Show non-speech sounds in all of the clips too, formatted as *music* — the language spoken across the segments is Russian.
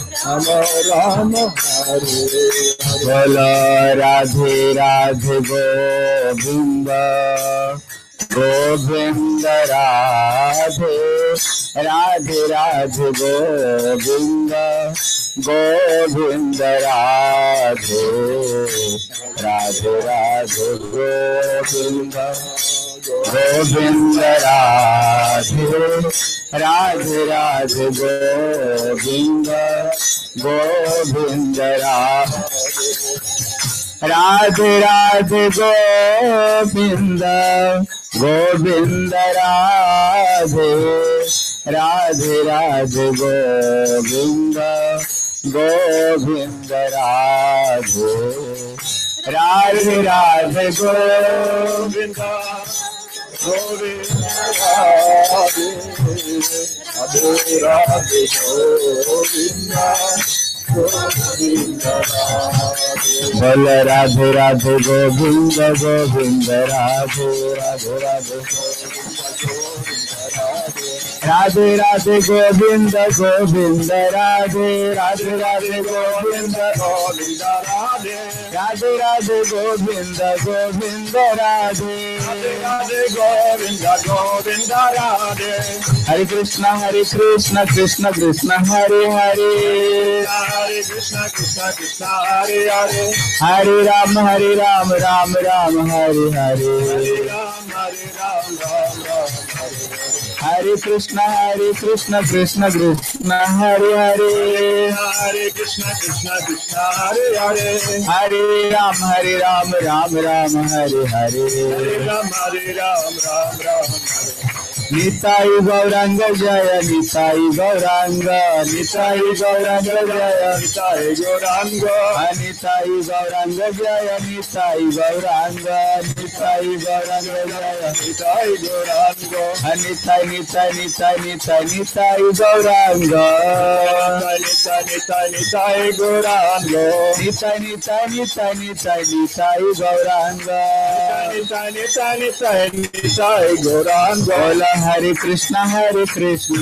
राम राम, हरे बोलो, राधे राधे, गोविंद। गोविंद, राधे राधे राधे, गोविंद। गोविंद, राधे राधे राधे, गोविंद। गोविंद राधे राधे राधे गोविंद गोविंद राधे राधे गोविंद गोविंद राधे राधे राधे गोविंद गोविंद राधे राधे राधे Govind Hare Radhe, Radhe Radhe Govinda, Govinda Radhe. Bol Radhe Radhe Govinda, Govinda Radhe, Radhe Radhe Govinda, Govinda Radhe राधे गोविंद गोविंद राधे राधे राधे गोविंद गोविंद राधे। राधे राधे गोविंद गोविंद राधे। राधे गोविंद गोविंद राधे। हरे कृष्ण हरे कृष्ण कृष्ण कृष्ण हरे हरे। हरे Krishna, Krishna Krishna Hare Hare. Hare Ram Hare Ram Ram Ram Hare हरे। Hare Ram, Hare Ram, Ram Ram, Hare Hare. हरे कृष्ण कृष्ण हरे कृष्ण कृष्ण कृष्ण हरे हरे। हरे कृष्ण कृष्ण कृष्ण हरे हरे। हरे राम हरे राम राम राम हरे हरे। राम हरे राम राम राम निताई गौरांग जय निताई गौरांग। निताई गौरांग जय निताई गौरांग। अनिताई गौरांग जय निताई गौरांग। निताई गौरांग जय निताई गौरांग। अनिताई निताई निताई निताई निताई निताई Gaurang Nitai Nitai Nitai Gauranga, Nitai निताई निताई निताई निताई Gaurang Nitai Nitai Nitai Nitai Gauranga, बोला हरे कृष्ण हरे कृष्ण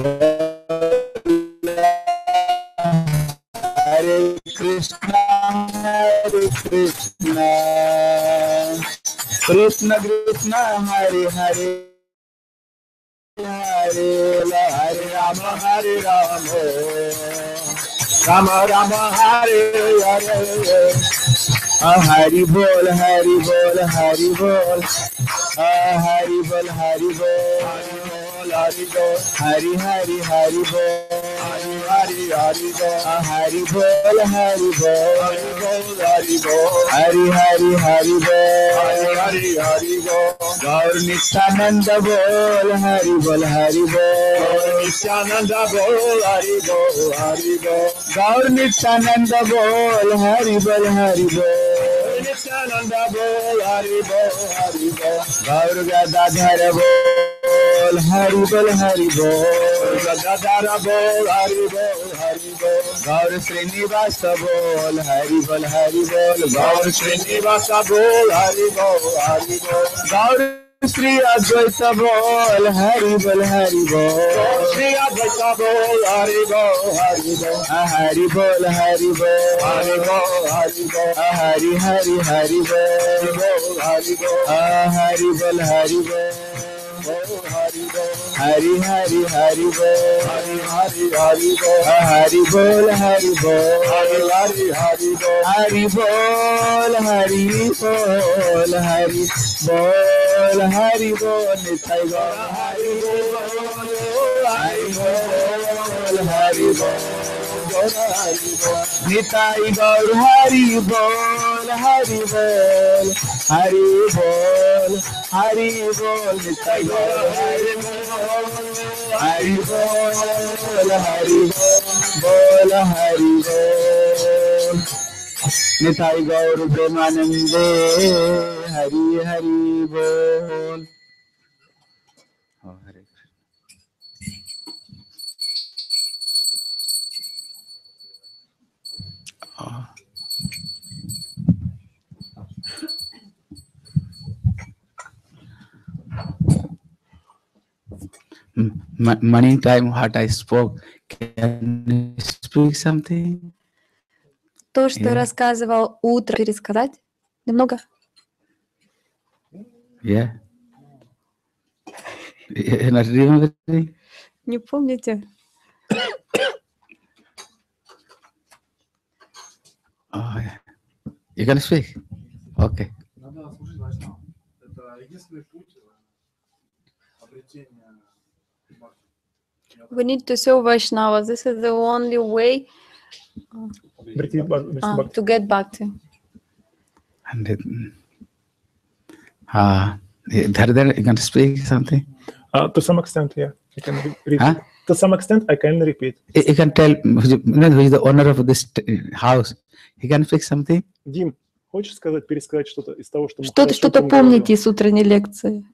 हरे Krishna Hare Krishna Krishna Krishna Hare Hare Hare Hare Ram Hare Ram Rama Rama Hare Hare, Hari बोल हरि बोल हरि बोल हरि बोल हरि बोल हरि गो हरि हरि हरि बो हरि हरि हरि गो हरि बोल हरि बो हरि बोल हरि बो हरि हरि हरि बो हरि हरि हरि गो गौर नित्यानंद बोल हरि बोल हरि बो नित्यानंद बोल हरि गो हरि गो गौर नित्यानंद बोल हरि बोल हरि बो नित्यानंद बोल हरि बो हरि गो गौर गदाधर बोल Bol, Hari Bol, Hari Bol, Gadara Bol, Hari Bol, Hari Bol, Gaur Srinivasa Bol, Hari Bol, Hari Bol, Gaur Srinivasa Bol, Hari Bol, Hari Bol, Gaur Shri Hari, बोल Hari, बोल हरि बोल श्री अद्वैत बोल हरि बोल Hari, बोल Hari, बोल Hari, बोल Hari, बोल Hari, बोल हरि हरि हरि बोल Hari, बोल Hari, बोल हरि बोल हरि हरि हरि बोल। हरि हरि हरि बोल हरि बोल। हरि बोल, हरि हरि हरि बोल हरि बोल हरि बोल हरि बोल हरि बोल निथाई बोल। हरि बोल हरि बोल हरि बोल। निताई गौर, हरि बोल हरि बोल हरि बोल हरि बोल, निताई गौर, हरि बोल हरि बोल हरि बोल हरि बोल। निताई गौर प्रेमानंदे, हरि हरि बोल। Many time what I spoke, can you speak something? То, что Я- рассказывал утро, пересказать немного? Yeah. Не помните? Oh, yeah. You can speak? Okay. Надо слушать. Это единственный путь э, обретения бхакти. We need to serve Vaishnava. This is the only way uh, to get back to. And then, uh, Dhardar, you can speak something? Uh, to some extent, yeah. I can re- repeat. Huh? To some extent, I can repeat. You can tell who is the owner of this house. He can speak something? Дим, хочешь сказать, пересказать что-то из того, что мы Что-то, что-то помните из утренней лекции?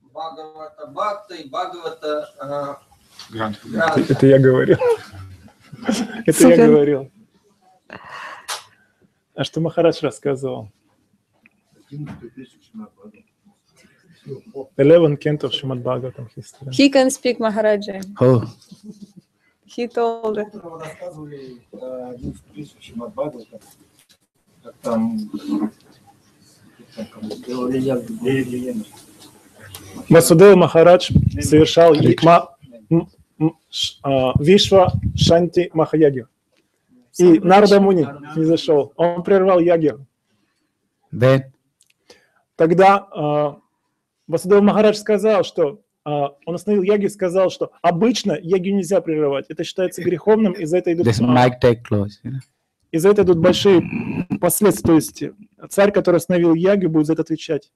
Бхагавата Бхакта и Бхагавата э, Грант. Это я говорил. *laughs* Это я говорил. А что Махарадж рассказывал? Eleven Kent of Shrimad Bhagavatam history. He can speak Maharaja. Oh, He told it. Э. Васудева Махарадж совершал Вишва Шанти Махаяги. И Нарда Муни не зашел. Он прервал яги. then Тогда а, Васудева Махарадж сказал, что а, он остановил яги и сказал, что обычно яги нельзя прерывать. Это считается греховным, из-за этого идут, this а, mic take close. You know? из-за этого идут большие последствия. То есть царь, который остановил яги, будет за это отвечать.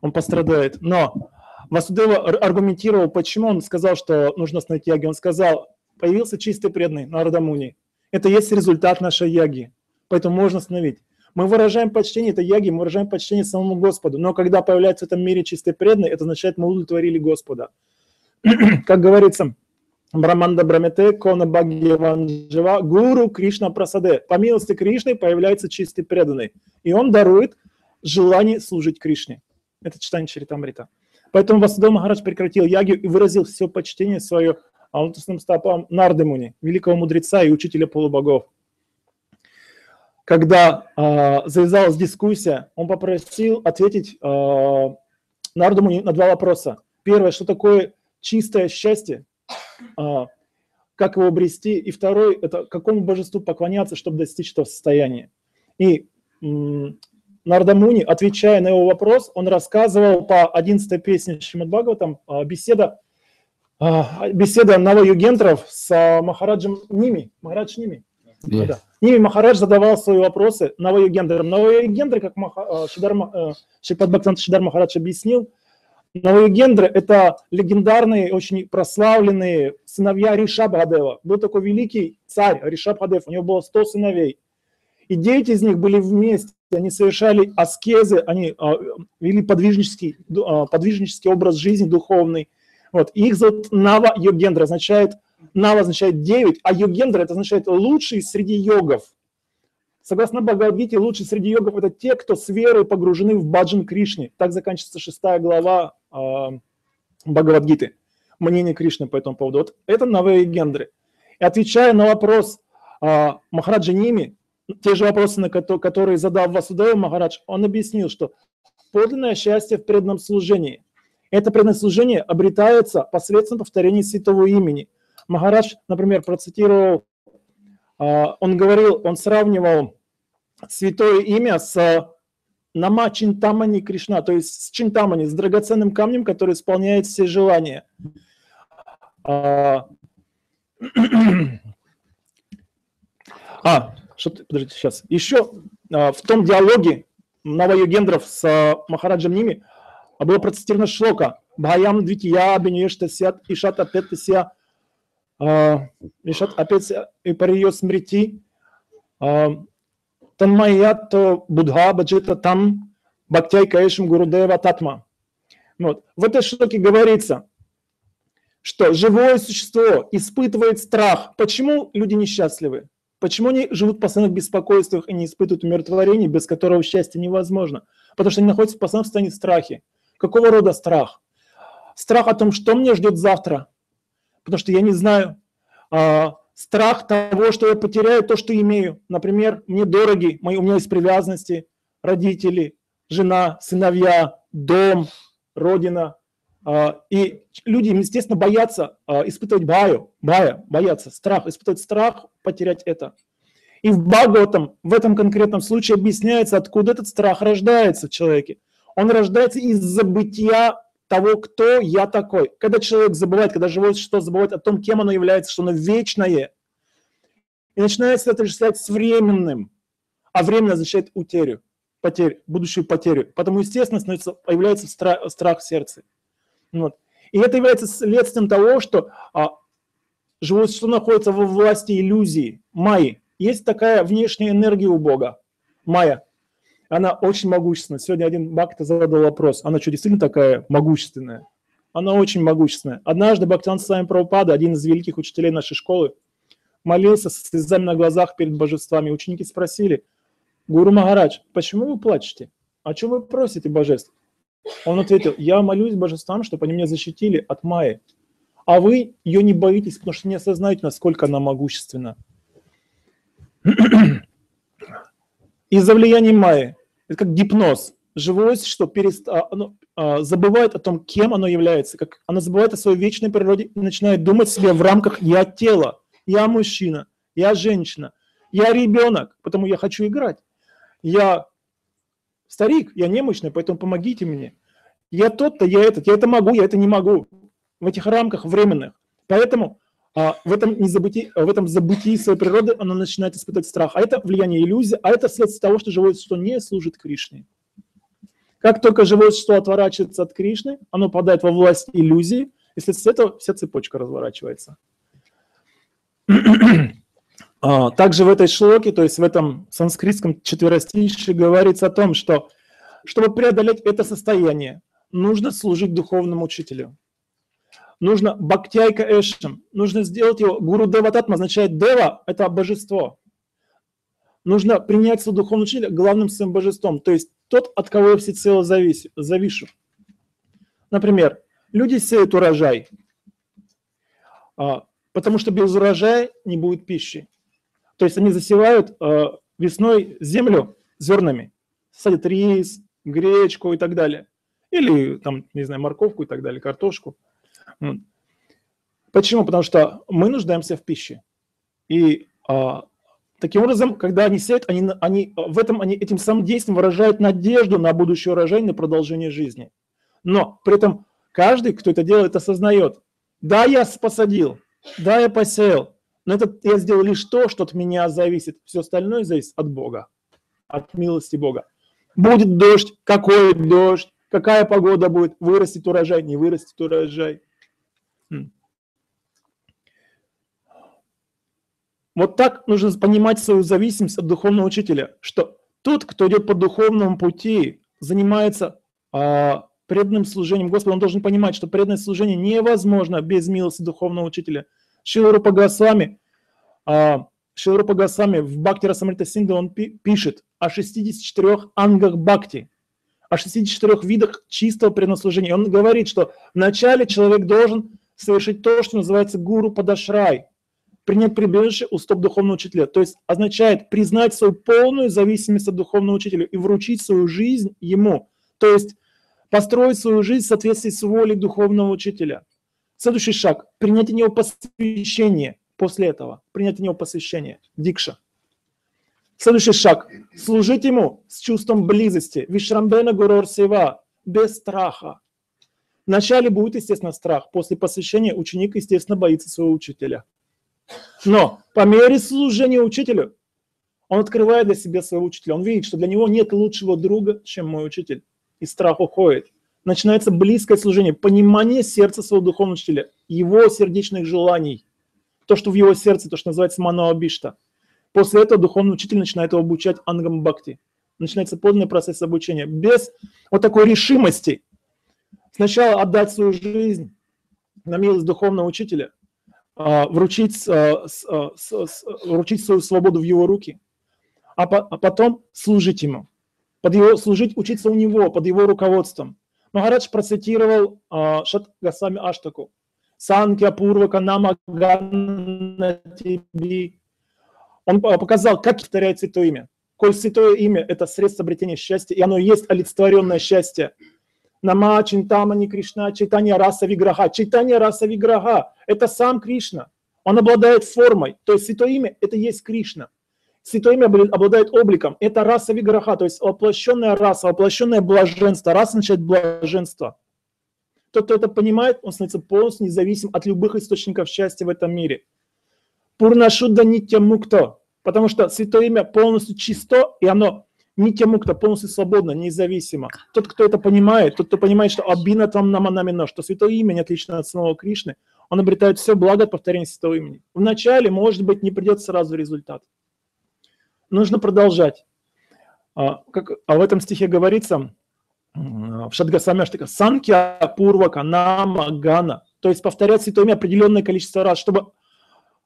Он пострадает. Но Васудева ар- аргументировал, почему он сказал, что нужно остановить яги. Он сказал, появился чистый преданный Нардамуни. Это есть результат нашей яги. Поэтому можно остановить. Мы выражаем почтение, это яги, мы выражаем почтение самому Господу. Но когда появляется в этом мире чистый преданный, это означает, мы удовлетворили Господа. *clears throat* Как говорится, Браманда Брамете, Кона Бхагаванджава, Гуру Кришна Прасаде. По милости Кришны появляется чистый преданный. И он дарует желание служить Кришне. Это читание Чаритамрита. Поэтому Васудев Махарадж прекратил ягью и выразил все почтение свое лотосным стопам Нардемуни, великого мудреца и учителя полубогов. Когда а, завязалась дискуссия, он попросил ответить а, Нардемуни на два вопроса. Первое, что такое чистое счастье, а, как его обрести, и второй, это какому божеству поклоняться, чтобы достичь этого состояния. И Нардамуни, отвечая на его вопрос, он рассказывал по 11 песне Шримад Бхагаватам, а, беседа, а, беседа новоюгентров с а, Махараджем Ними. Махарадж Ними. Yes. Да. Ними Махарадж задавал свои вопросы новоюгендрам. Новоюгендры, как Маха, Шидар, э, Шрипад Бхактивинода Шидар Махарадж объяснил, новоюгендры – это легендарные, очень прославленные сыновья Ришабхадева. Был такой великий царь Ришабхадев, у него было 100 сыновей. И 9 из них были вместе, они совершали аскезы, они а, вели подвижнический, а, подвижнический образ жизни духовный. Вот. Их зовут Нава Йогендра, означает, Нава означает 9, а Йогендра это означает лучший среди йогов. Согласно Бхагавадгите, лучший среди йогов это те, кто с верой погружены в баджан Кришне. Так заканчивается шестая глава а, Бхагавадгиты. Мнение Кришны по этому поводу. Вот это новые гендры. И отвечая на вопрос а, Махараджа Ними, те же вопросы, на кото- которые задал Васудева Махарадж, он объяснил, что подлинное счастье в преданном служении. Это преданное служение обретается посредством повторения святого имени. Махарадж, например, процитировал, а, он говорил, он сравнивал святое имя с Нама Чинтамани Кришна, то есть с Чинтамани, с драгоценным камнем, который исполняет все желания. А, *clears throat* А, что подождите, сейчас. Еще а, в том диалоге Наваюгендров с а, Махараджем Ними а, было процитировано шлока Бхаям Двития Бенештасят Ишат Апетасия а, Ишат Апетасия и Парио Смрити Танмаято Будха Баджита Там Бхактяй Каешим Гурудева Татма. Вот. В этой шлоке говорится, что живое существо испытывает страх. Почему люди несчастливы? Почему они живут в постоянных беспокойствах и не испытывают умиротворения, без которого счастье невозможно? Потому что они находятся в постоянном состоянии страхи. Какого рода страх? Страх о том, что мне ждет завтра, потому что я не знаю. А, страх того, что я потеряю то, что имею. Например, мне дороги, мои, у меня есть привязанности, родители, жена, сыновья, дом, родина. А, И люди, естественно, боятся а, испытывать баю, бая, боятся, страх, испытывать страх, потерять это. И в Бхагаватам в этом конкретном случае объясняется, откуда этот страх рождается в человеке. Он рождается из забытия того, кто я такой. Когда человек забывает, когда живое существо забывает о том, кем оно является, что оно вечное, и начинает это отождествлять с временным, а временно означает утерю, потерю, будущую потерю. Потому, естественно, становится, появляется страх, страх в сердце. Вот. И это является следствием того, что а, живое существо находится во власти иллюзии, майи. Есть такая внешняя энергия у Бога, майя. Она очень могущественна. Сегодня один Бхакта задал вопрос, она что, действительно такая могущественная? Она очень могущественная. Однажды Бхактиван Свами Прабхупада, один из великих учителей нашей школы, молился со слезами на глазах перед божествами. Ученики спросили, Гуру Махарадж, почему вы плачете? О чем вы просите божеств? Он ответил, я молюсь божествам, чтобы они меня защитили от Майи. А вы ее не боитесь, потому что не осознаете, насколько она могущественна. *clears throat* Из-за влияния Майи, это как гипноз, живое существо перест... а, оно, а, забывает о том, кем оно является, как оно забывает о своей вечной природе и начинает думать себе в рамках «я тело», «я мужчина», «я женщина», «я ребенок», потому я хочу играть, «я старик, я немощный, поэтому помогите мне», «я тот-то, я этот», «я это могу, я это не могу», в этих рамках временных. Поэтому а, в, этом незабытии, в этом забытии своей природы она начинает испытывать страх. А это влияние иллюзии, а это следствие того, что живое существо не служит Кришне. Как только живое существо отворачивается от Кришны, оно попадает во власть иллюзии, и вследствие этого вся цепочка разворачивается. *clears throat* А, Также в этой шлоке, то есть в этом санскритском четверостишье говорится о том, что чтобы преодолеть это состояние, нужно служить духовному учителю нужно бхактяйка эшем, нужно сделать его, гуру девататма означает дева, это божество. Нужно принять своего духовного учителя главным своим божеством, то есть тот, от кого я всецело зависю, завишу. Например, люди сеют урожай, а, потому что без урожая не будет пищи. То есть они засевают а, весной землю зернами, садят рис, гречку и так далее. Или там, не знаю, морковку и так далее, картошку. Почему? Потому что мы нуждаемся в пище. И а, таким образом, когда они сеют, они, они, в этом, они этим самым действием выражают надежду на будущее урожай, на продолжение жизни. Но при этом каждый, кто это делает, осознает, Да, я посадил, да, я посеял, но это я сделал лишь то, что от меня зависит. Все остальное зависит от Бога, от милости Бога. Будет дождь, какой дождь, какая погода будет, вырастет урожай, не вырастет урожай. М. Вот так нужно понимать свою зависимость от духовного учителя, что тот, кто идет по духовному пути, занимается а, преданным служением Господу, он должен понимать, что преданное служение невозможно без милости духовного учителя. Шиларупа Госвами, а, Шиларупа Госвами в Бхакти Расамрита Синда он пи- пишет о 64 ангах Бхакти, о 64 видах чистого преданного Он говорит, что вначале человек должен совершить то, что называется гуру падашрай, принять прибежище у стоп духовного учителя. То есть означает признать свою полную зависимость от духовного учителя и вручить свою жизнь ему. То есть построить свою жизнь в соответствии с волей духовного учителя. Следующий шаг – принятие него посвящение после этого. Принятие него посвящение. Дикша. Следующий шаг – служить ему с чувством близости. Вишрамбена Гурор Сева. Без страха. Вначале будет, естественно, страх. После посвящения ученик, естественно, боится своего учителя. Но по мере служения учителю он открывает для себя своего учителя. Он видит, что для него нет лучшего друга, чем мой учитель. И страх уходит. Начинается близкое служение, понимание сердца своего духовного учителя, его сердечных желаний. То, что в его сердце, то, что называется мануабишта. После этого духовный учитель начинает его обучать ангам бхакти. Начинается полный процесс обучения. Без вот такой решимости сначала отдать свою жизнь на милость духовного учителя, а, вручить, а, а, вручить свою свободу в его руки, а, по- потом служить ему, под его, служить, учиться у него, под его руководством. Махарадж процитировал Шат Гасами Аштаку. Санкя Пурвака Намагана Тиби. Он а, показал, как повторяет святое имя. Коль святое имя – это средство обретения счастья, и оно есть олицетворенное счастье. Нама Чинтамани Кришна, Чайтанья Раса Виграха. Чайтанья Раса Виграха – это сам Кришна. Он обладает формой, то есть святое имя – это есть Кришна. Святое имя обла- обладает обликом, это раса Виграха, то есть воплощенная раса, воплощенное блаженство. Раса означает блаженство. Тот, кто это понимает, он становится полностью независим от любых источников счастья в этом мире. Пурнашудда нитя мукто, потому что святое имя полностью чисто, и оно нитя мукта полностью свободно, независимо. Тот, кто это понимает, тот, кто понимает, что абина там наманамино, что святое имя не отлично от самого Кришны, он обретает все благо от повторения святого имени. Вначале, может быть, не придет сразу результат. Нужно продолжать. А, как, а в этом стихе говорится, м, в Шадгасамяштика, Санкья Пурвака Нама Гана, то есть повторять святое имя определенное количество раз, чтобы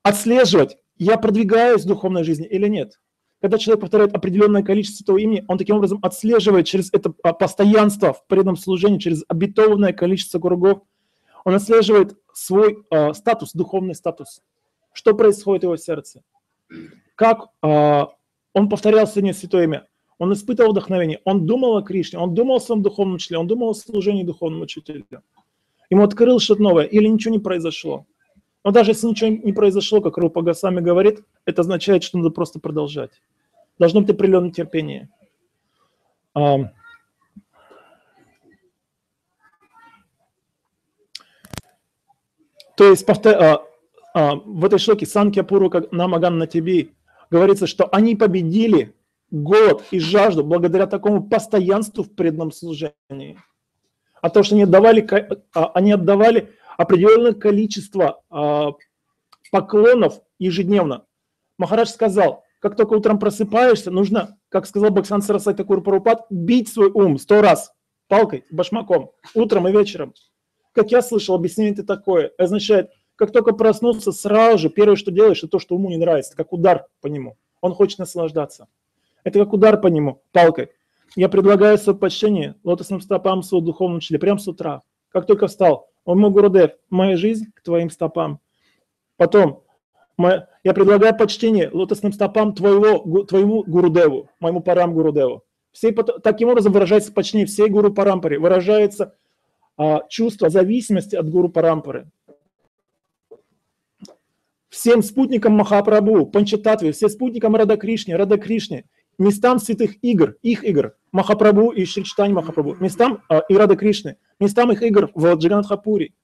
отслеживать, я продвигаюсь в духовной жизни или нет. Когда человек повторяет определенное количество святого имени, он таким образом отслеживает через это постоянство в преданном служении, через обетованное количество кругов, он отслеживает свой а, статус, духовный статус. Что происходит в его сердце? Как а, он повторял сегодня святое имя? Он испытывал вдохновение, он думал о Кришне, он думал о своем духовном учителе, он думал о служении духовному учителю. Ему открыл что-то новое, или ничего не произошло. Но даже если ничего не произошло, как Рупа Госвами говорит, это означает, что надо просто продолжать. Должно быть определенное терпение. То есть повтор- а, а, в этой шлоке Санкья Пурука Намаган на тебе говорится, что они победили голод и жажду благодаря такому постоянству в преданном служении. А то, что они отдавали, а, они отдавали определенное количество а, поклонов ежедневно. Махарадж сказал, как только утром просыпаешься, нужно, как сказал Баксан Сарасай Такур Парупат, бить свой ум сто раз палкой, башмаком, утром и вечером. Как я слышал, объяснение это такое. Означает, как только проснулся, сразу же первое, что делаешь, это то, что уму не нравится, как удар по нему. Он хочет наслаждаться. Это как удар по нему палкой. Я предлагаю свое почтение лотосным стопам своего духовного учителя прямо с утра. Как только встал, он мой Гурудев, моя жизнь к твоим стопам. Потом, я предлагаю почтение лотосным стопам твоего, твоему Гурудеву, моему Парам Гурудеву. Пот- таким образом выражается почтение всей Гуру Парампаре, выражается а, чувство зависимости от Гуру Парампары. Всем спутникам Махапрабху, Панчататве, все спутникам Рада Кришне, Рада Кришне, местам святых игр, их игр, Махапрабху и Шричтань Махапрабху, местам а, и Рада Кришны, местам их игр в Джаганатхапури.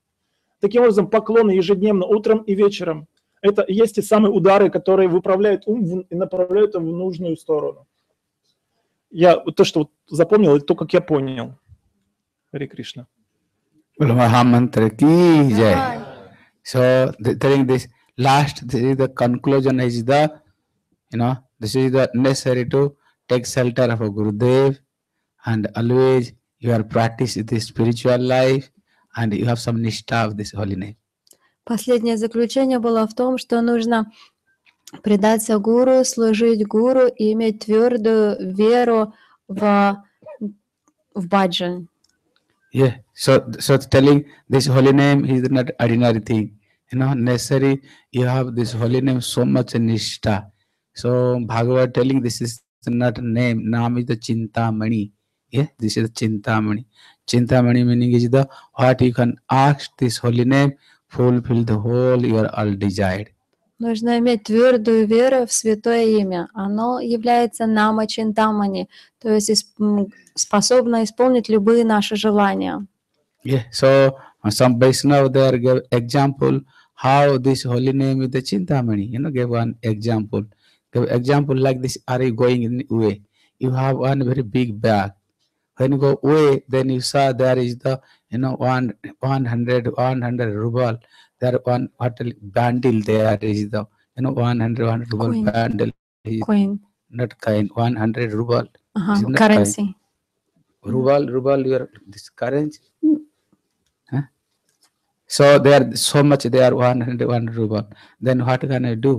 Таким образом, поклоны ежедневно, утром и вечером. Это и есть те самые удары, которые выправляют ум и направляют его в нужную сторону. Я то, что вот запомнил, это то, как я понял. Харе Кришна. So telling this last, this is the conclusion is the, you know, this is the necessary to take shelter of a Gurudev and always you are practice this spiritual life and you have some nishtha of this holy name. Последнее заключение было в том, что нужно предаться гуру, служить гуру и иметь твердую веру в, в баджан. Yeah. So so it's telling this holy name is not ordinary thing. You know, necessary you have this holy name so much nishtha. So Bhagavad telling this is not a name. Nam is the Chintamani. Yeah, this is the Chintamani. Chintamani meaning is the what you can ask this holy name, fulfill the whole your all desired. Нужно иметь твердую веру в святое имя. Оно является нама чинтамани, то есть исп- м, способно исполнить любые наши желания. Yeah. So uh, some Vaishnava there gave example how this holy name is the Chintamani. You know, gave one example. Give example like this. Are you going in way? You have one very big bag. when you go away then you saw there is the you know one 100 100 ruble there one what bandil there is the you know 100 100 ruble coin. is coin not coin 100 ruble uh-huh. currency coin. ruble ruble your this currency huh? so there so much there 100 100 ruble then what can i do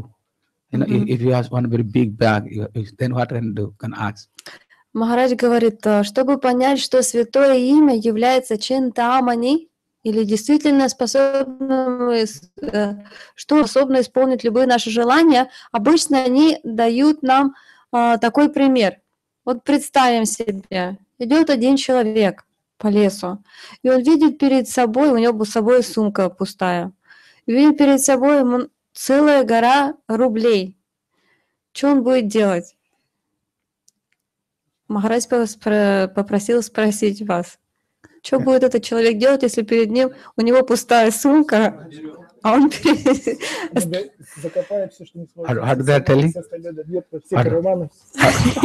you know, mm -hmm. if, you have one very big bag, you, then what can I do? Can ask. Махарадж говорит, э, чтобы понять, что святое имя является чинтамани, или действительно способным, ис- э, что способно исполнить любые наши желания, обычно они дают нам а, такой пример. Вот представим себе, идет один человек по лесу, и он видит перед собой, у него с собой сумка пустая, видит перед собой целая гора рублей. Что он будет делать? Махарадж попросил спросить вас, что будет этот человек делать, если перед ним у него пустая сумка, а он Закопает все, что не сможет. How- how did that tell you? Все остальное добьет во все How- карманы.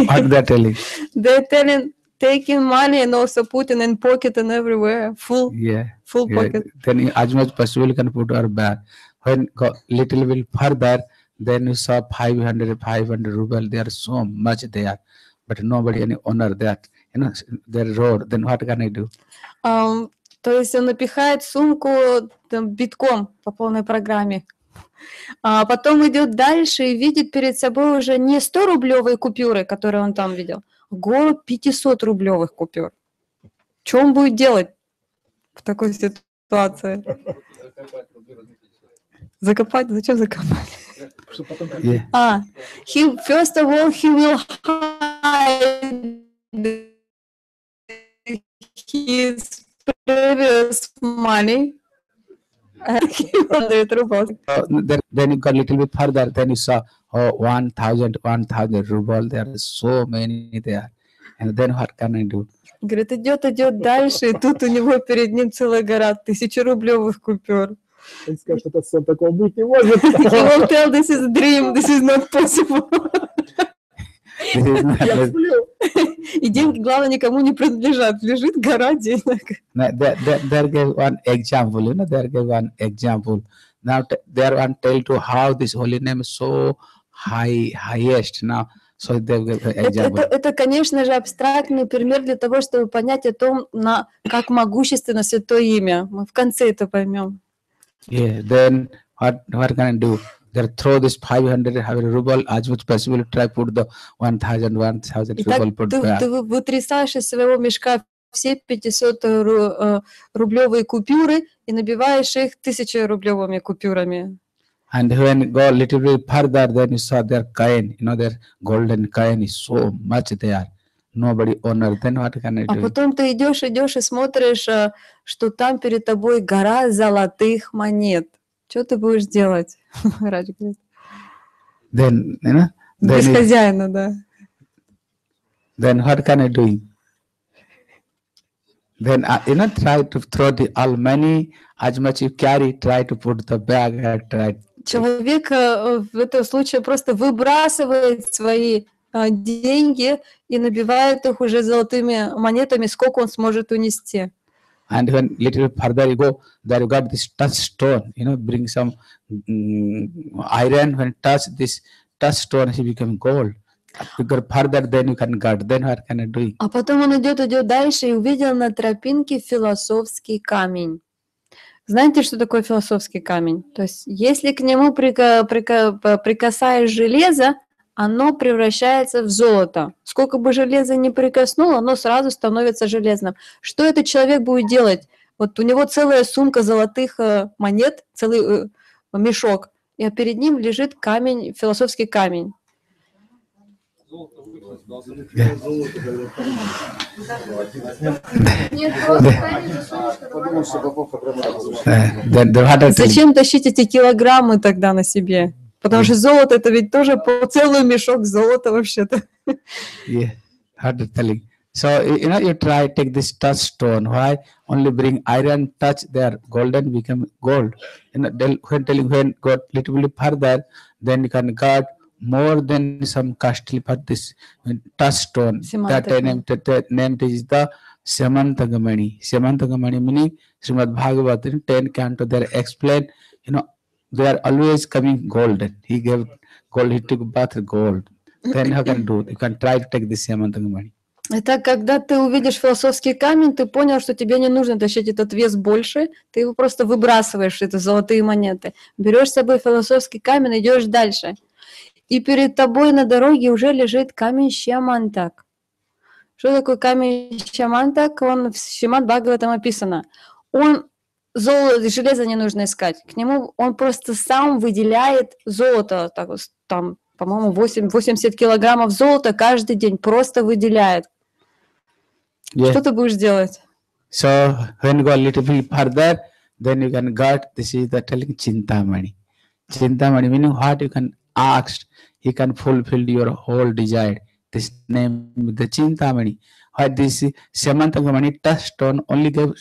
what they're telling They're telling, taking money and also putting in pocket and everywhere, full, yeah, full yeah. pocket. then as much possible can put our bag when go little bit further then you saw 500 500 ruble they are so much there but nobody any honor that you know their road then what can i do Ам, то есть он напихает сумку там, битком по полной программе. А потом идет дальше и видит перед собой уже не 100-рублевые купюры, которые он там видел, а гору 500-рублевых купюр. Что он будет делать в такой ситуации? Закопать? Зачем закопать? Yeah Ah, he first of all he will hide his previous money. Uh, then, then you got a little bit further, then you saw oh 1000, 1000 ruble, there are so many there. And then what can I do? Говорит, идет, идет дальше, и тут у него перед ним целая гора тысячерублевых купюр. Он скажет, это сон такого быть не может. He will tell this is a dream, this is not possible. Я сплю. И деньги, главное, никому не принадлежат. Лежит гора денег. there, gave one example, you know, there gave one example. Now there one tell to how this holy name is so high, highest now. So they gave example. это, это, конечно же, абстрактный пример для того, чтобы понять о том, на, как могущественно святое имя. Мы в конце это поймем. Yeah, then what what can I do? There throw this 500 ruble as much possible try put the 1000 1000 Итак, ruble put ты, back. ты вы- вытрясаешь из своего мешка все 500 ру- э, рублевые купюры и набиваешь их тысячерублевыми купюрами. And when go a little bit further, then you saw their coin, you know, their golden coin is so much there. Nobody honor. Then what can I А do? потом ты идешь, идешь и смотришь, э, что там перед тобой гора золотых монет. Что ты будешь делать? *laughs* Радж говорит. Then, you know, Без then, it- хозяина, да. then what can I do? Then uh, you know, try to throw the all money as much you carry. Try to put the bag and try. Человек э, в этом случае просто выбрасывает свои э, деньги и набивает их уже золотыми монетами, сколько он сможет унести. And when little further you go, there you got this touchstone. You know, bring some mm, iron. When touch this touchstone, he become gold. А потом он идет, идет дальше и увидел на тропинке философский камень. Знаете, что такое философский камень? То есть, если к нему прика- прика- прикасаешь железо, оно превращается в золото. Сколько бы железа ни прикоснул, оно сразу становится железным. Что этот человек будет делать? Вот у него целая сумка золотых э, монет, целый э, мешок, и перед ним лежит камень, философский камень. You? Зачем тащить эти килограммы тогда на себе? Потому что золото это ведь тоже по- целый мешок золота вообще-то. Yeah, hard to telling. So you you know, you try take this touchstone. Why only bring iron touch there? Golden become gold. You know, tell- when telling when got little bit further, then you can got more than some costly for this uh, touchstone. That Semantaka. name that, that name is the Semantagamani. Semantagamani meaning Srimad Bhagavatam in ten canto. There explain. You know, they are always coming golden. He gave gold. He took bath gold. Then how can do? You can try to take this Semantagamani. Это когда ты увидишь философский камень, ты понял, что тебе не нужно тащить этот вес больше, ты его просто выбрасываешь, это золотые монеты. Берешь с собой философский камень, идешь дальше. И перед тобой на дороге уже лежит камень Щамантак. Что такое камень Щамантак? Он в Шимат Бхагаватам описано. Он золото, железо не нужно искать. К нему он просто сам выделяет золото, так, вот, там, по-моему, 8, 80 килограммов золота каждый день просто выделяет. Yeah. Что ты будешь делать? So when you go a little bit further, then you can get this is the telling Chintamani. Chintamani meaning what you can ask, he can fulfill your whole desire. This name the Chintamani. What this Samantagamani touchstone only gave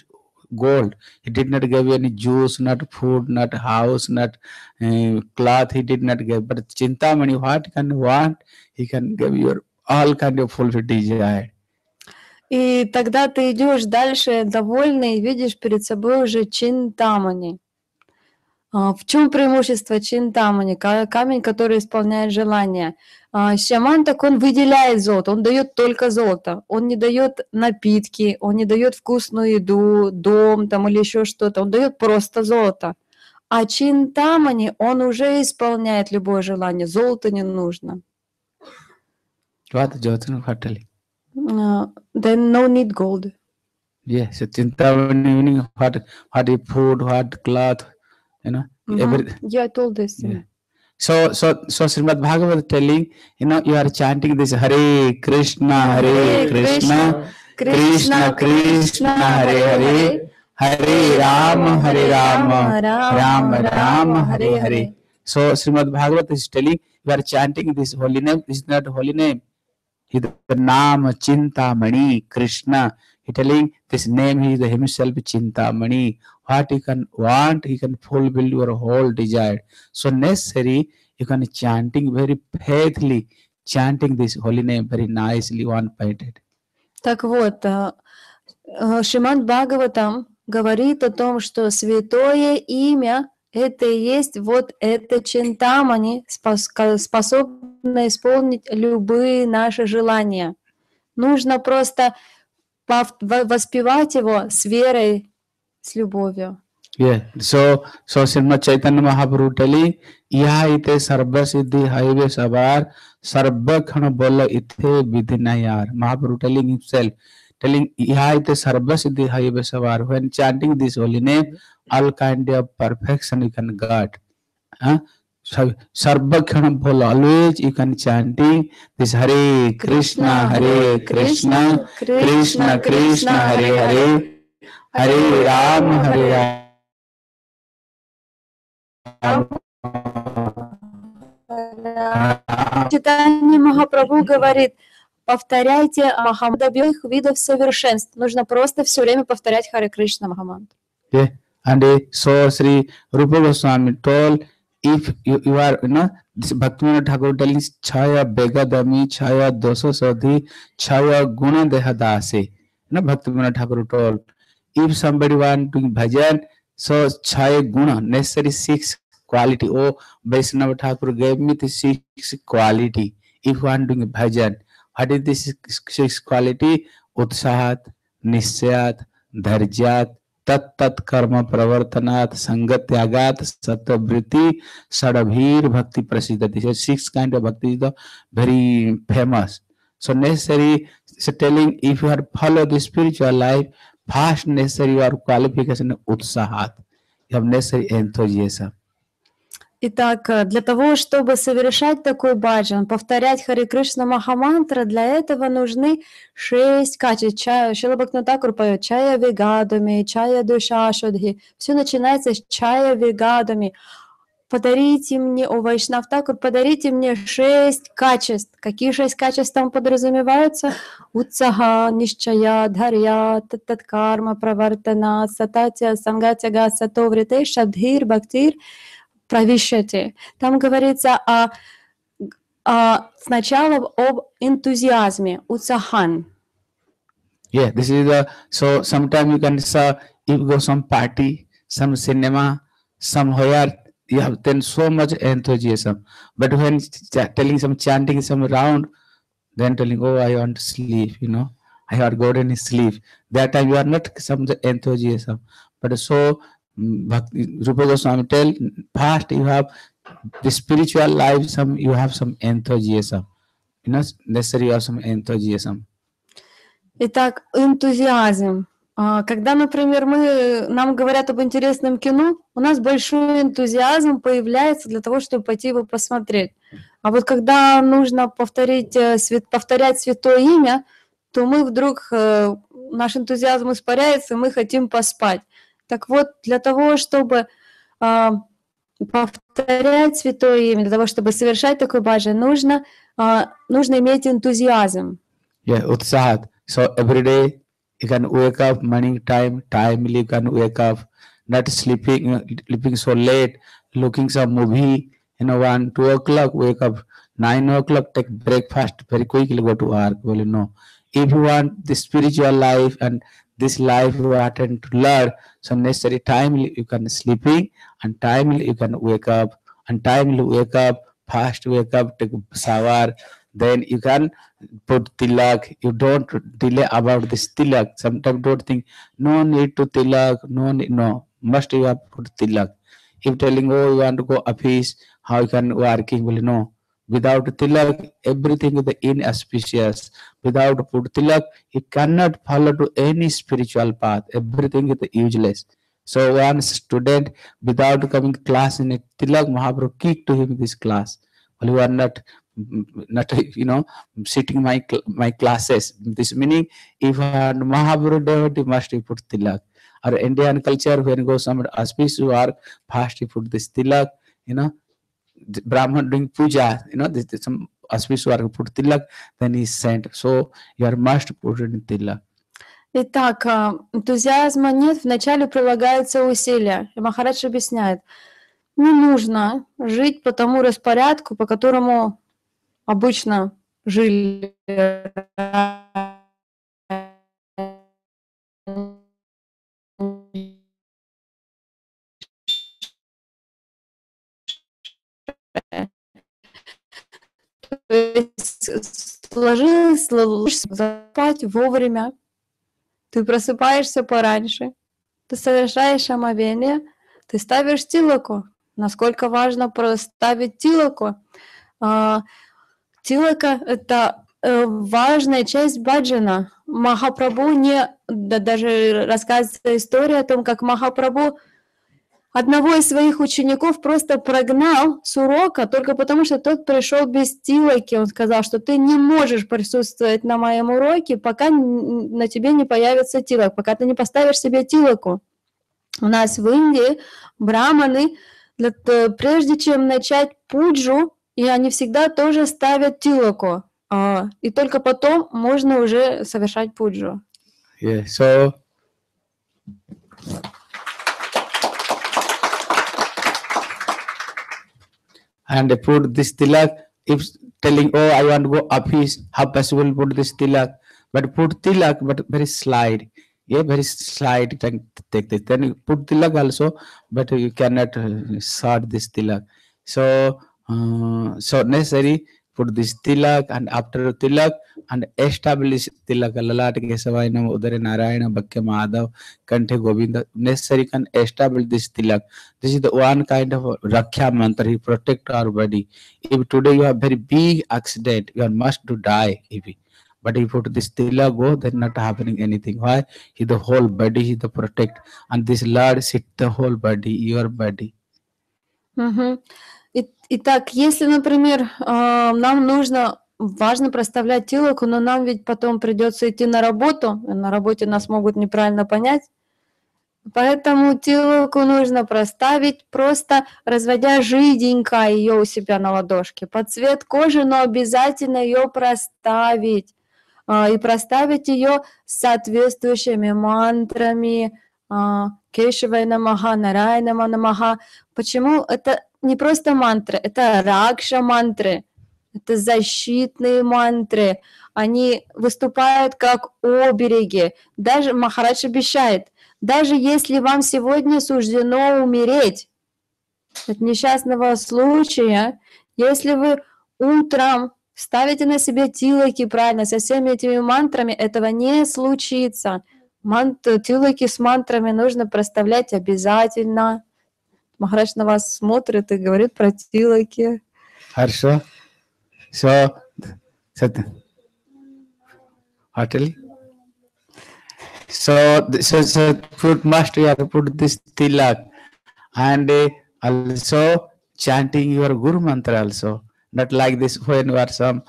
gold. He did not give any juice, not food, not house, not uh, cloth. He did not give. But Chintamani, what can want, he can give your all kind of fulfill desire. И тогда ты идешь дальше довольный и видишь перед собой уже чинтамани. А, В чем преимущество чинтамани? Ка- Камень, который исполняет желание. А, Шаман так он выделяет золото, он дает только золото. Он не дает напитки, он не дает вкусную еду, дом там или еще что-то. Он дает просто золото. А чинтамани, он уже исполняет любое желание. Золото не нужно. А, Then no need gold. Yeah, so Chintamani meaning what what food, what cloth, you know? Mm-hmm. every, yeah i told this yeah. so so so srimad bhagavat telling you know you are chanting this hare krishna hare, krishna, krishna krishna Hari hare hare hare ram hare ram ram ram hare hare. So srimad bhagavat is telling you are chanting this holy name. This is not holy name. The Nam Chintamani Krishna. He telling this name he is himself Chintamani. What he can want, he can fulfill your whole desire. So necessary you can chanting very faithfully, chanting this holy name very nicely, one pointed. Так вот, а, а, Шримад Бхагаватам говорит о том, что святое имя – это и есть вот это чинтамани, способно исполнить любые наши желания. Нужно просто воспевать его с верой, с любовью. Yeah. So so Srimad Chaitanya Mahaprabhu telling, Iha ite sarva siddhi haive sabar, sarva khana bola ite vidhinayar. Mahaprabhu telling himself, telling Iha ite sarva siddhi haive sabar. When chanting this holy name, all kind of perfection you can get. Huh? So, sarva khana bola, always you can chanting this Hare Krishna, Hare Krishna, Krishna Krishna, Hare Hare, Hare Ram, Hare Ram. Читание Махапрабху говорит, повторяйте Махамантра обоих видов совершенств. Нужно просто все время повторять Харе Кришна Махамантра. Okay. And uh, so Sri Rupa Goswami told if you, you are, you know, this Bhaktivinoda Thakur telling Chaya Begadami, Chaya Dosa Sadhi, Chaya Guna Dehadase. You know, Bhaktivinoda Thakur told if somebody want to bhajan, so Chaya Guna, necessary six quality. Oh, Vaishnava Thakur gave me the six quality. If one doing bhajan, what is this six, quality? Utsahat, Nisyat, Dharjat, तत्त कर्म प्रवर्तनात् संगत त्यागात सत्यवृत्ति षडभीर भक्ति प्रसिद्ध this six kind of bhakti is the very famous so necessary so telling if you are follow the spiritual life first necessary your qualification utsahat you have necessary enthusiasm Итак, э, для того, чтобы совершать такой баджан, повторять Хари Кришна Махамантра, для этого нужны шесть качеств. Чая, Шила Бхактинатакур поет чая вегадами, чая душа шудхи. Все начинается с чая вегадами. Подарите мне, о Вайшнав Такур, подарите мне шесть качеств. Какие шесть качеств там подразумеваются? Утсага, нишчая, дхарья, таттаткарма, правартана, сататя, сангатяга, сатоврите, шабдхир, бхактир – правишете. Там говорится о, о сначала об энтузиазме, уцахан. yeah this is the so sometime you can saw if you go some party some cinema somewhere you have then so much enthusiasm but when ch- telling some chanting some round then telling oh i want to sleep you know i have got any sleep that time you are not some enthusiasm but so mm, Bhakti, Rupa Goswami tell first you have the spiritual life some you have some enthusiasm you know necessary you have some enthusiasm Итак, энтузиазм. А, Когда, например, мы, нам говорят об интересном кино, у нас большой энтузиазм появляется для того, чтобы пойти его посмотреть. А вот когда нужно повторить, э, повторять святое имя, то мы вдруг, э, наш энтузиазм испаряется, мы хотим поспать. Так вот, для того, чтобы а, повторять святое имя, для того, чтобы совершать такой баджан, нужно, а, нужно иметь энтузиазм. Yeah. So every day you can wake up morning time, timely you can wake up, not sleeping, sleeping so late, looking some movie, you know, one, two o'clock, wake up, nine o'clock, take breakfast, very quickly go to work. Well, you know, if you want the spiritual life and this life you attend to learn, so necessary timely you can sleeping and timely you can wake up and timely wake up, fast wake up, take shower, then you can put tilak. You don't delay about this tilak. Sometimes don't think no need to tilak, no need, no must you have put tilak. If telling oh you want to go office, how you can working will know. Without tilak, everything is inauspicious. Without put tilak, you cannot follow to any spiritual path. Everything is useless. So one student without coming class in a tilak, Mahaprabhu kicked to him this class. Well, you are not mm, not you know sitting my my classes. This meaning if a Mahaprabhu devotee must put tilak. Our Indian culture when go some work, first he put this tilak, you know, Brahman doing puja, you know, this, this some auspicious work put tilak, then he sent. So you are must put it in tilak. Итак, а, энтузиазма нет, вначале прилагается усилие. И Махарадж объясняет, не нужно жить по тому распорядку, по которому обычно жили есть сложилось, ложишься спать вовремя, ты просыпаешься пораньше, ты совершаешь омовение, ты ставишь тилоку. Насколько важно проставить тилоку? А, Тилока – это э, важная часть баджана. Махапрабху не... да, даже рассказывается история о том, как Махапрабху одного из своих учеников просто прогнал с урока только потому, что тот пришел без тилоки. Он сказал, что ты не можешь присутствовать на моем уроке, пока на тебе не появится тилок, пока ты не поставишь себе тилоку. У нас в Индии браманы, прежде чем начать пуджу, и они всегда тоже ставят тилоку. а, и только потом можно уже совершать пуджу. Yeah. So and put this tilak. If telling, oh, I want to go office, how possible put this tilak? But put tilak, but very slide Yeah, very. Take take this. Then you put tilak also, but you cannot uh, sort this tilak. So uh, so necessary put this tilak and after tilak and establish tilak lalat kesavai nam udare narayana bakke madhav kanthe govinda necessary can establish this tilak this is the one kind of rakhya mantra he protect our body if today you have very big accident you are must to die if but if you put this tilak go then not happening anything why he the whole body he the protect and this lord sit the whole body your body mm-hmm. Итак, если, например, а, нам нужно, важно проставлять тилоку, но нам ведь потом придется идти на работу, на работе нас могут неправильно понять, поэтому тилоку нужно проставить, просто разводя жиденько ее у себя на ладошке. Под цвет кожи, но обязательно ее проставить. А, И проставить ее с соответствующими мантрами, Кешевая намаха, Нарайнама намаха. Почему это не просто мантры, это ракша мантры, это защитные мантры. Они выступают как обереги. Даже Махарадж обещает, даже если вам сегодня суждено умереть от несчастного случая, если вы утром ставите на себе тилоки правильно со всеми этими мантрами, этого не случится. Мант, тилоки с мантрами нужно проставлять обязательно. Махарадж на вас смотрит и говорит про. Harsha. So, so Heartily. So, so, so put must you have put this tilak and uh, also chanting your Guru mantra also. Not like this when you are some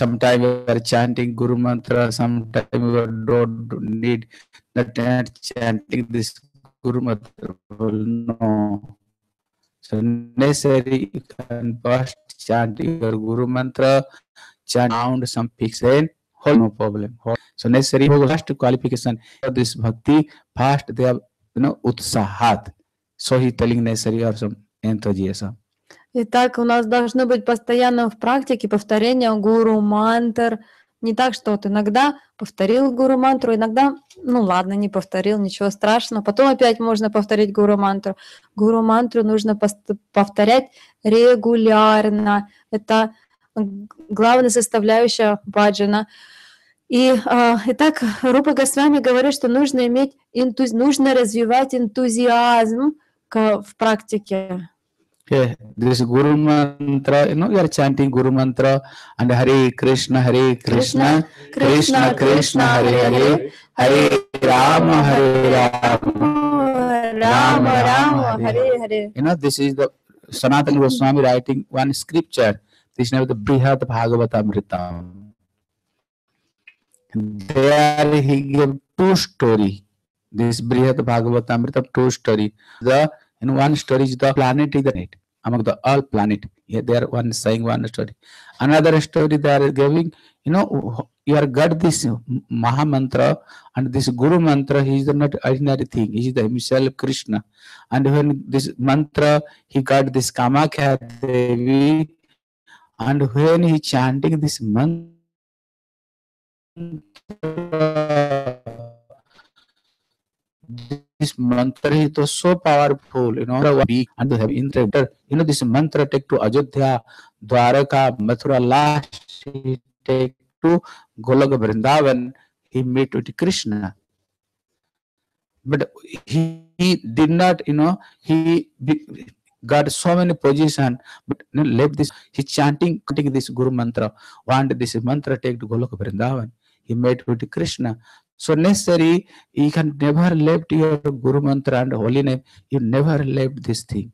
sometime you are chanting Guru mantra, sometime you don't need not chanting this Guru mantra. No. So necessary you can first chant your Guru mantra, chant sound some fix then whole no problem. Whole- So necessary first qualification for this bhakti, first they have you know utsahat. So he telling necessary or some enthusiasm. Итак, у нас должно быть постоянно в практике повторение гуру мантр. Не так, что вот иногда повторил гуру мантру, иногда, ну ладно, не повторил, ничего страшного. Потом опять можно повторить гуру мантру. Гуру мантру нужно повторять регулярно. Это главная составляющая баджана. И а, итак, Рупа Госвами говорит, что нужно иметь энтуз... нужно развивать энтузиазм к- в практике. Okay, this Guru mantra, you know, you are chanting Guru mantra and Hare Krishna, Hare Krishna, Krishna Krishna, Krishna Hare Hare, Hare Rama, Hare Rama. Rama Rama Hare Hare. You know, this is the Sanatana Goswami writing one scripture. This is now the Brihad Bhagavatamritam. There he gave two story. This Brihad Bhagavatamritam two story. The in one story is the planet is the net among the all planet. Here they are one saying one story. Another story they are giving. You know, you are got this Maha mantra and this Guru mantra. He is not ordinary thing. He is the himself Krishna. And when this mantra, he got this Kamakya Devi, and when he chanting this mantra, this mantra is so powerful, you know, we and to have interpreter, you know, this mantra take to Ajodhya, Dwaraka, Mathura, last he take to Golok Vrindavan, he meet with Krishna. But he, he did not, you know, he be, got so many position, but you know, left this, he chanting, chanting this Guru mantra, want this mantra take to Golok Vrindavan. He met with Krishna. So necessary, you can never left your Guru mantra and holy name. You never left this thing.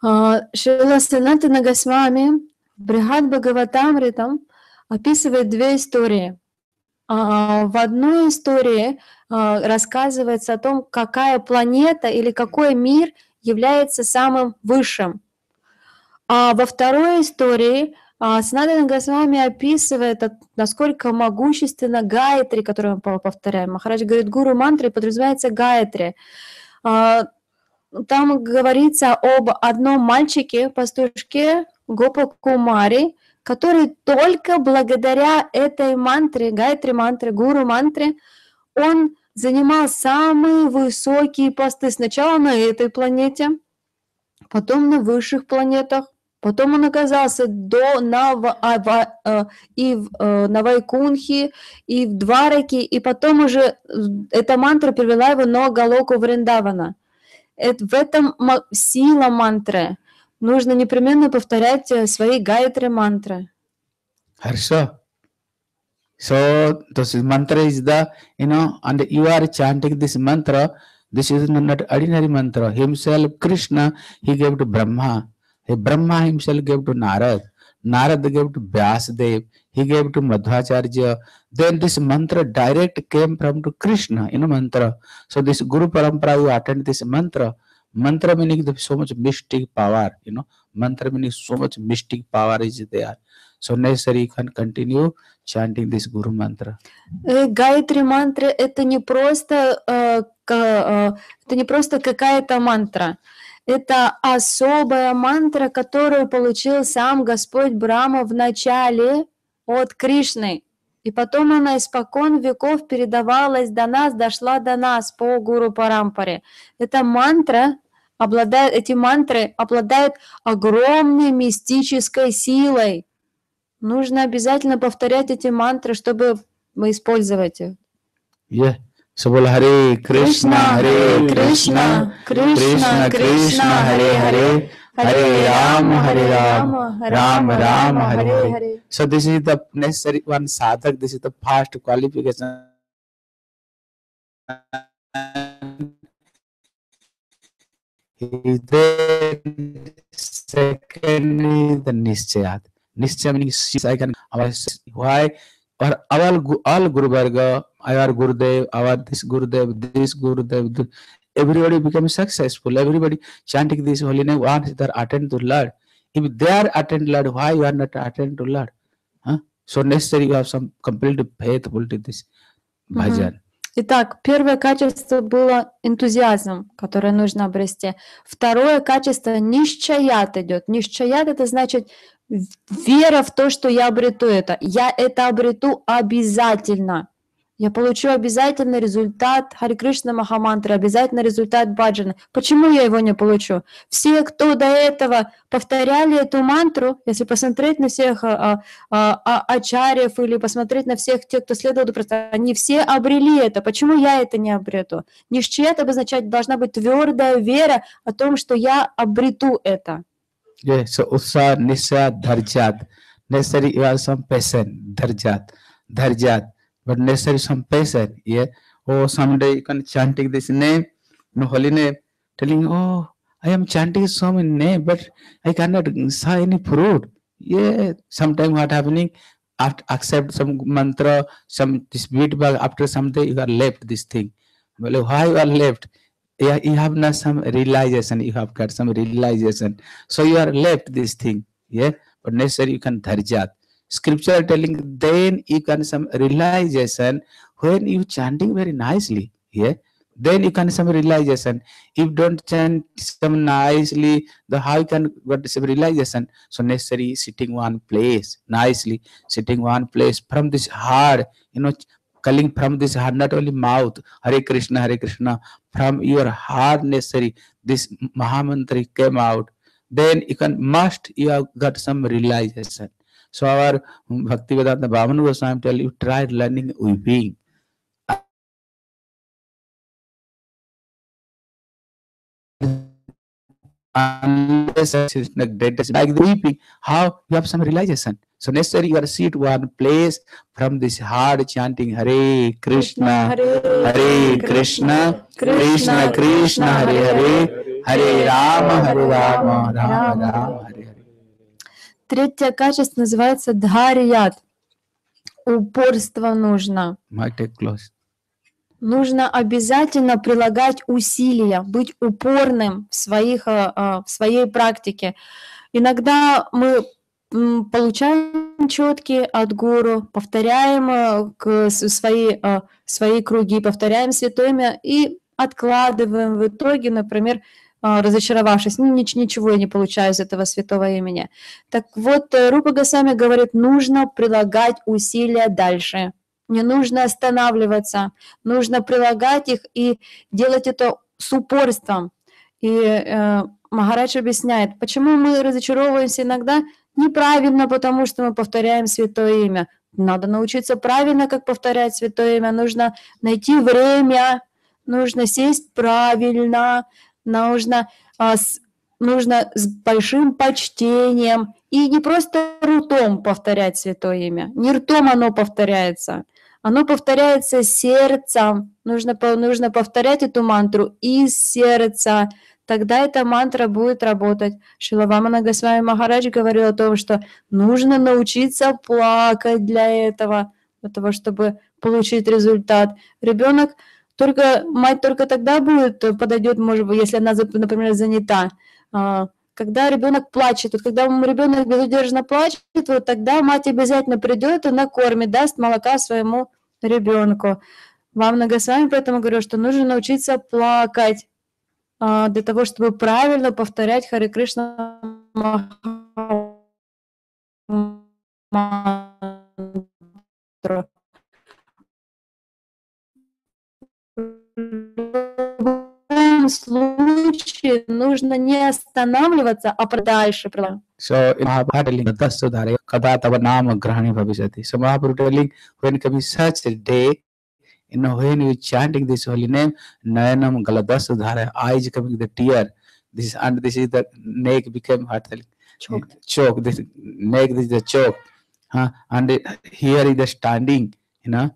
А, Шрила Санатана Госвами в Брихат Бхагаватамритам описывает две истории. А, В одной истории а, рассказывается о том, какая планета или какой мир является самым высшим. А во второй истории А Санатана Госвами описывает, насколько могущественно Гайатри, которую мы пов- повторяем. Махарадж говорит, гуру мантры подразумевается Гайатри. А, Там говорится об одном мальчике, пастушке Гопа Кумари, который только благодаря этой мантре, Гайатри мантре, гуру мантре, он занимал самые высокие посты сначала на этой планете, потом на высших планетах, потом он оказался до на, Ва- а- Ва- э, и в, э, на Вайкунхе, и в Двараке, и потом уже э, эта мантра привела его на Галоку Вриндавана. Эт- в этом сила мантры. Нужно непременно повторять э, свои гайатри мантры. Harsha. So this mantra is the you know, and you are chanting this mantra. This is not ordinary mantra. Himself, Krishna, he gave to Brahma. He, Brahma himself gave to Narad. Narad gave to Vyasadev. He gave to Madhvacharya. Then this mantra direct came from to Krishna, you know, mantra. So this Guru Parampara, you attend this mantra. Mantra meaning the so much mystic power, you know. Mantra meaning so much mystic power is there. So necessary you can continue chanting this Guru mantra. Э, Гайатри мантра это не просто э, ка- э, это не просто какая-то мантра. Это особая мантра, которую получил сам Господь Брама в начале от Кришны. И потом она испокон веков передавалась до нас, дошла до нас по Гуру Парампаре. Эта мантра обладает, эти мантры обладают огромной мистической силой. Нужно обязательно повторять эти мантры, чтобы использовать их. Yeah. So बोल Hare Krishna Hare Krishna Krishna Krishna Hare Hare Hare Ram Hare Ram Ram Ram Hare Hare so this is the necessary one sadhak this is the first qualification nishchay nishchay second is the nischayat nischaya meaning i can why? Our Gurudev, our this Gurudev, this Gurudev, everybody becomes successful. Everybody chanting this holy name once they attend to Lord. If they are attend Lord, why you are not attend to Lord? Huh? So necessary you have some complete faithful to this bhajan. Итак, первое качество было энтузиазм, которое нужно обрести. Второе качество нищаят идет. Нищаят это значит вера в то, что я обрету это. Я это обрету обязательно. Я получу обязательно результат Хари Кришна Махамантры, обязательно результат баджана. Почему я его не получу? Все, кто до этого повторяли эту мантру, если посмотреть на всех а, а, а, ачарьев или посмотреть на всех тех, кто следовал, просто они все обрели это. Почему я это не обрету? Нищет обозначать должна быть твердая вера о том, что я обрету это. Yeah, so Utsa, Nisha, Dharjat. Necessary you have some. But necessary some passion. Yeah. Oh, someday you can chanting this name, no holy name, telling, oh, I am chanting so many name, but I cannot saw any fruit. Yeah. Sometime what happening? After accept some mantra, some this bag, after some day you are left this thing. Well, why you are left? Yeah, you have not some realization, you have got some realization. So you are left this thing, yeah. But necessary you can dharjat. Scripture telling then you can some realization when you chanting very nicely, yeah. Then you can some realization. If don't chant some nicely, the how you can get some realization? So necessary sitting one place nicely, sitting one place from this heart, you know, calling from this heart, not only mouth, Hare Krishna, Hare Krishna, from your heart necessary, this Mahamantri came out then you can must you have got some realization. So our Bhaktivedanta Bhavan Goswami tell you try learning weeping. Unless it's like greatest like the weeping, how you have some realization. So necessary you are sit one place from this hard chanting Hare Krishna, Hare Krishna, Krishna Krishna, Hare Hare, Hare Rama, Hare Rama, Rama Rama, Hare Третье качество называется дхарият. Упорство нужно. Might take close. Нужно обязательно прилагать усилия, быть упорным в, своих, а, а, в своей практике. Иногда мы получаем четкие от гуру, повторяем э, к свои, э, свои круги, повторяем святое имя и откладываем в итоге, например, разочаровавшись, ну, нич- ничего я не получаю из этого святого имени. Так вот, э, Рупа Госвами говорит, нужно прилагать усилия дальше. Не нужно останавливаться, нужно прилагать их и делать это с упорством. И э, Махарадж объясняет, почему мы разочаровываемся иногда неправильно, потому что мы повторяем святое имя. Надо научиться правильно, как повторять святое имя. Нужно найти время, нужно сесть правильно, нужно, а, нужно с большим почтением и не просто ртом повторять святое имя. Не ртом оно повторяется, оно повторяется сердцем. Нужно, нужно повторять эту мантру из сердца. Тогда эта мантра будет работать. Шилавамана Госвами Махарадж говорил о том, что нужно научиться плакать для этого, для того, чтобы получить результат. Ребенок только, мать только тогда будет, э, подойдет, может быть, если она, например, занята. А, Когда ребенок плачет, вот когда ребенок безудержно плачет, вот тогда мать обязательно придет и накормит, даст молока своему ребенку. Вам Нагасвами поэтому говорю, что нужно научиться плакать а, для того, чтобы правильно повторять Харе Кришна мантру. В любом случае нужно не останавливаться, а дальше продолжать. So in Mahabharata telling das sudhare kada tava nama grahani bhavisati. So Mahabharata telling when comes such a day, you know, when you chanting this holy name, nayanam galadas sudhare, eyes coming the tear. This is and this is the neck became heart telling. Choked. Choke. This neck this is the choke. Huh? And it- here is the standing, you know.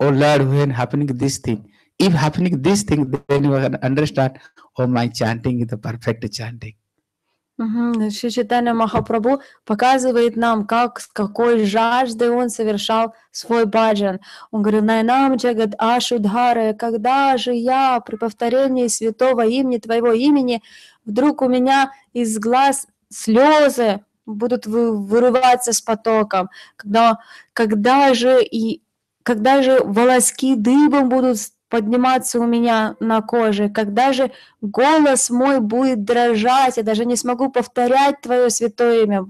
Oh Lord, when happening this thing. If happening this thing, then you can understand, oh my chanting is the perfect chanting. Мгм. Шри Чайтанья Махапрабху показывает нам, как, с какой жаждой он совершал свой баджан. Он говорил, Найнам Джагад Ашудхаре, когда же я при повторении святого имени Твоего имени, вдруг у меня из глаз слезы будут вы- вырываться с потоком, когда, когда же и когда же волоски дыбом будут подниматься у меня на коже, когда же голос мой будет дрожать, я даже не смогу повторять Твое святое имя,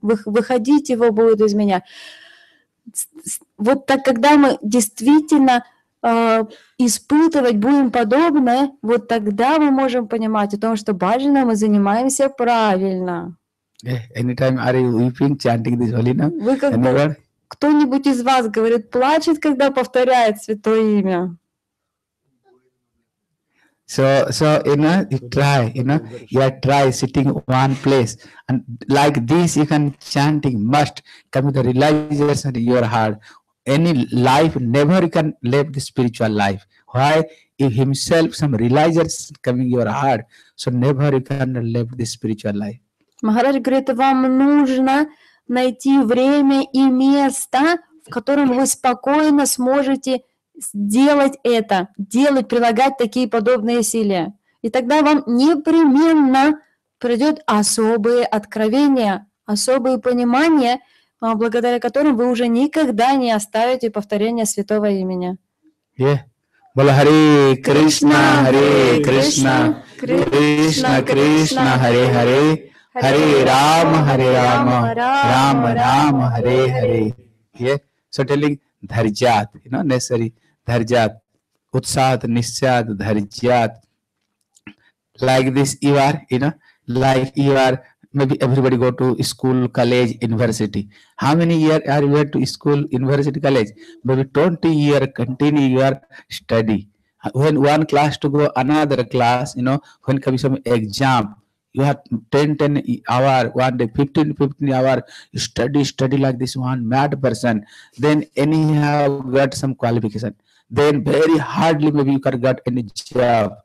Вы- выходить его будет из меня. Вот так, когда мы действительно э, испытывать будем подобное, вот тогда мы можем понимать о том, что баджаном мы занимаемся правильно. Yeah, anytime are you weeping, chanting this holy name? Вы Anyone? кто-нибудь из вас, говорит, плачет, когда повторяет святое имя? So, so you know, you try, you know, you are try sitting one place, and like this, you can chanting must come with the realization in your heart. Any life never you can live the spiritual life. Why? If himself some realization coming your heart, so never you can live the spiritual life. Махарадж говорит, вам нужно найти время и место, в котором вы спокойно сможете сделать это, делать, прилагать такие подобные усилия. И тогда вам непременно придет особые откровения, особые понимания, а, благодаря которым вы уже никогда не оставите повторение святого имени. Yeah. Hare Krishna, Hare Krishna, Krishna Krishna, Hare Hare, Hare Ram, Hare Ram, Ram Ram, Hare Hare. Yeah. So telling dharjat, you know, necessary dharjat, utsat, nisyat, dharjat. Like this, you are, you know, like you are. Maybe everybody go to school, college, university. How many year are you went to school, university, college? Maybe 20 year continue your study. When one class to go another class, you know, when comes some exam, you have 10, 10 hour, one day, 15, 15 hour, study, study like this one mad person. Then anyhow got some qualification. Then very hardly maybe you can get any job.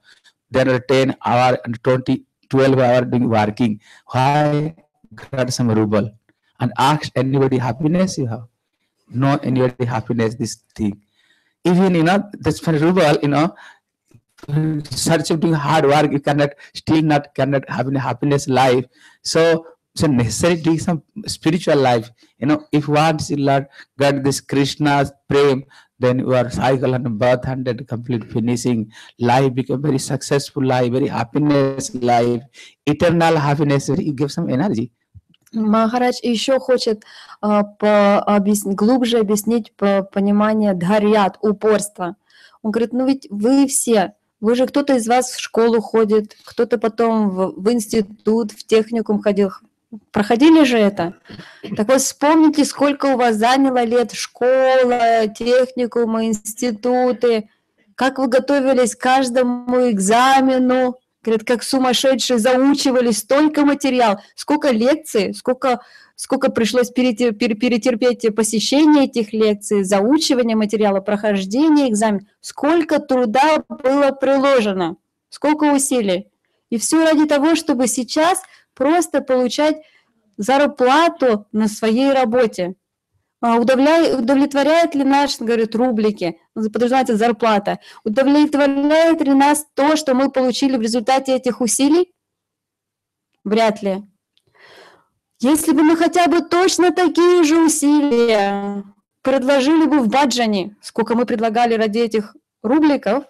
Then a 10 hour and 20, 12 hour doing working. Why get some ruble? And ask anybody happiness you have. No anybody happiness this thing. Even you know this ruble, you know, search of doing hard work, you cannot still not cannot have any happiness life. So so necessary doing some spiritual life. You know, if once you learn get this Krishna's prem, then your cycle and birth and complete finishing life become very successful life, very happiness life, eternal happiness. You give some energy. Махарадж еще хочет объяс- глубже объяснить по- понимание дхарьят, упорства. Он говорит, ну ведь вы все, вы же кто-то из вас в школу ходит, кто-то потом в, в институт, в техникум ходил. Проходили же это? Так вот вспомните, сколько у вас заняло лет школа, техникумы, институты, как вы готовились к каждому экзамену, Говорит, как сумасшедшие заучивали столько материал, сколько лекций, сколько, сколько пришлось перетер- пере- перетерпеть посещение этих лекций, заучивание материала, прохождение экзамен. Сколько труда было приложено, сколько усилий. И все ради того, чтобы сейчас просто получать зарплату на своей работе. А удовлетворяет ли наш, говорит, рублики, подразумевается зарплата, удовлетворяет ли нас то, что мы получили в результате этих усилий? Вряд ли. Если бы мы хотя бы точно такие же усилия предложили бы в Баджане, сколько мы предлагали ради этих рубликов,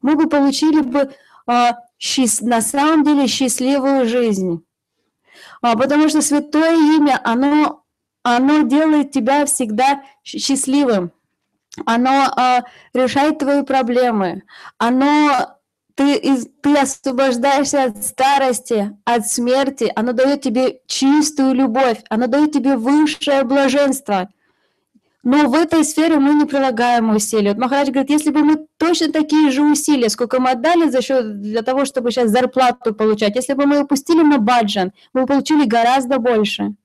мы бы получили бы счаст- на самом деле счастливую жизнь. А, потому что святое имя, оно, оно делает тебя всегда счастливым. Оно а, решает твои проблемы. Оно ты, ты освобождаешься от старости, от смерти. Оно дает тебе чистую любовь. Оно дает тебе высшее блаженство. Но в этой сфере мы не прилагаем усилий. Вот Махарадж говорит, если бы мы точно такие же усилия, сколько мы отдали за счет для того, чтобы сейчас зарплату получать, если бы мы упустили на баджан, мы бы получили гораздо больше.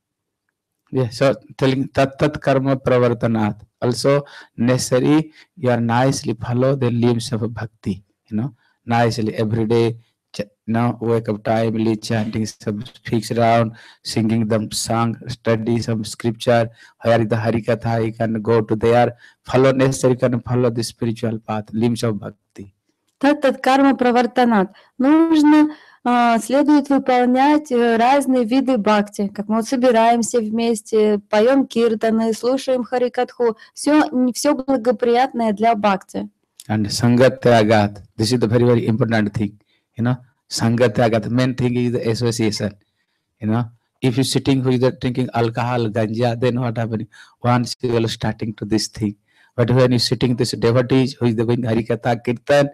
Yeah, so telling tat tat karma pravartanat. Also necessary you are nicely follow the limbs of bhakti, you know, nicely every day, know, wake up timely, chanting some speaks around, singing them song, study some scripture, where the Harikatha, you can go to there, follow necessary, can follow the spiritual path, limbs of bhakti. Тат карма правартанат. Нужно, а, следует выполнять э, разные виды бхакти, как мы вот собираемся вместе, поем киртаны, слушаем харикатху. Все, все благоприятное для бхакти. And Sangat Tyagat, this is the very, very important thing. You know, Sangat the main thing is the association. You know, if you're sitting with the drinking alcohol, ganja, then what happening? Once you are starting to this thing. But when you're sitting this devotees who is the going Harikatha Kirtan,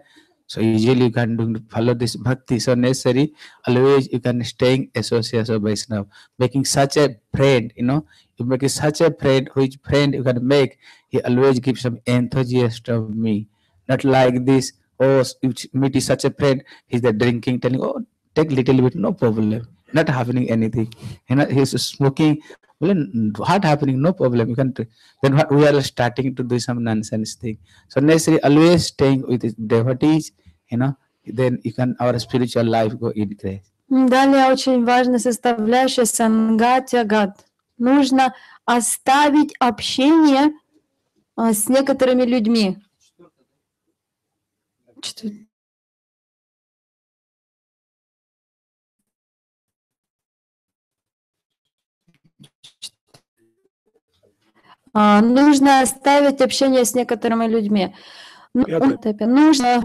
so usually you can do, follow this bhakti. So necessary, always you can staying association of Vaishnava, making such a friend, you know, you make such a friend, which friend you can make, he always gives some enthusiasm of me not like this oh s- if meet is such a friend he's the drinking telling oh take little bit no problem not happening anything you know he's smoking well n- what happening no problem you can tr- then what we are starting to do some nonsense thing so necessarily always staying with his devotees you know then you can our spiritual life go increase М, Далее очень важная составляющая сангатягат. Нужно оставить общение а, с некоторыми людьми. А, Нужно оставить общение с некоторыми людьми. Ну, опять. Нужно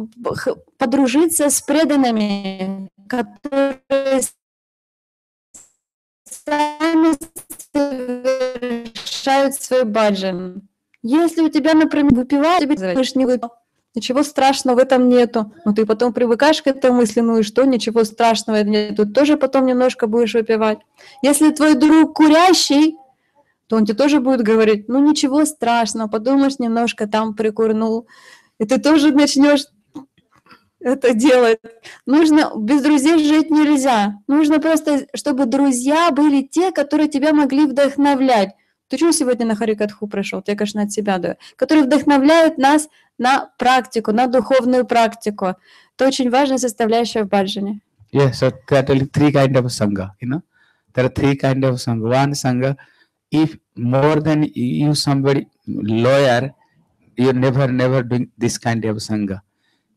подружиться с преданными, которые сами совершают свой баджан. Если у тебя, например, выпивают, тебе не выпил. Ничего страшного в этом нету. Но ты потом привыкаешь к этой мысли, ну и что, ничего страшного нету. Тоже потом немножко будешь выпивать. Если твой друг курящий, то он тебе тоже будет говорить, ну ничего страшного, подумаешь, немножко там прикурнул. И ты тоже начнешь это делать. Нужно, без друзей жить нельзя. Нужно просто, чтобы друзья были те, которые тебя могли вдохновлять. Ты чего сегодня на Харикатху пришел? Я, конечно, от себя даю. Которые вдохновляют нас на практику, на духовную практику. Это очень важная составляющая в баджане. Yeah, so there are three kind of sangha, you know. There are three kind of sangha. One sangha, if more than you somebody lawyer, you never never doing this kind of sangha.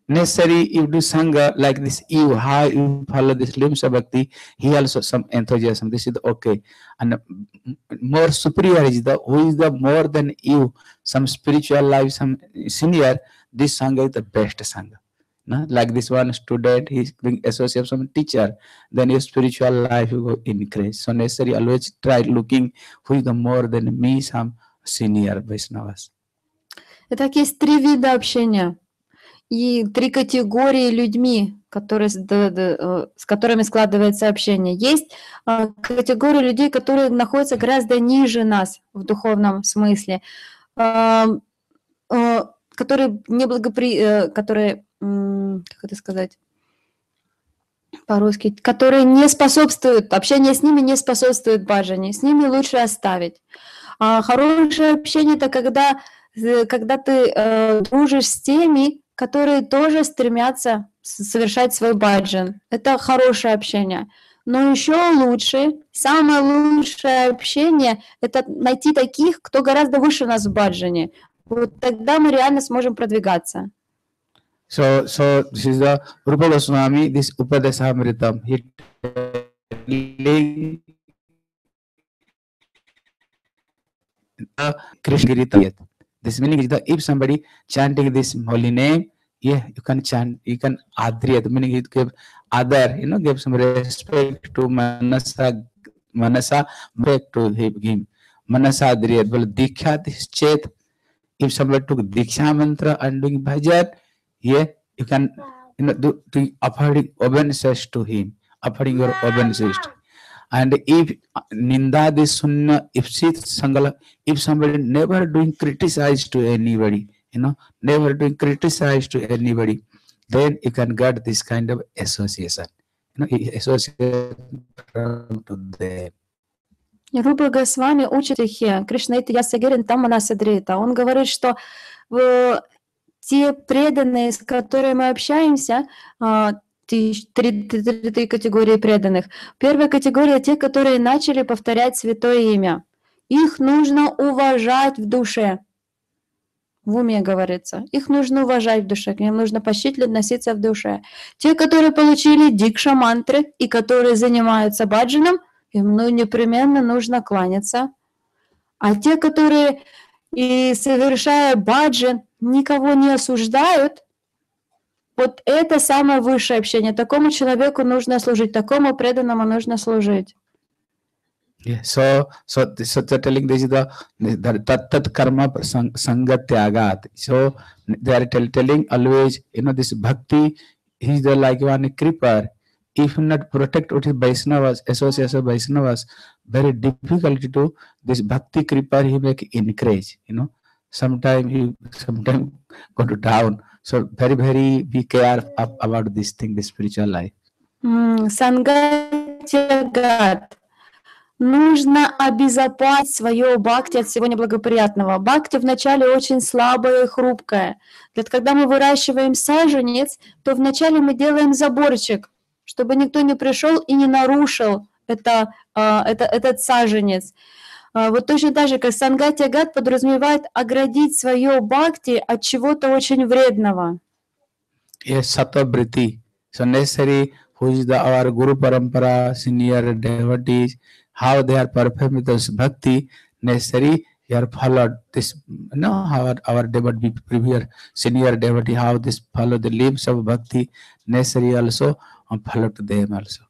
necessary you do sangha like this you how you follow this limsa bhakti he also some enthusiasm this is the okay and m- more superior is the who is the more than you some spiritual life some senior this sangha is the best sangha no? like this one student he's being associate with some teacher then your spiritual life will increase so necessary always try looking who is the more than me some senior Vaishnavas. Итак, есть три вида общения И три категории людьми, которые, с- э, которыми складывается общение. Есть а, категория людей, которые находятся гораздо ниже нас в духовном смысле, а, э, которые неблагопри... э, которые, как это сказать, по-русски, которые не способствуют, общение с ними не способствует баджане, с ними лучше оставить. А хорошее общение это когда, э, когда ты э, дружишь с теми, которые тоже стремятся совершать свой баджан. Это хорошее общение. Но еще лучше, самое лучшее общение – это найти таких, кто гораздо выше нас в баджане. Вот тогда мы реально сможем продвигаться. So, so this is the Rupa Goswami, this Upadeshamritam. He telling the Krishna Giri This meaning is that if somebody chanting this holy name, yeah, you can chant, you can adriyat, meaning it give other, you know, give some respect to Manasa, Manasa, back to him. Manasa adriyat, well, Diksha, this chet, if somebody took Diksha mantra and doing bhajan, yeah, you can you know do, do offering obeisances to him, offering your obeisances. And if uh, ninda this sunna, if sit sangala, if somebody never doing criticize to anybody, you know, never doing criticize to anybody, then you can get this kind of association. You know, association to them. Рупа Госвами учит стихе Кришнаита Ясагирин Тамана Садрита. Он говорит, что те преданные, с которыми мы общаемся, а, три, три- три- категории преданных. Первая категория – те, которые начали повторять святое имя. Их нужно уважать в душе. В уме говорится. Их нужно уважать в душе, к ним нужно почтительно относиться в душе. Те, которые получили дикша мантры и которые занимаются баджаном, им ну, непременно нужно кланяться. А те, которые и совершая баджан, никого не осуждают, вот это самое высшее общение. Такому человеку нужно служить, такому преданному нужно служить. Yeah. So, so, so telling this is the, the tat, tat karma sang, sangatyagat. So they are tell, telling always, you know, this bhakti, he's the like one creeper. If not protect with his Vaishnavas, association of Vaishnavas, very difficult to do this bhakti creeper, he make increase, you know. Sometime he sometime go to down. So very, very be care ab- about this thing, the spiritual life. Сангатягат. Нужно обезопасить свое бхакти от всего неблагоприятного. Бхакти вначале очень слабое и хрупкое. Когда мы выращиваем саженец, то вначале мы делаем заборчик, чтобы никто не пришел и не нарушил это, а, это, этот саженец. А, Вот точно так же, как сангатягат подразумевает оградить свое бхакти от чего-то очень вредного. Yes, Satavriti. So necessary who is the our Guru Parampara, senior devotees, how they are performing this bhakti, necessary you are followed this you know our, our devotee previous senior devotee, how this follow the limbs of bhakti, necessary also um, follow to them also.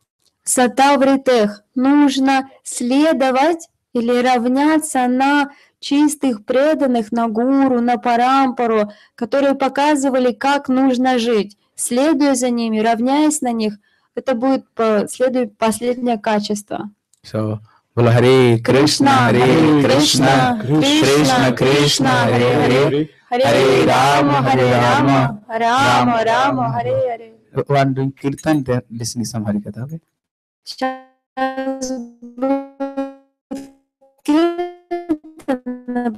Сатавритех нужно следовать или равняться на чистых преданных, на гуру, на парампару, которые показывали, как нужно жить. Следуя за ними, равняясь на них, это будет следует последнее качество. So Bola Hare Krishna, Hare Krishna, Krishna, Krishna Hare Hare. Харе Рама, Харе Рама, Рама, Рама, Харе Харе. One doing kirtan, they are listening some Harikatha. Okay?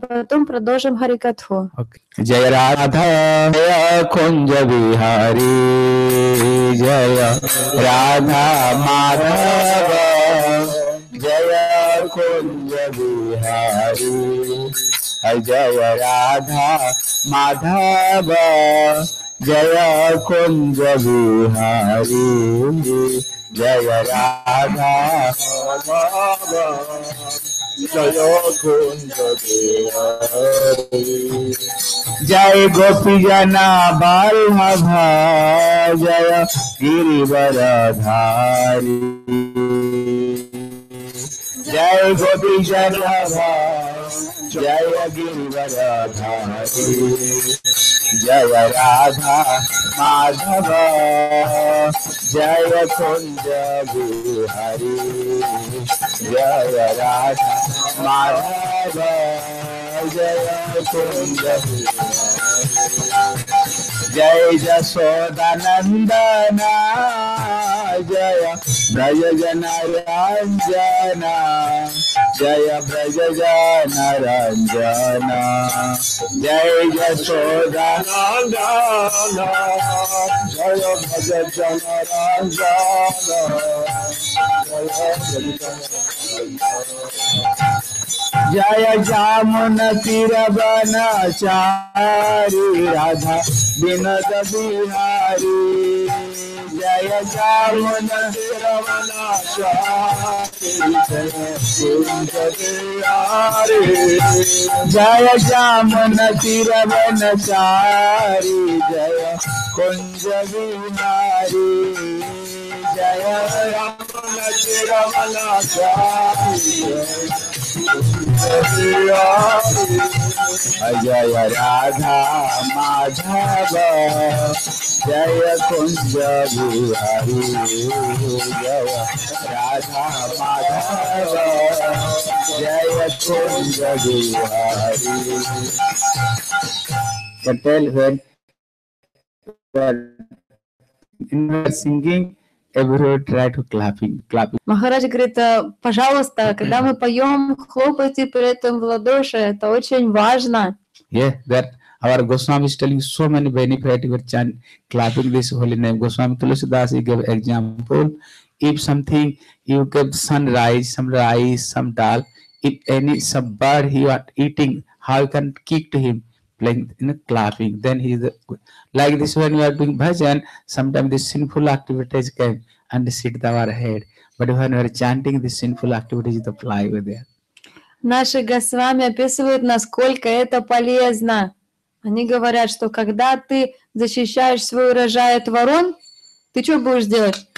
потом продолжим Харикатху. Jaya Radha, Jaya Kunja Vihari, Jaya Radha Madhava, Jaya Kunja Vihari, Jaya Radha Madhava, Jaya Kunja Vihari, Jaya Radha Madhava, जय गोपी जना बाल जय गिरिवर धारी जय गोपी जना जय गिरिवर धारी जय राधा माधव जय कुंज बिहारी जय राधा माधव जय कुंज जय जसोदा नंदना जय ब्रज जन रंजना जय ब्रज जन रंजना जय नंदना जय भज जन जय जामुन तीरवन चारी राधा विनोद Bihari. Jaya Jarvana Ramana Jaya Jamana Tiravana Chari Jaya Kunja Vihari Jaya Ramana Tiravana Chari जय राधा माधव, जय कुंज बिहारी जय राधा माधव, जय कुंज Bihari when in singing. everyone try to clapping clapping Махарадж говорит, «Э, пожалуйста, когда мы поем, хлопайте при этом в ладоши, это очень важно. Yeah, that our Goswami is telling so many benefit with chant, clapping this holy name. Goswami Tulsidas he gave example. If something you give sunrise, some rice, some dal, if any some bird he are eating, how you can kick to him, playing you know, clapping. Then he is like this when we are doing bhajan, sometimes the sinful activities come and sit down our head. But when we are chanting, the sinful activities the fly over there. Наши Госвами описывают, насколько это полезно. Они говорят, что когда ты защищаешь свой урожай от ворон, ты что будешь делать?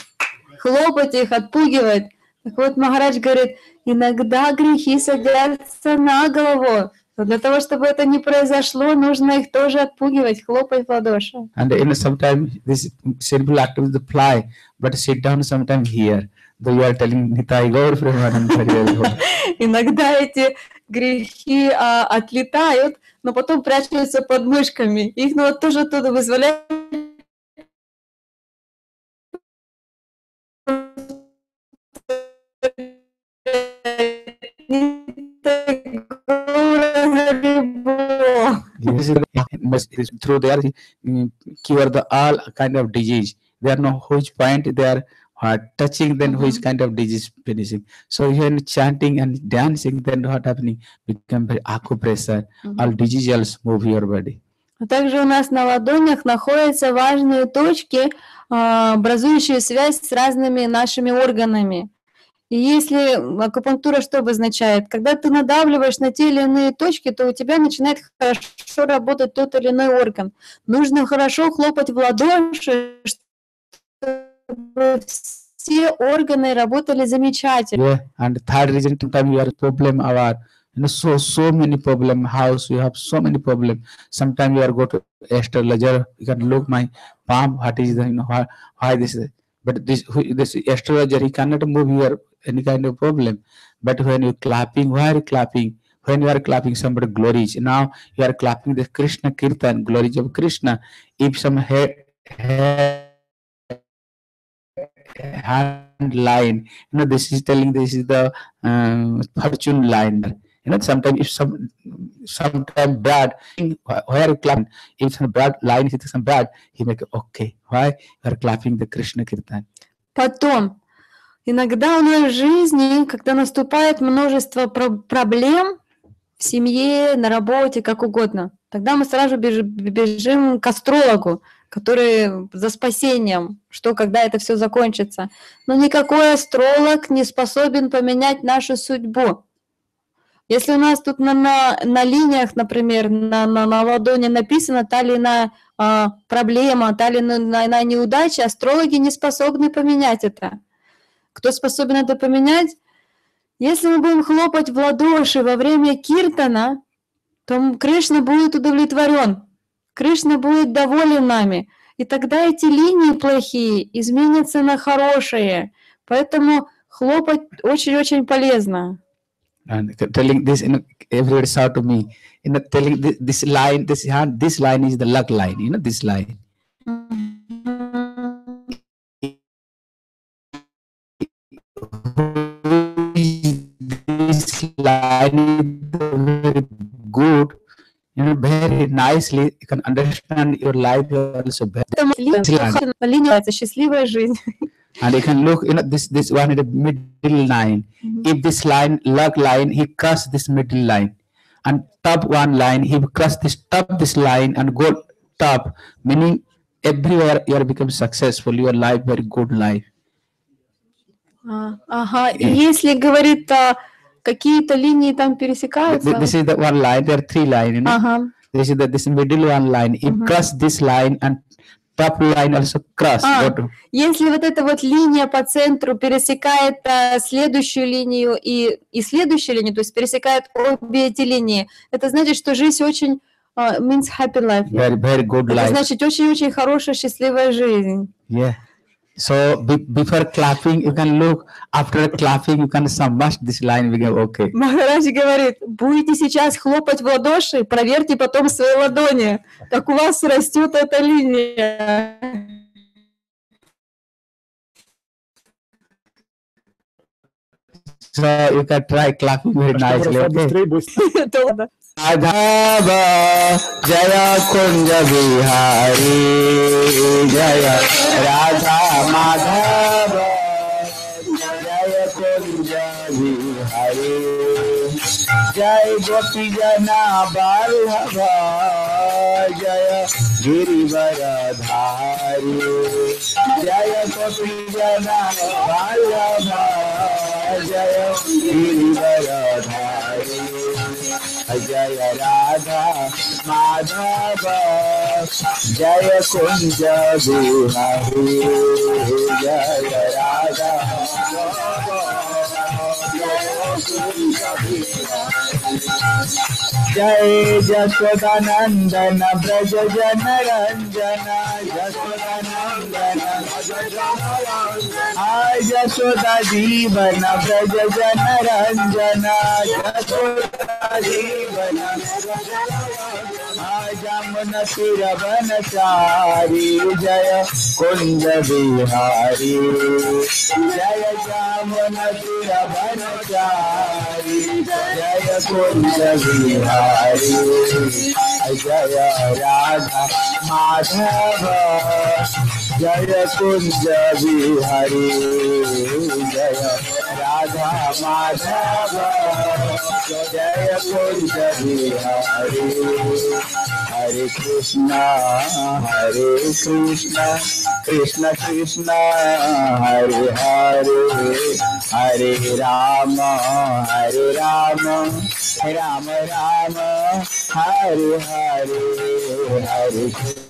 Хлопать их, отпугивать. Так вот, Махарадж говорит, иногда грехи садятся на голову. Но для того, чтобы это не произошло, нужно их тоже отпугивать, хлопать в ладоши. And know, sometimes this sinful activities the fly, but sit down sometimes here. Though you are telling Nitai Gaur Premanand Hari Hari Gaur. Иногда эти грехи а, отлетают, но потом прячутся под мышками. Их ну, вот тоже оттуда вызволяют. This is the- through their mm, cure the all kind of disease. They are no which point they are uh, touching, then which kind of disease finishing. So when chanting and dancing, then what happening? Become acupressure. All diseases move your body. А также у нас на ладонях находятся важные точки, а, образующие связь с разными нашими органами. И если акупунктура что обозначает? Когда ты надавливаешь на те или иные точки, то у тебя начинает хорошо работать тот или иной орган. Нужно хорошо хлопать в ладоши, чтобы все органы работали замечательно. Yeah, but this this astrologer he cannot move your any kind of problem but when you clapping why are you clapping when you are clapping somebody glories now you are clapping the krishna kirtan glories of krishna if some head, head hand line you know this is telling this is the um, fortune line you know sometimes if some sometimes bad where you clap if some bad line is some bad he make okay why you are clapping the krishna kirtan Потом, иногда у нас в жизни, когда наступает множество про- проблем в семье, на работе, как угодно, тогда мы сразу беж- бежим к астрологу. которые за спасением, что когда это все закончится. Но никакой астролог не способен поменять нашу судьбу. Если у нас тут на, на, на линиях, например, на, на, на ладони написано та или иная а, проблема, та или иная неудача, астрологи не способны поменять это. Кто способен это поменять? Если мы будем хлопать в ладоши во время киртана, то Кришна будет удовлетворен. Кришна будет доволен нами. И тогда эти линии плохие изменятся на хорошие. Поэтому хлопать очень-очень полезно. and t- telling this, you know, everybody shout to me, you know, telling this, this line, this hand, this line is the luck line, you know, this line. This line is very good, you know, very nicely. You can understand your life also better. Поэтому линия линия называется «Счастливая жизнь». And you can look, you know, this this one is the middle line. Mhm. If this line, luck line, he cross this middle line. And top one line, he cross this top this line and go top, meaning everywhere you are become successful, your life very good life. А, Ага, и Э. если, говорит, а, какие-то линии там пересекаются, This is the one line, there are three line, you know. ага, This is the this middle one line. If Mhm. cross this line and top line also cross. А. to- если вот эта вот линия по центру пересекает а, следующую линию и, и следующую линию, то есть пересекает обе эти линии, это значит, что жизнь очень а, means happy life. very, very good Это life. значит очень-очень хорошая, счастливая жизнь. Yeah. So be, before clapping, you can look. After clapping, you can smash this line. Become okay. Махарадж говорит, будете сейчас хлопать в ладоши, проверьте потом свои ладони, как у вас растет эта линия. So you can try clapping very nicely. Okay. Madhav जय कुंज बिहारी, जय राधा माधव, जय कुंज बिहारी। जय गोपी जना बाल जय गिरिवर धारी जय गोपी जना बाल जय गिरिवर धारी जय राधा माधव जय कुंज बिहारी जय राधा जय जसोदानंदन ब्रज जन रंजन जसोदानंदन आय जसोदा जीवन ब्रज जन रंजन जसोदा जीवन जमुन तीर वन जय कुंज बिहारी जय जामुन तीर वन जय कुंज बिहारी जय राधा माधव। जय कुंज बिहारी, जय राधा माधव, जय कुंज बिहारी। हरे कृष्णा हरे कृष्णा, कृष्ण कृष्ण, हरे हरे। हरे राम हरे राम राम राम, हरे हरे। हरे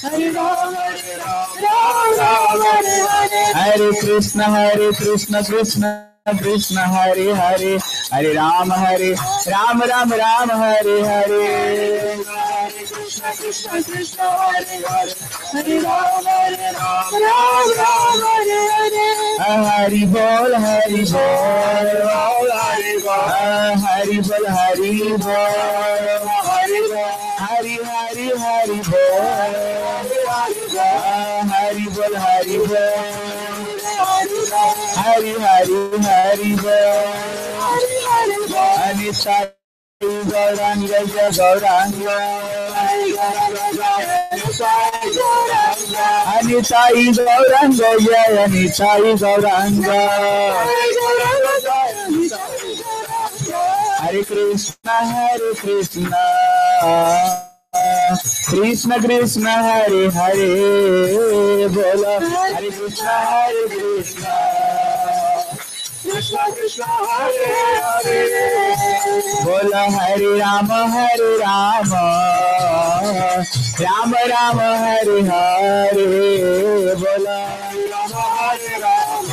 हरे कृष्ण, हरे हरे हरे राम हरे राम राम राम हरे हरे कृष्ण कृष्ण, हरे हरे हरे राम हरे राम राम हरे हरे हरि। बोल हरि बोल हरि बोल। हरि बोल हरि बोल हरि बोल। Hari Hari Hari Bol, Hari Bol, Hari Bol, Hari Hari Hari Bol. Anita Gauranga Gauranga Anita Gauranga Jai Anita Gauranga Hare Krishna Hare Krishna Krishna Krishna Hare हरे बोला। हरे कृष्ण हरे कृष्ण। कृष्ण कृष्ण हरे हरे। बोला हरे राम हरे राम। राम राम हरे हरे बोला। राम हरे राम।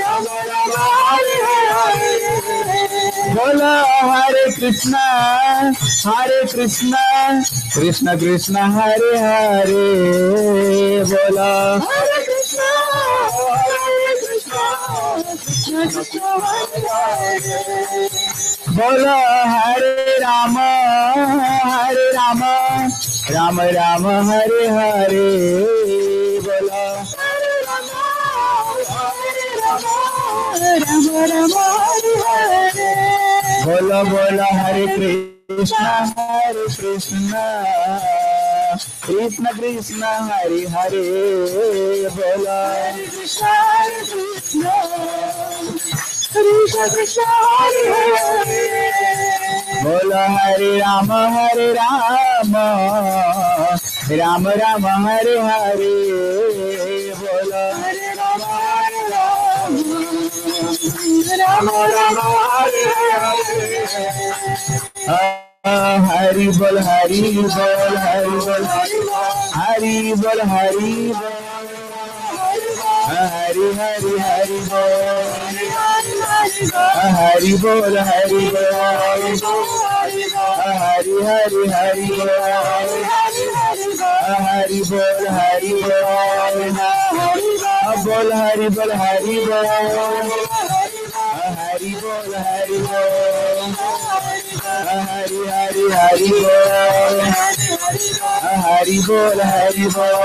राम राम हरे हरे। कृष्णा हरे कृष्णा। कृष्ण कृष्ण हरे हरे बोला। हरे कृष्णा बोलो हरे राम हरे राम। राम राम हरे हरे बोलो। राम राम हरे हरे। বলো বলো হরে কৃষ্ণ হরে কৃষ্ণ কৃষ্ণ কৃষ্ণ হরে হরে বলো কৃষ্ণ কৃষ্ণ কৃষ্ণ হরে হরে বলো হরে রাম হরে রাম রাম রাম হরে হরে বলো राम राम हरे हरि बोल हरि बोल हरि बोल हरि बोल हरि बोल। हरि हरि हरि बोल। हरि बोल हरि बोल। हरि हरि हरि बोल। हरि बोल हरि बोल। बोल, हरि बोल हरि बोल। Hari Bol Hari Bol Ah, Hari Hari Ah, Hari Bol Ah, Hari Bol Hari Bol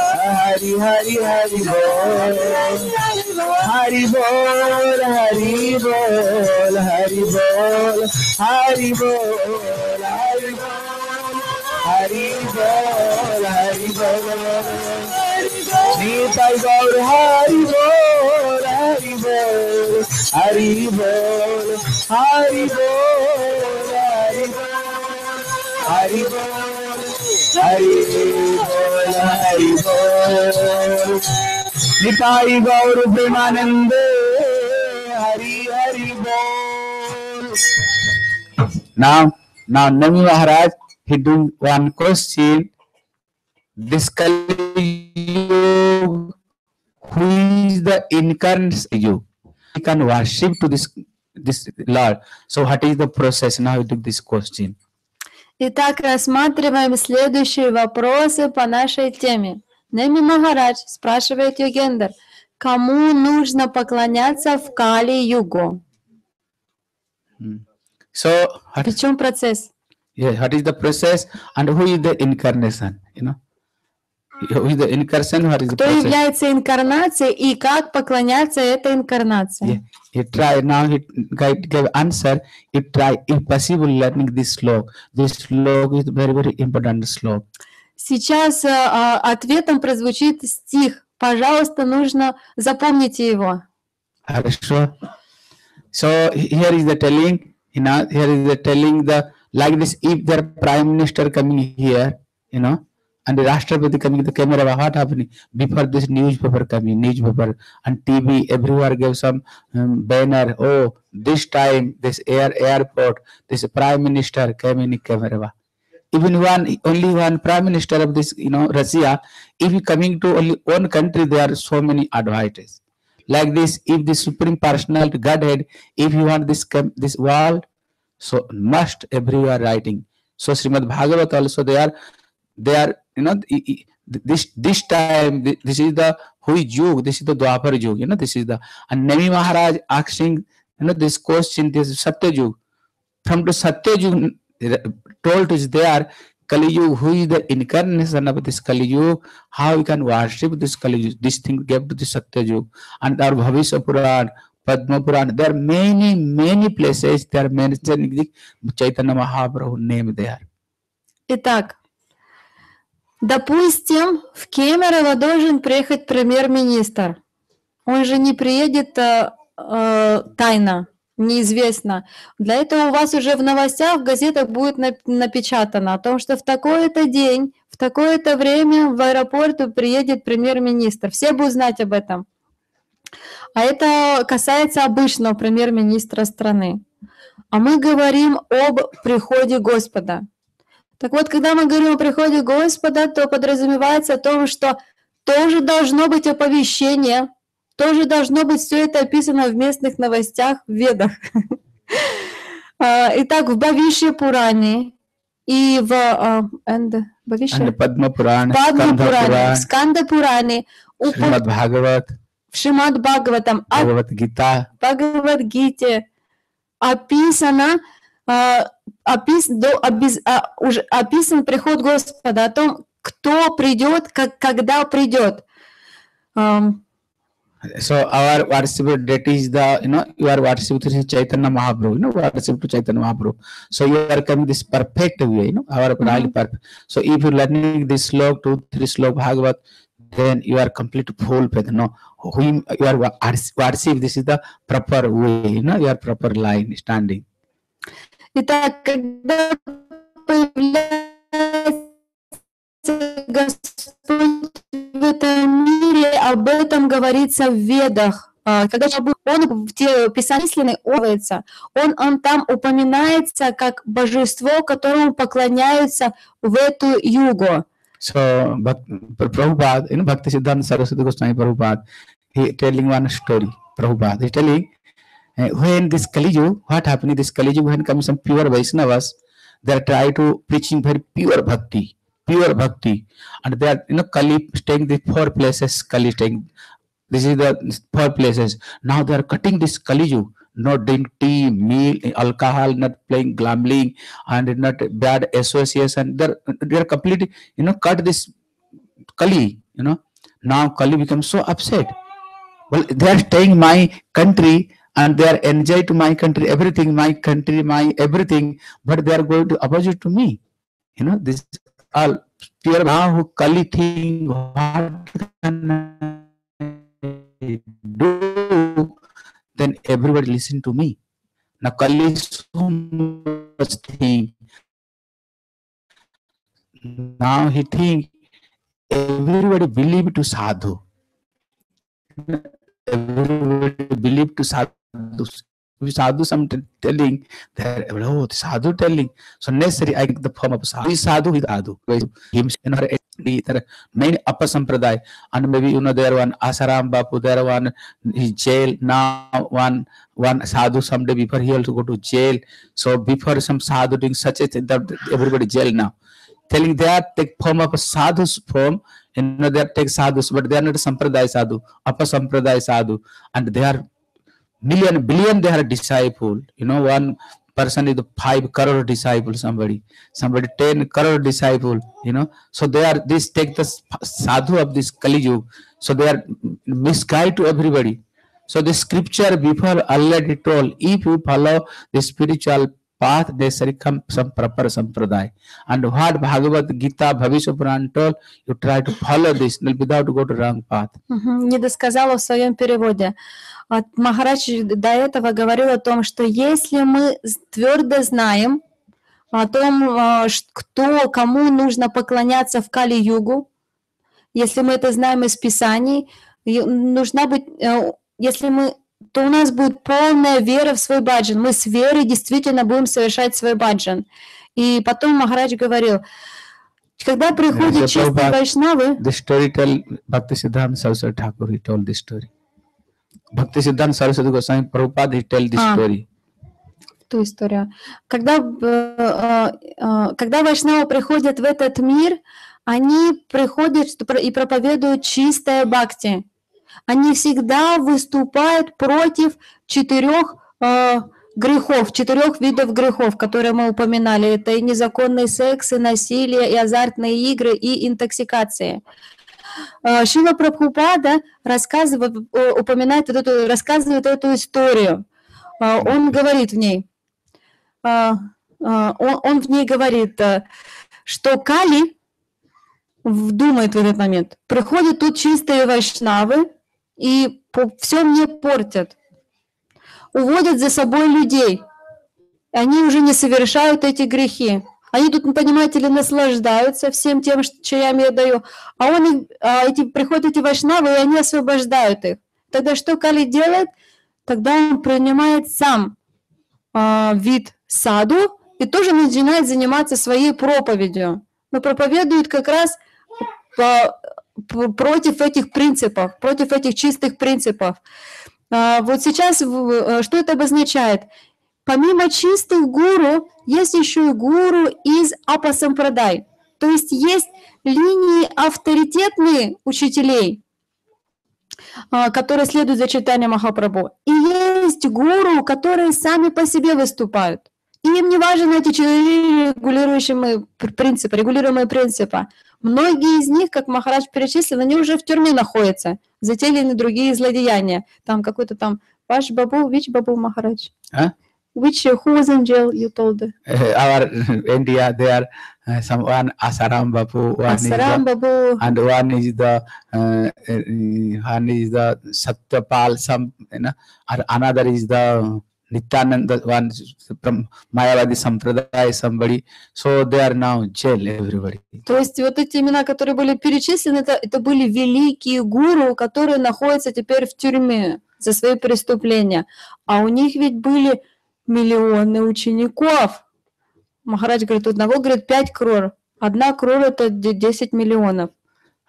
Ah, Hari Hari Hari Bol Hari Bol Hari Bol Hari Bol Hari Bol Hari Bol Hari Bol Hari Bol Nitai গৌর হরি বল হরি বল हरि बोल हरि बोल हरि बोल निताई गौर प्रेमानंद, हरि हरि बोल। Now now नमी Maharaj he one one question This who is the incarnate you? You can worship to this this Lord. So what is the process? Now we do this question. Итак, рассматриваем следующие вопросы по нашей теме. Неми Магарадж спрашивает Йогендер, кому нужно поклоняться в Кали-югу? So what В чем процесс? yeah, what is the process and who is the incarnation? You know, Кто является инкарнацией и как поклоняться этой инкарнации? He try now he gave answer. He try if possible learning this slok. This slok is very very important slok. Сейчас э, а, ответом прозвучит стих. Пожалуйста, нужно запомните его. Хорошо. So he- here is the telling. You know, here is the telling the like this. If the prime minister coming here, you know, and the Rashtrapati coming the camera, what happening? Before this newspaper coming, newspaper and TV, everywhere gave some um, banner. Oh, this time, this air airport, this prime minister came in camera. Even one, only one prime minister of this, you know, Russia, if you coming to only one country, there are so many advantages. Like this, if the supreme personality, Godhead, if you want this this world, so must everywhere writing. So Srimad Bhagavat also they are they are you know i- i- this this time thi- this is the Hui Yug, this is the Dwapar Yug, you know this is the and Nami Maharaj asking you know this question this is Satya Yug from the Satya Yug uh, told is there Kali Yug who is the incarnation of this Kali Yug how we can worship this Kali Yug this thing gave to the Satya Yug and our Bhavisya Puran Padma Puran there are many many places there are mentioning the Chaitanya Mahaprabhu name there Итак, допустим, в Кемерово должен приехать премьер-министр. Он же не приедет э, э, тайно, неизвестно. Для этого у вас уже в новостях, в газетах будет нап- напечатано о том, что в такой-то день, в такое-то время в аэропорту приедет премьер-министр. Все будут знать об этом. А это касается обычного премьер-министра страны. А мы говорим об приходе Господа. Так вот, когда мы говорим о приходе Господа, то подразумевается о том, что тоже должно быть оповещение, тоже должно быть все это описано в местных новостях, в ведах. *laughs* А, Итак, в Бавише Пуране и в а, Падма Пуране, в Сканда Пуране, в Шимад Бхагаватам, а Bhagavad Gita, Бхагавадгите описано, а, опис- до- обез- а, уже описан приход Господа, о том, кто придет, как, когда придет. Ам, So our worship that is the you know you are worship to Chaitanya Mahaprabhu, you know worship to Chaitanya Mahaprabhu. So you are coming this perfect way, you know our really perfect. So if you learning this slok two three slok Bhagavat, then you are complete full faith. No, whom you are worship. This is the proper way, you know your proper line standing. Итак, когда появляется Господь в этом мире, об этом говорится в Ведах. А, Когда он в писанисленной овается, он, он там упоминается как божество, которому поклоняются в эту югу. So Prabhupada, you know Bhakti Siddhanta Saraswati Goswami Prabhupada, he telling one story. Prabhupada, he telling when this Kali what happened in this Kali when comes some pure Vaishnavas, they are try to preaching very pure bhakti, pure bhakti, and they are you know Kali staying the four places, Kali staying. This is the four places. Now they are cutting this Kali not drink tea, meal, alcohol, not playing gambling, and not bad association. They're they're completely you know cut this Kali. You know now Kali becomes so upset. Well, they are staying my country and they are enjoy to my country, everything, my country, my everything, but they are going to opposite to me. You know, this is all pure who Kali thing, what can I do? Then everybody listen to me. Now Kali so much thing. Now he think everybody believe to sadhu. Everybody believe to sadhu. If sadhu some t- telling that oh the sadhu telling so necessary I get the form of sadhu. Sadhu is sadhu. Him you there many upper sampradaya and maybe you know there one Asaram Bapu there one his jail now one one sadhu someday before he also go to jail. So before some sadhu doing such a thing that everybody jail now. Telling that take form of a sadhu's form you know they take sadhus but they are not sampradaya sadhu upper sampradaya sadhu. And they are million billion they are disciple you know one person is the five crore disciple somebody somebody 10 crore disciple you know so they are this take the sadhu of this kali yuga so they are misguide to everybody so the scripture before already told if you follow the spiritual path necessary come some proper sampradaya and what bhagavad gita bhavishya puran told you try to follow this without go to wrong path Мгм, Не досказала в своем переводе. А Махарадж до этого говорил о том, что если мы твердо знаем о том, а, кто, кому нужно поклоняться в Кали-югу, если мы это знаем из Писаний, нужна быть, э, если мы, то у нас будет полная вера в свой баджан. Мы с верой действительно будем совершать свой баджан. И потом Махарадж говорил, когда приходят чистые вайшнавы, The story tell Bhakti Siddhanta Saraswati Thakur, he told this story. Siddhanta Saraswati Goswami Prabhupada, he tell this Ah. story. ту историю. Когда, э, э, э, когда вайшнавы приходят в этот мир, они приходят и проповедуют чистое бхакти. Они всегда выступают против четырех грехов, четырех видов грехов, которые мы упоминали. Это и незаконный секс, и насилие, и азартные игры, и интоксикация. Э, Шила Прабхупада рассказывает, э, упоминает вот эту, рассказывает эту историю. Э, Он говорит в ней, а, а, он, он в ней говорит, э, что Кали думает в этот момент, приходят тут чистые вайшнавы и все мне портят, уводят за собой людей, они уже не совершают эти грехи. Они тут, понимаете ли, наслаждаются всем тем, что я даю, а он а эти, приходят эти вайшнавы, и они освобождают их. Тогда что Кали делает? Тогда он принимает сам а, вид саду и тоже начинает заниматься своей проповедью. Но проповедует как раз по- п- против этих принципов, против этих чистых принципов. А, Вот сейчас э, что это обозначает? Помимо чистых гуру, есть еще и гуру из апасампрадай. То есть есть линии авторитетные учителей, а, которые следуют за читанием Махапрабху. И есть гуру, которые сами по себе выступают. И им не важны эти четыре регулирующие пр- принципы, регулируемые принципы. Многие из них, как Махарадж перечислил, они уже в тюрьме находятся за те или иные другие злодеяния. Там какой-то там ваш бабу, which бабу Махарадж? Huh? Which, uh, who was in jail, you told? Uh, our India, there uh, some one Asaram Bapu, one is the- бабу. and one is the uh, uh, one is the Satyapal, some you know, or another is the Nityananda, one from Mayavadi Sampradaya, somebody. So they are now jail, everybody. То есть вот эти имена, которые были перечислены, это, это были великие гуру, которые находятся теперь в тюрьме за свои преступления. А у них ведь были миллионы учеников. Махарадж говорит, у одного, говорит, 5 крор. Одна крор это де- 10 миллионов.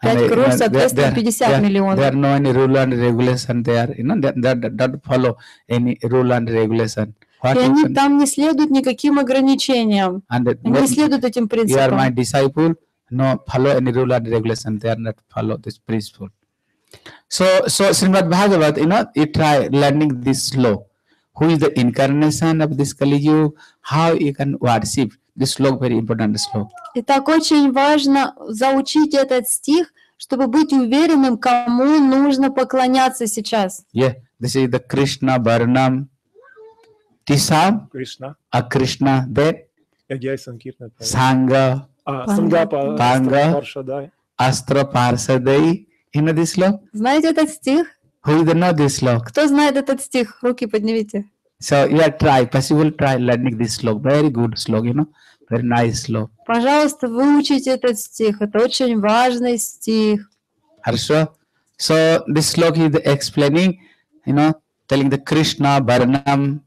And, 5 uh, крор, соответственно, there- 50 there- There миллионов. are no any rule and regulation there, you know, that, that, that follow any rule and regulation. What И они там не следуют никаким ограничениям. Они не следуют этим you are my принципам. disciple, no follow any rule and regulation. They are not follow this principle. So, so Srimad Bhagavat, you know, you try learning this slow. Who is the incarnation of this Kali Yuga? How you can worship this slok, very important slok. Итак, очень важно заучить этот стих, чтобы быть уверенным, кому нужно поклоняться сейчас. Yeah, this is the Krishna Varnam Tisam, Кришна, a Krishna, Санкиртна. Sangha, А. Паршадай. Astra Parsadai. You know this slok? Знаете этот стих? Who is the know this slok? Кто знает этот стих? Руки поднимите. So you are try, possible try learning this slok. Very good slok, you know, very nice slok. Пожалуйста, выучите этот стих. Это очень важный стих. Harsha. So this slok is explaining, you know, telling the Krishna Varnam.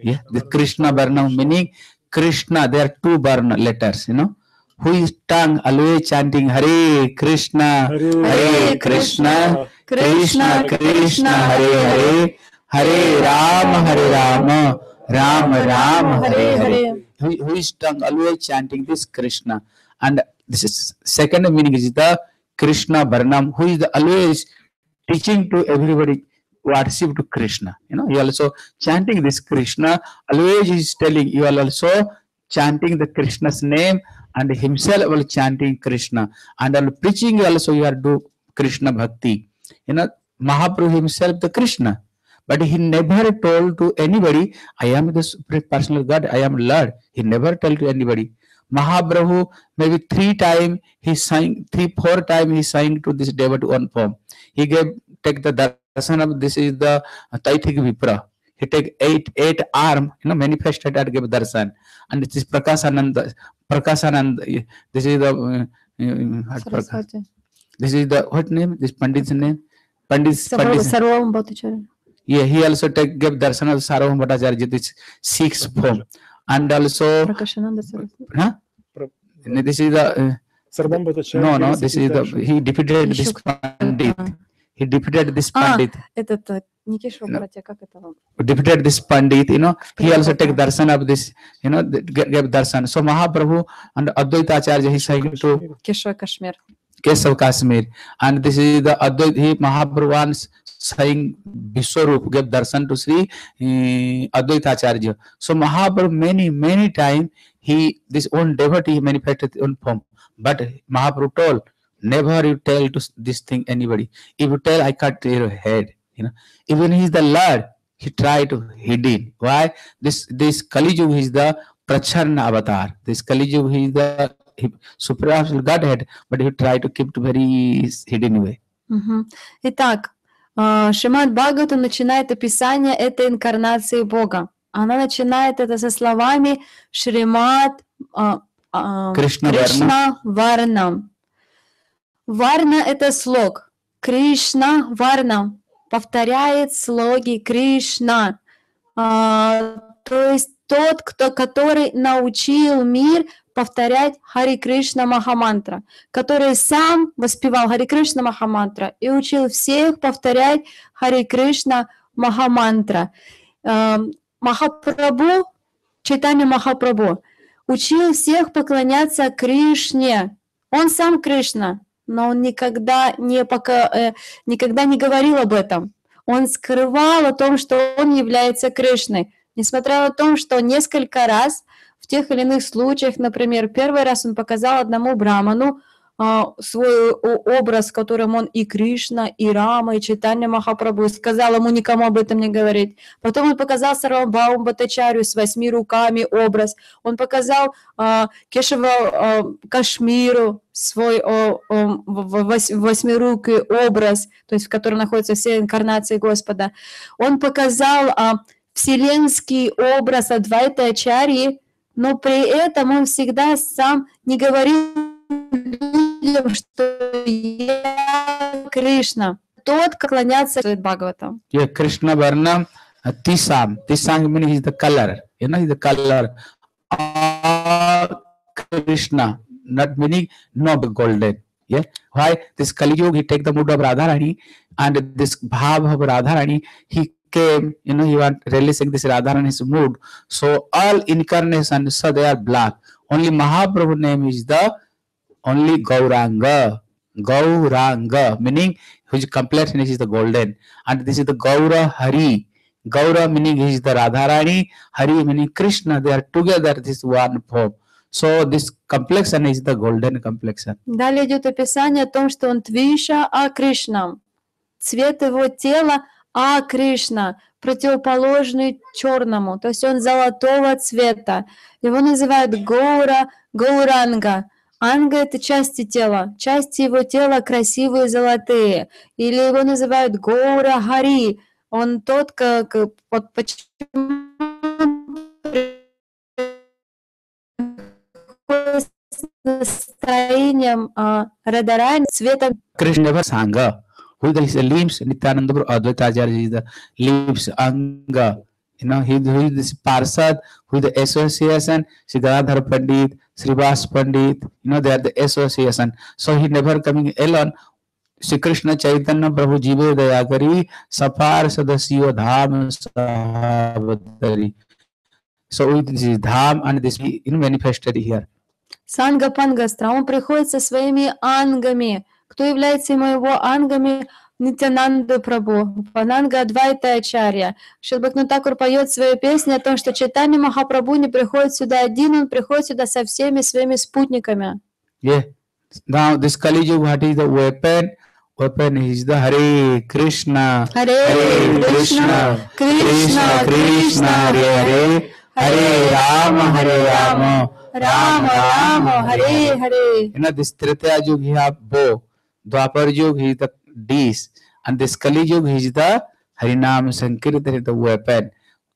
Yeah, the Krishna Varnam meaning Krishna. There are two Varna letters, you know. Who is tongue always chanting Hare Krishna, Hare Hare Krishna, Krishna Krishna, Hare Hare, Hare Ram, Hare Ram, Ram Ram, Hare Hare. who, who is tongue always chanting this Krishna. And this is second meaning is the Krishna Varnam, who is the always teaching to everybody worship to Krishna. You know, he also chanting this Krishna, always is telling you are also chanting the Krishna's name and himself will chanting Krishna. And while preaching also you are do Krishna Bhakti. You know, Mahaprabhu himself the Krishna. But he never told to anybody, I am supreme personal God, I am Lord. He never told to anybody. Mahaprabhu, maybe three time he sang, three, four time he sang to this devotee one form. He gave, take the darshan of this is the Taitik Vipra. He take eight, eight arm, you know, manifested and gave darshan. and it is prakashananda prakashananda This is the uh, uh, This is the what name? This Pandit's name. Pandit. pandit Sarvam Bhattacharya. Yeah, he also take gave darshan of Sarvam Bhattacharya. This six form, and also. prakashananda sir Huh? This is the. Uh, Sarvam Bhattacharya. No, no. This is the. He defeated this Pandit. uh -huh. He defeated this А, Pandit. Этот э, Никишва No. братья, как это вам? defeated this Pandit, you know, he also take Prabhupada. darshan of this, you know, th- g- gave darshan. So Mahaprabhu and Advaita Acharya, he saying to Кешва Кашмир. Kesav Kashmir, and this is the Advaita, he Mahaprabhu saying Vishwarup gave darshan to Sri uh, Advaita Acharya. So Mahaprabhu many, many time he, this own devotee he manifested his own form. But Mahaprabhu told, never you tell to s- this thing anybody. If you tell, I cut your head. You know, even he is the Lord, he tried to hidden. Why? This this Kali Yuga is the Pracharna avatar. This Kali Yuga is the he- supernatural Godhead, but he tried to keep it very hidden way. Мгм. Итак, а, Шимат Бхагавата начинает описание этой инкарнации Бога. Она начинает это со словами Шримат а, а, Кришна Кришна Варнам. Варна – это слог. Кришна Варнам повторяет слоги Кришна. А, то есть тот, кто, который научил мир повторять Хари Кришна Махамантра, который сам воспевал Хари Кришна Махамантра и учил всех повторять Хари Кришна Махамантра. Эм, Махапрабху, Чайтанья Махапрабху, учил всех поклоняться Кришне. Он сам Кришна, но он никогда не, пока, э, никогда не говорил об этом. Он скрывал о том, что он является Кришной, несмотря на то, что несколько раз в тех или иных случаях, например, первый раз он показал одному браману свой о- образ, в котором он и Кришна, и Рама, и Читания Махапрабху, сказал ему никому об этом не говорить. Потом он показал Сарвабаум Батачарю с восьми руками образ. Он показал а, Кешава а, Кашмиру свой о, о, вось- восьмирукий образ, то есть в котором находятся все инкарнации Господа. Он показал а, вселенский образ Адвайта Ачарьи, но при этом он всегда сам не говорил людям, что я Кришна. Тот, кто клонятся перед Бхагаватом. Yeah, Krishna Varnam uh, Tisam. Tisam meaning is the color. You know, is the color. All Krishna, not meaning no golden. Yeah. Why? This Kali Yuga, he take the mood of Radharani and this Bhav of Radharani, he came, you know, he was releasing this Radharani's mood. So all incarnations, so they are black. Only Mahaprabhu name is the only Gauranga. Gauranga, meaning whose complexion is the golden. And this is the Gaura Hari. Gaura meaning is the Radharani, Hari meaning Krishna. They are together, this one form. So this complexion is the golden complexion. Далее идет описание о том, что он Твиша А Кришна. Цвет его тела А Кришна, противоположный черному, то есть он золотого цвета. Его называют Гаура, Гауранга. Анга – это части тела. Части его тела красивые, золотые. Или его называют Гаура Хари. Он тот, как... Вот почему с настроением а, Радарани, цветом never Sangha. Who is the limbs? Nityananda Advaita Acharya is the limbs, Anga. You know, he, who is this Parsad, who is the association, Sri Gadadhar Pandit, Srivas Pandit, you know, they are the association. So he never coming alone. Shri कृष्ण चैतन्य प्रभु जीवे दया करी सफार सदस्यो धाम सहावतरी so with this dham and this you know, manifested here Санга Пангастра. Он приходит со своими ангами. Кто является ему его ангами? Нитянанда Прабhu, Пананга Адвайта Ачарья. Шилбакну Такур поет свои песни о том, что Чайтанья Махапрабху не приходит сюда один, он приходит сюда со всеми своими спутниками. yeah now this kali yuga what is the weapon weapon is the hare krishna Харе Hare Кришна, Krishna, Кришна, Krishna, Hare Hare, Hare Rama, Hare Rama, Рама, Рама, Харе, Харе. You know, this Tritiya Yuga, he have bow. Dwapar Yuga, is the dish. And this Kali Yuga, he is the Harinam Sankirtan, is the weapon.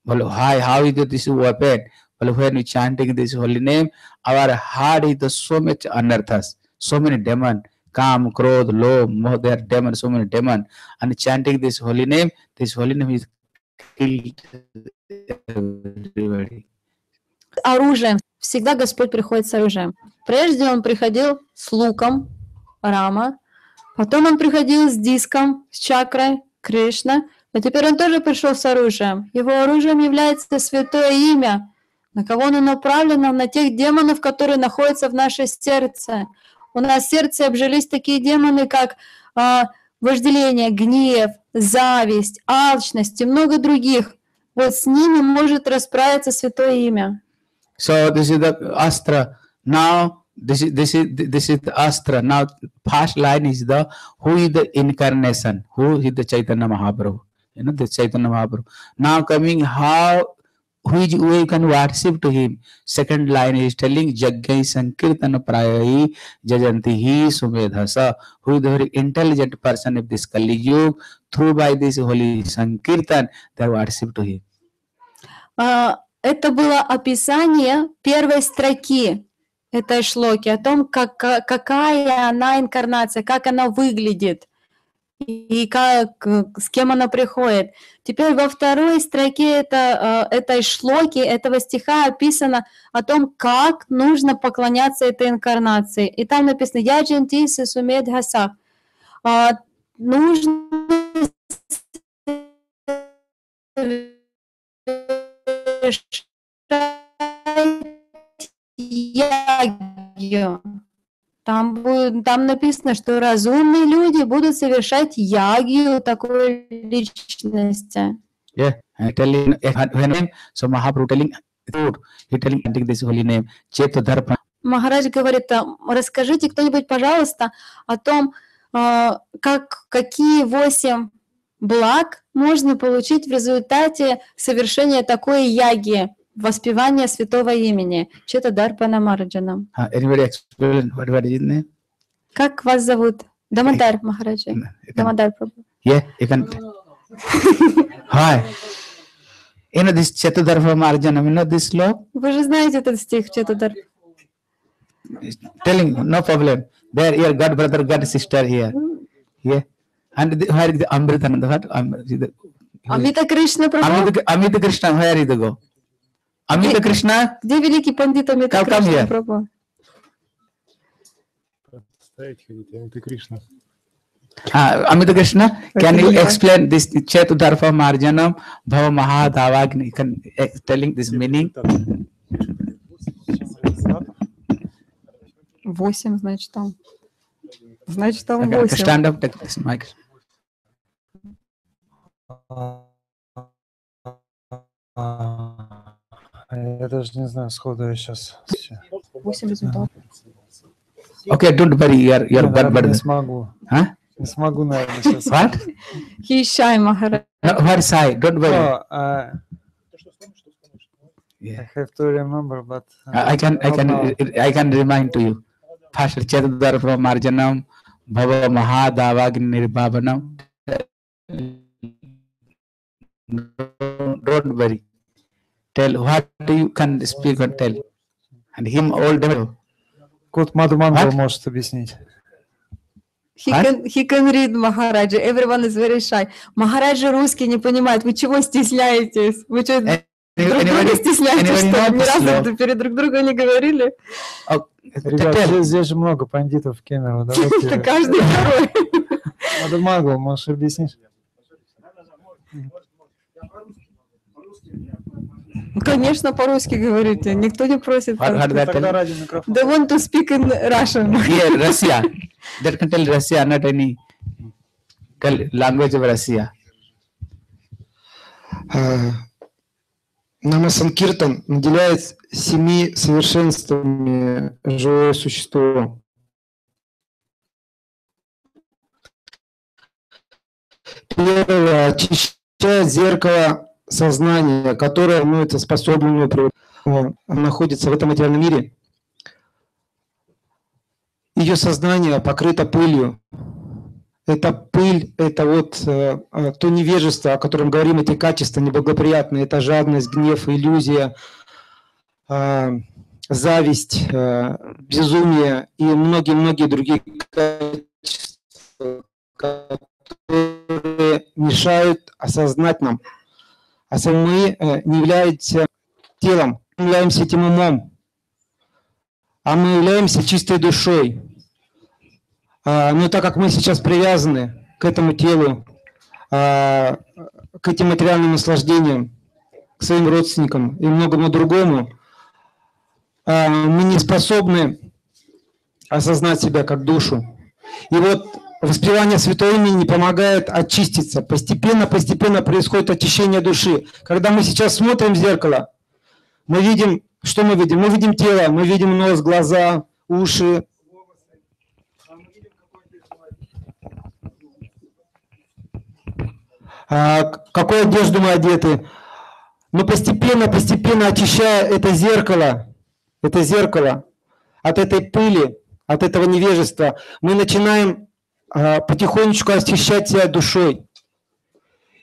Well, how, how is it this weapon? But when we chanting this holy name, our heart is the so much unearthas, so many demon, Kam, Krodh, Lobh, Moh, there are demon, so many demon. And chanting this holy name, this holy name is killed everybody. оружием. Всегда Господь приходит с оружием. Прежде Он приходил с луком, Рама. Потом Он приходил с диском, с чакрой, Кришна. А теперь Он тоже пришел с оружием. Его оружием является Святое Имя. На кого оно направлено? На тех демонов, которые находятся в наше сердце. У нас в сердце обжились такие демоны, как а, вожделение, гнев, зависть, алчность и много других. Вот с ними может расправиться Святое Имя. So this is the astra. Now this is this is this is the astra. Now first line is the who is the incarnation, who is the Chaitanya Mahaprabhu. You know the Chaitanya Mahaprabhu. Now coming how which way you can worship to him. Second line is telling Jagai Sankirtana Prayayi Jajanti Hi Sumedhasa, who is the very intelligent person of this Kali Yuga. Through by this holy Sankirtan, they worship to him. А, Это было описание первой строки этой шлоки, о том, как, какая она инкарнация, как она выглядит и как, с кем она приходит. Теперь во второй строке это, этой шлоки, этого стиха описано о том, как нужно поклоняться этой инкарнации. И там написано «Я джентисы сумеет гасах». Нужно ягью. Там, будет, там написано, что разумные люди будут совершать ягью такой личности. Yeah, I telling when so Mahaprabhu telling he telling this holy name Chetadharma. Махарадж говорит, расскажите кто-нибудь, пожалуйста, о том, как, какие восемь благ можно получить в результате совершения такой яги, воспевания святого имени. Чета Дарпана Мараджана. Uh, anybody explain what, what is name? Как вас зовут? Дамадар Махараджа. Дамадар Прабhu. Yeah, you can. Hi. You know this Chetadarva Marjana, you know this law? Вы же знаете этот стих Четадар. Telling, no problem. There, your God brother, God sister here. Yeah. And the, where is the Amritananda? What? Um, Кришна Прабhu. Amita, Amita Krishna, where is the go? Amita Krishna? Где великий пандит Амита Кришна ходить, а ты Кришна. Uh, Amita Krishna, can Okay, you explain this Chetudarva Marjanam Bhava Mahadavagni? Can uh, telling this meaning? Восемь, значит, там. Значит, там Okay, восемь. stand up, take this mic. Я даже не знаю, сходу я сейчас... Восемь результатов. Okay, don't worry, your your God Наверное, brother. не смогу. Huh? Не смогу, наверное, сейчас. What? Хищай, Махарадж. No, where is I? Don't worry. Oh, uh, Yeah. I have to remember, but... uh, I I can I not can now. I can remind to you. First Chetudarva Marjanam Bhava Mahadavagni Nirbhavanam. Don't worry. Tell what do you can speak and tell. And him all devil. Кот Мадумангал может объяснить. He What? can, he can read Махараджа. Everyone is very shy. Махараджа русский не понимает. Вы чего стесняетесь? Вы что, друг друга стесняетесь, что Ни разу перед друг другом не говорили? Oh, Ребят, здесь, здесь же много пандитов в Кемерово. *laughs* Это Давайте... каждый *laughs* второй. Мадумангал, можешь объяснить? Конечно, по-русски говорите. Никто не просит. What that Тогда tell? ради микрофона. They want to speak in Russian. Yeah, Russia. That can tell Russia, not any language of Russia. А, Нама Санкиртан наделяет семи совершенствами живое существо. Первое очищает зеркало сознания, которое ну, это способно при- он находится в этом материальном мире. Ее сознание покрыто пылью. Это пыль, это вот э, э, то невежество, о котором говорим, эти качества неблагоприятные, это жадность, гнев, иллюзия, а, зависть, а, безумие и многие-многие другие качества, которые мешают осознать нам. А сами мы э, не являемся телом, мы являемся этим умом, а мы являемся чистой душой. А, Но так как мы сейчас привязаны к этому телу, а, к этим материальным наслаждениям, к своим родственникам и многому другому, а, мы не способны осознать себя как душу. И вот воспевание святого имени помогает очиститься. Постепенно, постепенно происходит очищение души. Когда мы сейчас смотрим в зеркало, мы видим, что мы видим? Мы видим тело, мы видим нос, глаза, уши. А, какую одежду мы одеты. Но постепенно, постепенно очищая это зеркало, это зеркало от этой пыли, от этого невежества, мы начинаем потихонечку очищать себя душой.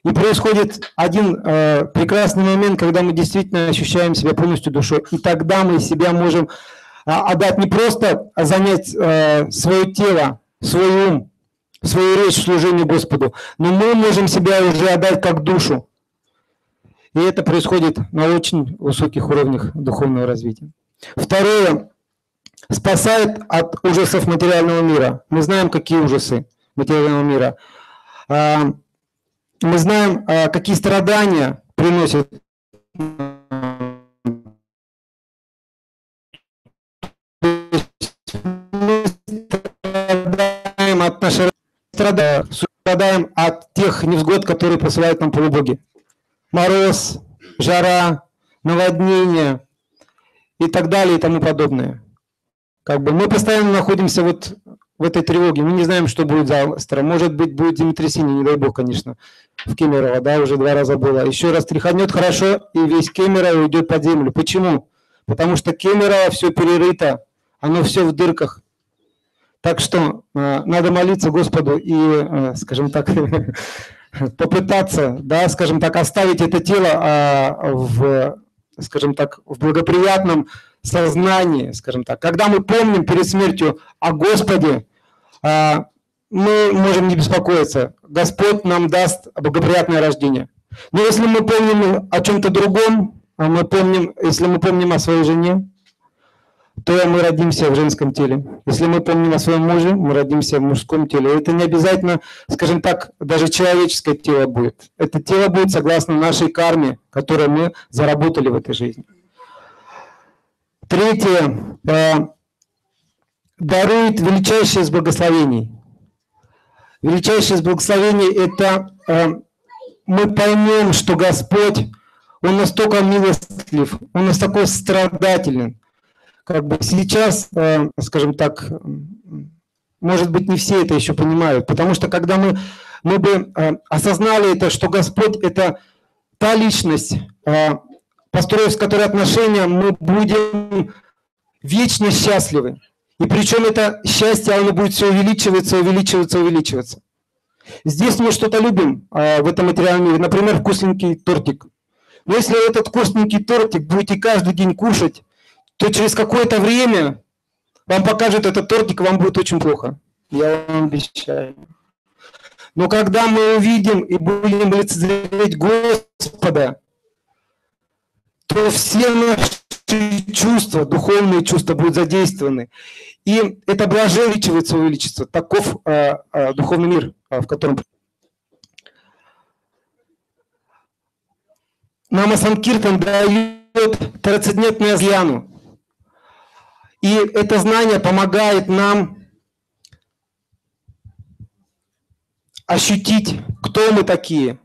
И происходит один э, прекрасный момент, когда мы действительно ощущаем себя полностью душой. И тогда мы себя можем а, отдать не просто занять э, свое тело, свой ум, свою речь в служении Господу, но мы можем себя уже отдать как душу. И это происходит на очень высоких уровнях духовного развития. Второе. Спасает от ужасов материального мира. Мы знаем, какие ужасы материального мира. А, Мы знаем, а, какие страдания приносит мы страдаем от нашей страдаем, страдаем от тех невзгод, которые посылают нам полубоги. Мороз, жара, наводнение и так далее и тому подобное. Как бы мы постоянно находимся вот в этой тревоге. Мы не знаем, что будет завтра. Может быть, будет землетрясение, не дай бог, конечно, в Кемерово, да, уже два раза было. Еще раз тряханет хорошо, и весь Кемерово уйдет под землю. Почему? Потому что Кемерово все перерыто, оно все в дырках. Так что э, надо молиться Господу и, э, скажем так, *laughs* попытаться, да, скажем так, оставить это тело а, в, скажем так, в благоприятном сознании, скажем так. Когда мы помним перед смертью о Господе, а, мы можем не беспокоиться. Господь нам даст благоприятное рождение. Но если мы помним о чем-то другом, а мы помним, если мы помним о своей жене, то мы родимся в женском теле. Если мы помним о своем муже, мы родимся в мужском теле. Это не обязательно, скажем так, даже человеческое тело будет. Это тело будет согласно нашей карме, которую мы заработали в этой жизни. Третье. э, Дарует величайшее из благословений. Величайшее из благословений – это э, мы поймем, что Господь, Он настолько милостлив, Он настолько страдателен. Как бы сейчас, э, скажем так, может быть, не все это еще понимают, потому что когда мы, мы бы осознали это, что Господь – это та личность, построив с которой отношения, мы будем вечно счастливы. И причем это счастье, оно будет все увеличиваться, увеличиваться, увеличиваться. Здесь мы что-то любим а, в этом материальном мире. Например, вкусненький тортик. Но если этот вкусненький тортик будете каждый день кушать, то через какое-то время вам покажет этот тортик, вам будет очень плохо. Я вам обещаю. Но когда мы увидим и будем лицезреть Господа, то все наши чувства, духовные чувства будут задействованы. И это блажение увеличивается, увеличится. Таков а, а, духовный мир, а, в котором... Нама Санкиртан дает трансцендентную зьяну. И это знание помогает нам ощутить, кто мы такие,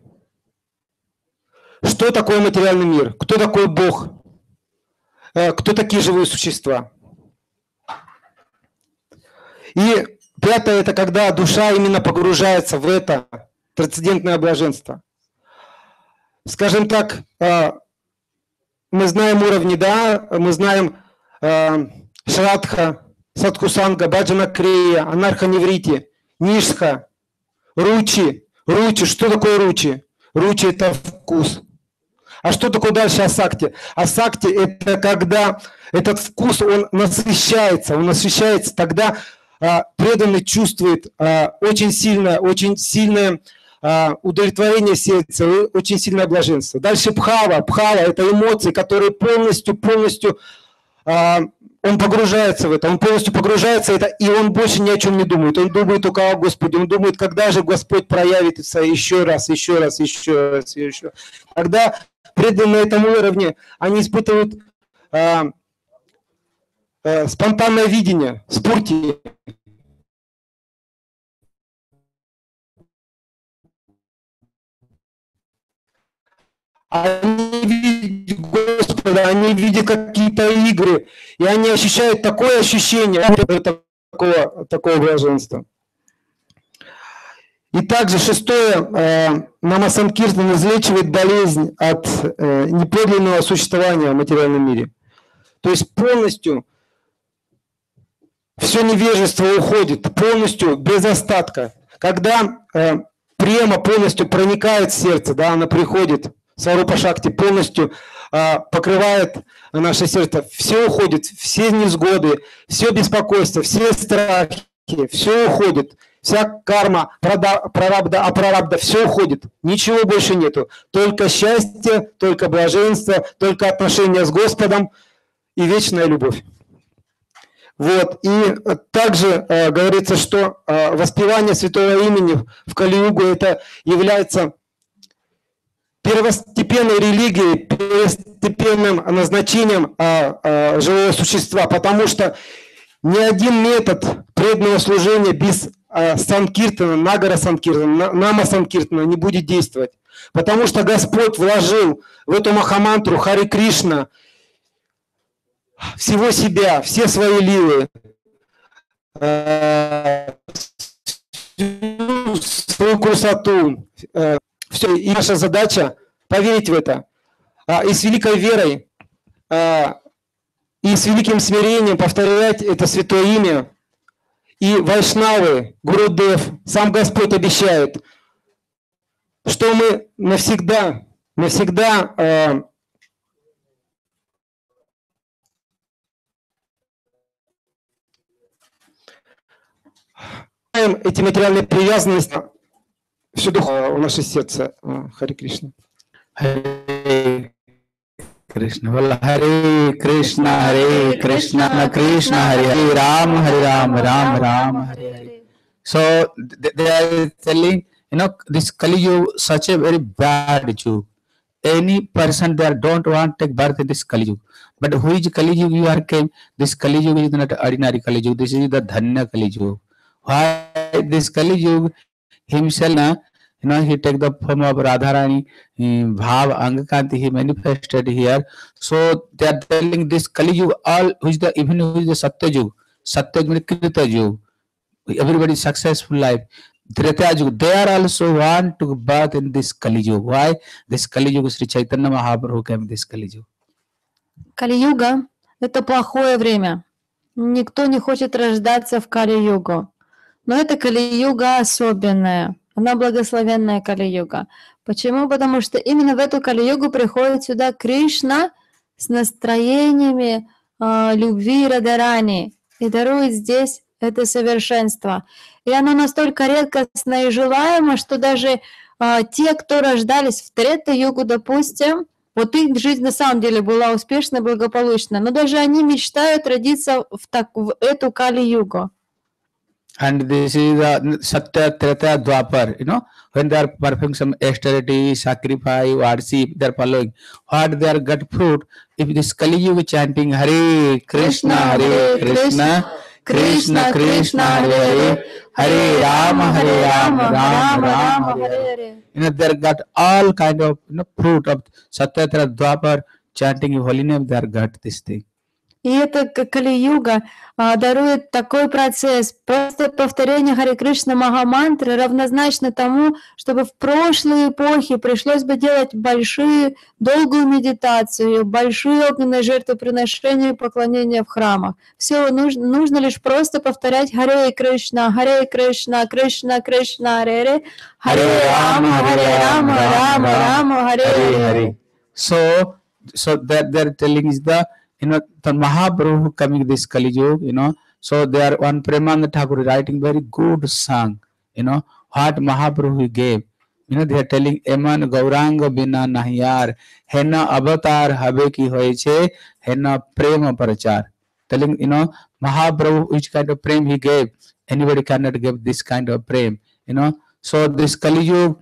что такое материальный мир, кто такой Бог, э, кто такие живые существа. И пятое – это когда душа именно погружается в это трансцендентное блаженство. Скажем так, э, мы знаем уровни, да, мы знаем э, Шрадха, Садхусанга, Баджана Крея, Анарханеврити, Нишха, Ручи. Ручи, что такое ручи? Ручи – это вкус. А что такое дальше асакти? Асакти – это когда этот вкус, он насыщается, он насыщается, тогда а, преданный чувствует а, очень сильное, очень сильное а, удовлетворение сердца, и очень сильное блаженство. Дальше пхава. Пхава – это эмоции, которые полностью, полностью а, он погружается в это, он полностью погружается в это, и он больше ни о чем не думает. Он думает только о Господе, он думает, когда же Господь проявится еще раз, еще раз, еще раз, еще. Когда преданные на этом уровне, они испытывают а, а, спонтанное видение, спурти. Они видят Господа, они видят какие-то игры, и они ощущают такое ощущение, такого, такого блаженства. И также шестое, э, Намасан Киртан излечивает болезнь от э, неподлинного существования в материальном мире. То есть полностью все невежество уходит, полностью без остатка. Когда э, према полностью проникает в сердце, да, она приходит, Сварупа Шакти полностью э, покрывает наше сердце, все уходит, все несгоды, все беспокойство, все страхи, все уходит. Вся карма, прарабда, апрарабда, все уходит. Ничего больше нету. Только счастье, только блаженство, только отношения с Господом и вечная любовь. Вот. И также э, говорится, что э, воспевание святого имени в Калиюгу это является первостепенной религией, первостепенным назначением э, э, живого существа, потому что ни один метод преданного служения без э, Санкиртана, Нагара Санкиртана, Нама Санкиртана не будет действовать. Потому что Господь вложил в эту Махамантру Хари Кришна всего себя, все свои ливы, э, свою красоту. Э, все, и наша задача поверить в это. А, и с великой верой, а, и с великим смирением повторять это святое имя. И Вайшнавы, Гурудев, сам Господь обещает, что мы навсегда, навсегда э, эти материальные привязанности все дух в наше сердце. Хари Кришна. Hare Krishna. Well, Hare Krishna, Hare Krishna, Krishna Hare Hare, Ram Hare Ram, Ram Ram Hare Hare. So th- they are telling, you know, this Kali Yuga, such a very bad Yuga. Any person there don't want to take birth in this Kali Yuga. But who is Kali Yuga you are came? This Kali Yuga is not ordinary Kali Yuga. This is the Dhanya Kali Yuga. Why this Kali Yuga himself, you know, he take the form of Radharani, um, Bhav, Angakanti, he manifested here. So they are telling this Kali Yuga, all who is the even who is the Satya Yuga, Satya Yuga, Krita Yuga, everybody successful life. Treta Yuga, they are also want to birth in this Kali Yuga. Why? This Kali Yuga, Sri Chaitanya Mahaprabhu came in this Kali Yuga. Кали-юга – это плохое время. Никто не хочет рождаться в Кали-югу. Но это Кали-юга особенная. Она благословенная Кали-юга. Почему? Потому что именно в эту Кали-югу приходит сюда Кришна с настроениями э, любви и радарани и дарует здесь это совершенство. И оно настолько редкостно и желаемо, что даже э, те, кто рождались в Трета-югу, допустим, вот их жизнь на самом деле была успешна, благополучна, но даже они мечтают родиться в, так, в эту Кали-югу. And this is the Satya, Treta, Dwapar, you know, when they are performing some austerity, sacrifice, worship, they are following. What they are got fruit, if this Kali Yuga chanting Hare Krishna, Hare Krishna, Krishna Krishna, Hare Hare, Hare Rama, Hare Rama, Ram Ram, Hare Hare. You know, they got all kind of you know fruit of Satya, Treta, Dwapar, chanting holy name, they are got this thing. И эта к- Кали-юга а, дарует такой процесс. Просто повторение Хари Кришна Махамантры равнозначно тому, чтобы в прошлые эпохи пришлось бы делать большие, долгую медитацию, большие огненные жертвоприношения и поклонения в храмах. Все нужно, нужно лишь просто повторять Харе Кришна, Харе Кришна, Кришна Кришна, Харе Харе, Харе Рама, Харе Рама, Рама, Рама, Харе Харе. So, so that they're telling is the you know the Mahaprabhu coming this Kali Yuga, you know. So there one Premanand Thakur writing very good song, you know, what Mahaprabhu gave. You know, they are telling Eman Gauranga Bina Nahyar, Hena Avatar Habe ki Hoye Che, Hena Prema Parachar. Telling, you know, Mahaprabhu which kind of prem he gave. Anybody cannot give this kind of prem, you know. So this Kali Yuga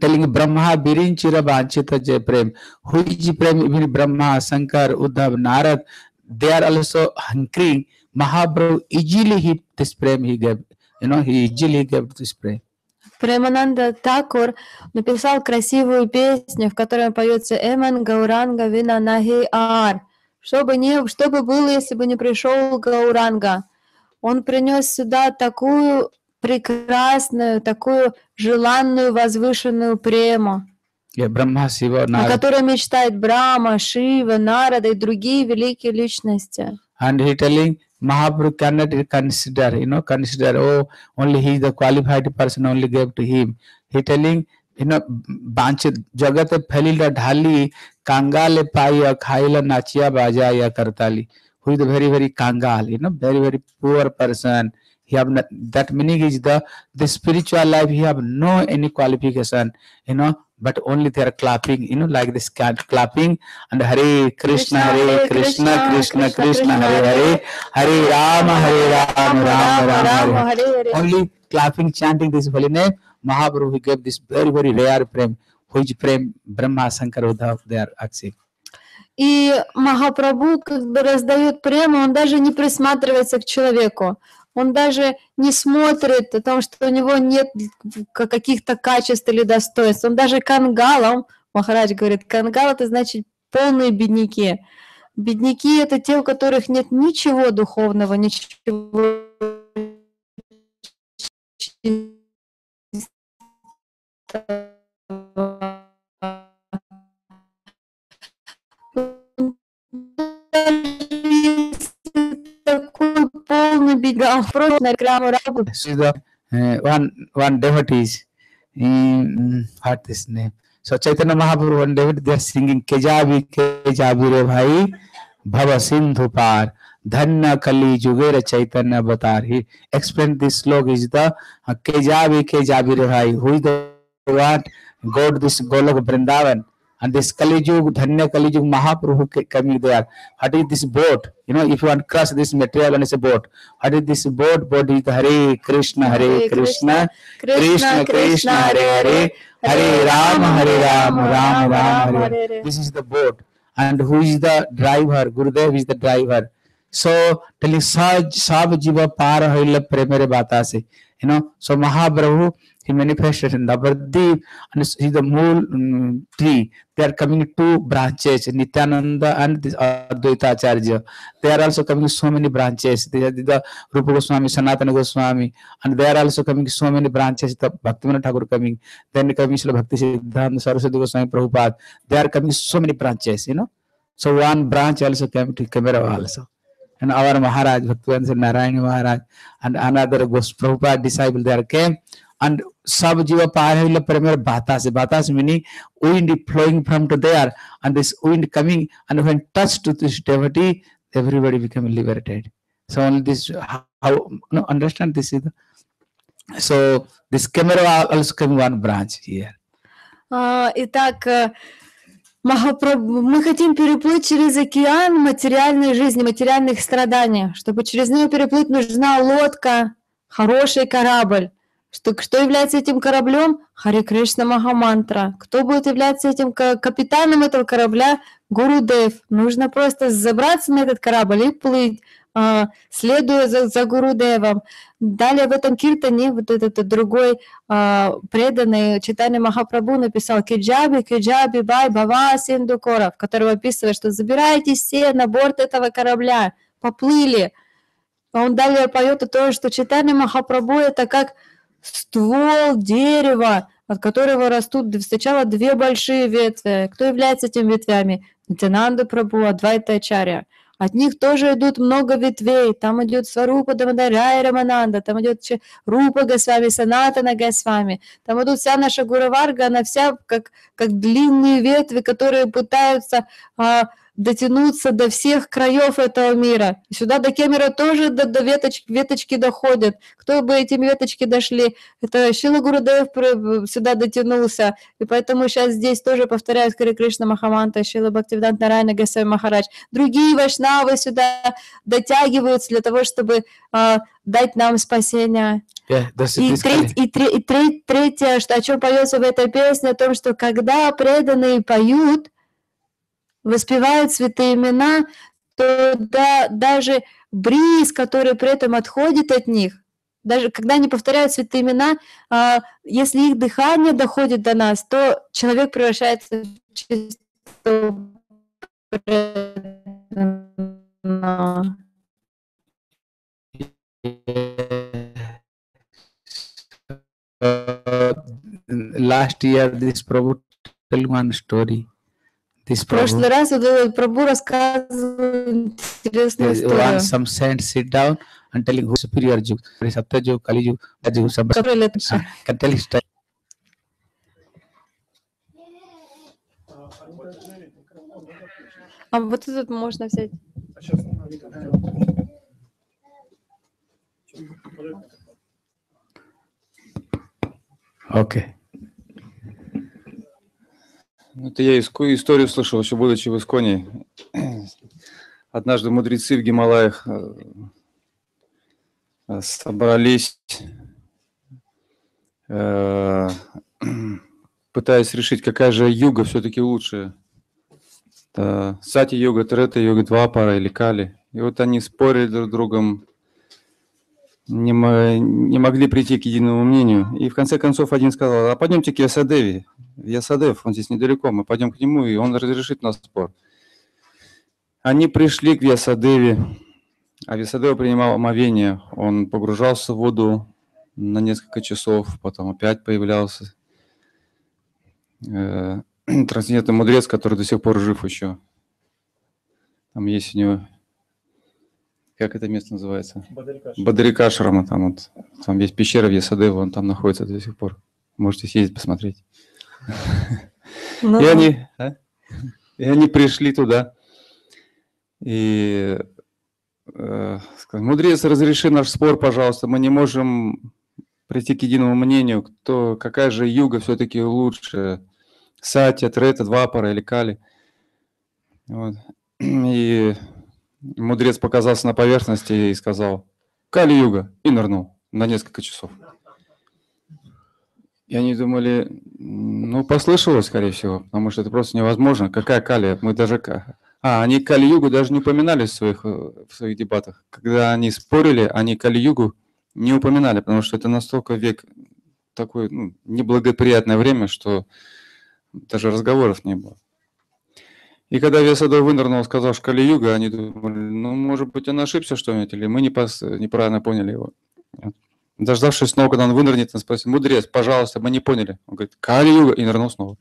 telling Brahma Birinchira Vanchita Jay Prem. Which Prem even Brahma, Shankar, Uddhav, Narad, they are also hankering. Mahaprabhu easily he this Prem he gave. You know, he easily gave this Prem. Премананда Такур написал красивую песню, в которой поется Эман Гауранга Вина Нахи Ар. Что бы, не, что бы было, если бы не пришел Гауранга? Он принес сюда такую прекрасную, такую желанную, возвышенную прему, Yeah, Brahma, Shiva, о Narad. которой мечтает Брахма, Шива, Нарада и другие великие личности. And he telling Mahaprabhu cannot consider, you know, consider, oh, only he is the qualified person, only gave to him. He telling, you know, बांछित जगत फैलिल ढाली कांगाल पाई खाइल नाचिया बाजा या करताली who is the very very kangal you know very very poor person he have not, that meaning is the the spiritual life he have no any qualification you know but only they are clapping you know like this cat clapping and hare krishna hare krishna krishna krishna hare hare hare rama hare rama rama rama hare hare only clapping chanting this holy name mahaprabhu he gave this very very rare prem which prem brahma shankar uddhav they are asking И Махапрабху, когда раздает прему, он даже не присматривается к человеку. Он даже не смотрит о том, что у него нет каких-то качеств или достоинств. Он даже кангалом, Махарадж говорит, кангал это значит полные бедняки. Бедняки это те, у которых нет ничего духовного, ничего такой go from the Kramurapu. She's the uh, one one devotees. Um, what this name? So Chaitanya Mahaprabhu one devotee they are singing Kejabi Kejabi Re Bhai Bhava Sindhu Par. धन्य कली जुगेर Chaitanya avatar he explain this shloka is the केजाबी केजाबी रे भाई हुई the God this Goloka Vrindavan and this Kali Yug Dhanya Kali Yug Mahaprabhu coming there. What is this boat? You know, if you want to cross this material and it's a boat, what is this boat? Boat is Hare Krishna, Hare Hare Krishna, Krishna, Krishna Hare Hare, Hare Rama, Hare Rama, Rama Rama, Hare Hare. This is the boat. And who is the driver? Gurudev is the driver. So, telling Sab Jiva Par Haila Premere Batase. You know, so Mahaprabhu, he manifested in Navadip and is the mool mm, tree. They are coming two branches, Nityananda and this Advaita Acharya. There are also coming so many branches. They are the Rupa Goswami, Sanatana Goswami, and they are also coming so many branches. The Bhaktivinoda Thakur coming, then coming Srila Bhakti Siddhanta Saraswati Goswami Prabhupada. There are coming so many branches, you know. So one branch also came to Camera also. And our Maharaj, Bhaktivedanta Narayani Maharaj, and another Gos Prabhupada disciple there came. And Sabjiva Parahila Premier Bhatas. Bhatas meaning wind flowing from to there, and this wind coming, and when touched to this devotee, everybody become liberated. So only this how no, understand this is the, so this camera also come one branch here. Uh, итак, uh... Махапрабху, мы хотим переплыть через океан материальной жизни, материальных страданий. Чтобы через нее переплыть, нужна лодка, хороший корабль. Что, что является этим кораблем? Хари Кришна Махамантра. Кто будет являться этим ка- капитаном этого корабля? Гурудев. Нужно просто забраться на этот корабль и плыть, а, следуя за, за Гурудевом. Далее в этом киртане вот этот другой а, преданный читание Махапрабху написал Киджаби, Киджаби, Бай, Бава, Синдукора, в котором описывает, что забирайтесь все на борт этого корабля, поплыли. Он далее поет о том, что читание Махапрабху это как ствол дерева, от которого растут сначала две большие ветви. Кто является этими ветвями? Нитянанда Прабhu, Адвайта Ачарья. от них тоже идут много ветвей. Там идет Сварупа Дамадарая Рамананда, там идет Рупа Госвами, Санатана Госвами. Там идут вся наша Гураварга, она вся как, как длинные ветви, которые пытаются а, дотянуться до всех краев этого мира. Сюда до Кемера тоже до, до веточки, веточки доходят. Кто бы эти веточки дошли? Это Шила Гурудев сюда дотянулся. И поэтому сейчас здесь тоже повторяют Хари Кришна Махаманта, Шила Бхактивидант Нарайна Гасай Махарадж. Другие вайшнавы сюда дотягиваются для того, чтобы а, дать нам спасение. Yeah, that's И, треть- и, тре- и тре- третье, что, о чем поется в этой песне, о том, что когда преданные поют, воспевают святые имена, то да, даже бриз, который при этом отходит от них, даже когда они повторяют святые имена, а, если их дыхание доходит до нас, то человек превращается в uh, last year this Prabhu tell one story. This В прошлый Prabhu, раз вот этот Прабу рассказывал интересную uh, историю. once some saint sit down and telling who superior Jug, Satya Jug, Kali Jug, Rajug, some Который лет раньше. uh, can tell his story. А вот этот можно взять. Okay. Это я историю слышал, еще будучи в Исконе. Однажды мудрецы в Гималаях э, собрались, э, *clears throat* пытаясь решить, какая же юга все-таки лучше. Сати-йога, Трета-йога, Двапара или Кали. И вот они спорили друг с другом, не, не могли прийти к единому мнению. И в конце концов один сказал, а пойдемте к Ясадеви. Ясадев, он здесь недалеко, мы пойдем к нему, и он разрешит нас спор. Они пришли к Вьясадеве, а Вьясадева принимал омовение. Он погружался в воду на несколько часов, потом опять появлялся. Э, *clears throat* Трансцендентный мудрец, который до сих пор жив еще. Там есть у него... Как это место называется? Бадарикашрама. Там, вот, там есть пещера в Ясадева, он там находится до сих пор. Можете съездить посмотреть. Ну И да. они, а? и они пришли туда. И э, сказали, мудрец, разреши наш спор, пожалуйста. Мы не можем прийти к единому мнению, кто, какая же юга все-таки лучше. Сатья, Трета, Двапара или Кали. Вот. И мудрец показался на поверхности и сказал, Кали-юга, и нырнул на несколько часов. И они думали, ну, послышалось, скорее всего, потому что это просто невозможно. Какая Кали? Мы даже... А, они Кали-югу даже не упоминали в своих, э, в своих дебатах. Когда они спорили, они Кали-югу не упоминали, потому что это настолько век, такое ну, неблагоприятное время, что даже разговоров не было. И когда Весадов вынырнул, сказал, что Кали-юга, они думали, ну, может быть, он ошибся что-нибудь, или мы не пос- неправильно поняли его. Дождавшись снова, когда он вынырнет, он спросил, мудрец, пожалуйста, мы не поняли. Он говорит, Кали-юга, и нырнул снова.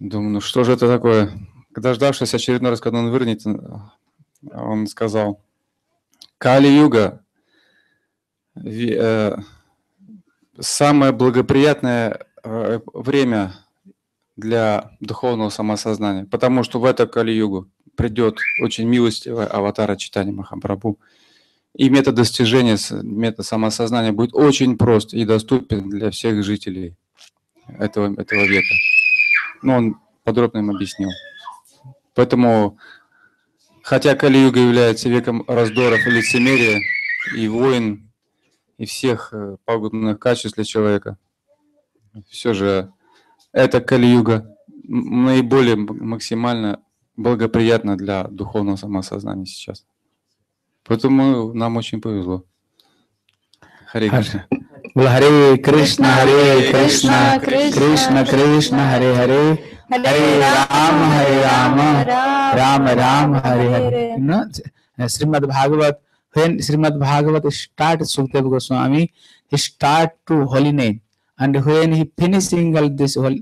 Думаю, ну что же это такое? Дождавшись очередной раз, когда он вынырнет, он сказал, Кали-юга, ви- э, самое благоприятное э, время для духовного самосознания, потому что в эту Кали-югу придет очень милостивая аватара читания Махапрабху, и метод достижения, метод самосознания будет очень прост и доступен для всех жителей этого, этого века. Ну, он подробно им объяснил. Поэтому, хотя Кали-юга является веком раздоров и лицемерия, и войн, и всех э, пагубных качеств для человека, все же эта Кали-юга наиболее максимально благоприятна для духовного самосознания сейчас. Поэтому нам очень повезло. Харе Кришна. Krishna, Krishna, Krishna Krishna, Hare Hare, Hare Rama, Hare Rama, Rama Rama, Hare Hare. You know, Srimad Bhagavat, when Srimad Bhagavat start Sukdev Goswami, he start to holy name. And when he finishing all this whole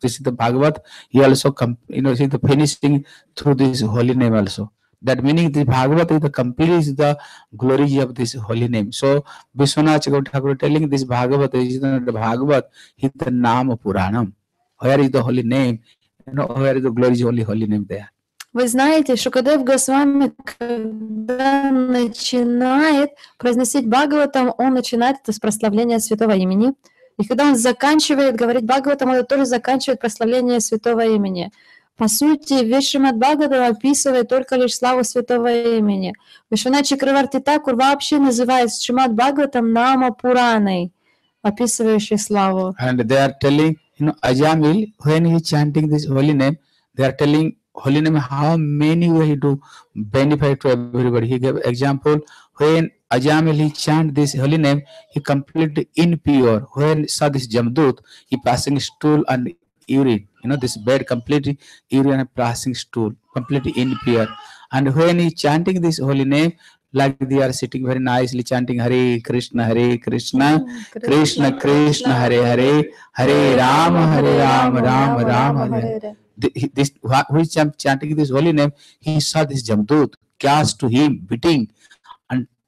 this is the Bhagavat, he also, com- you know, see the finishing through this holy name also. That meaning the Bhagavat is the complete is the glory of this holy name. So Vishwanath Chakravarti Thakur telling this Bhagavat is not the Bhagavat, is the Nama Puranam. Where is the holy name? You know, where is the glory is only holy name there. Вы знаете, Шукадев Госвами, когда начинает произносить Бхагаватам, он начинает это с прославления святого имени. И когда он заканчивает говорить Бхагаватам, он тоже заканчивает прославление святого имени. По сути, весь Шримад Бхагаватам описывает только лишь славу святого имени. Вишванат Чакраварти Такур вообще называет Шримад Бхагаватам Нама Пураной, описывающий славу. And they are telling, you know, Ajamil, when he chanting this holy name, they are telling holy name how many way to benefit to everybody. He gave example when Ajamil he chant this holy name, he completely impure. When saw this Jamdut, he passing stool and urine. You know, this bed completely urine and passing stool, completely impure. And when he chanting this holy name, like they are sitting very nicely chanting Hare Krishna, Hare Krishna, Krishna Krishna, Hare Hare, Hare Rama, Hare Rama, Rama Rama, Hare this who is chanting this holy name, he saw this Jamdut cast to him, beating,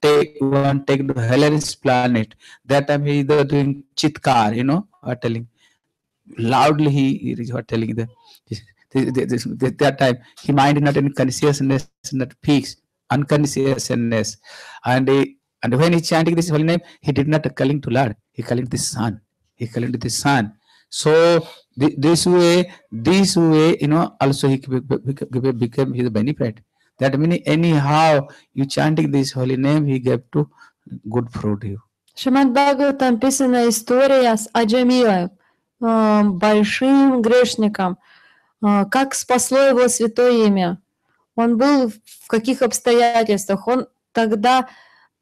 take one take to Hellenis planet. That time he was doing chitkar, you know, or telling loudly he, was telling the that time he mind not in consciousness, not peace, unconsciousness, and he, and when he chanting this holy name, he did not calling to Lord, he calling the sun, he calling to the sun. So thi- this way, this way, you know, also he be- be- be- became his benefit. That meaning, anyhow, you chanting this holy name, he gave to good fruit you. Шримад Бхагаватам описана история с Аджамилой, э, большим грешником, э, как спасло его святое имя. Он был в каких обстоятельствах? Он тогда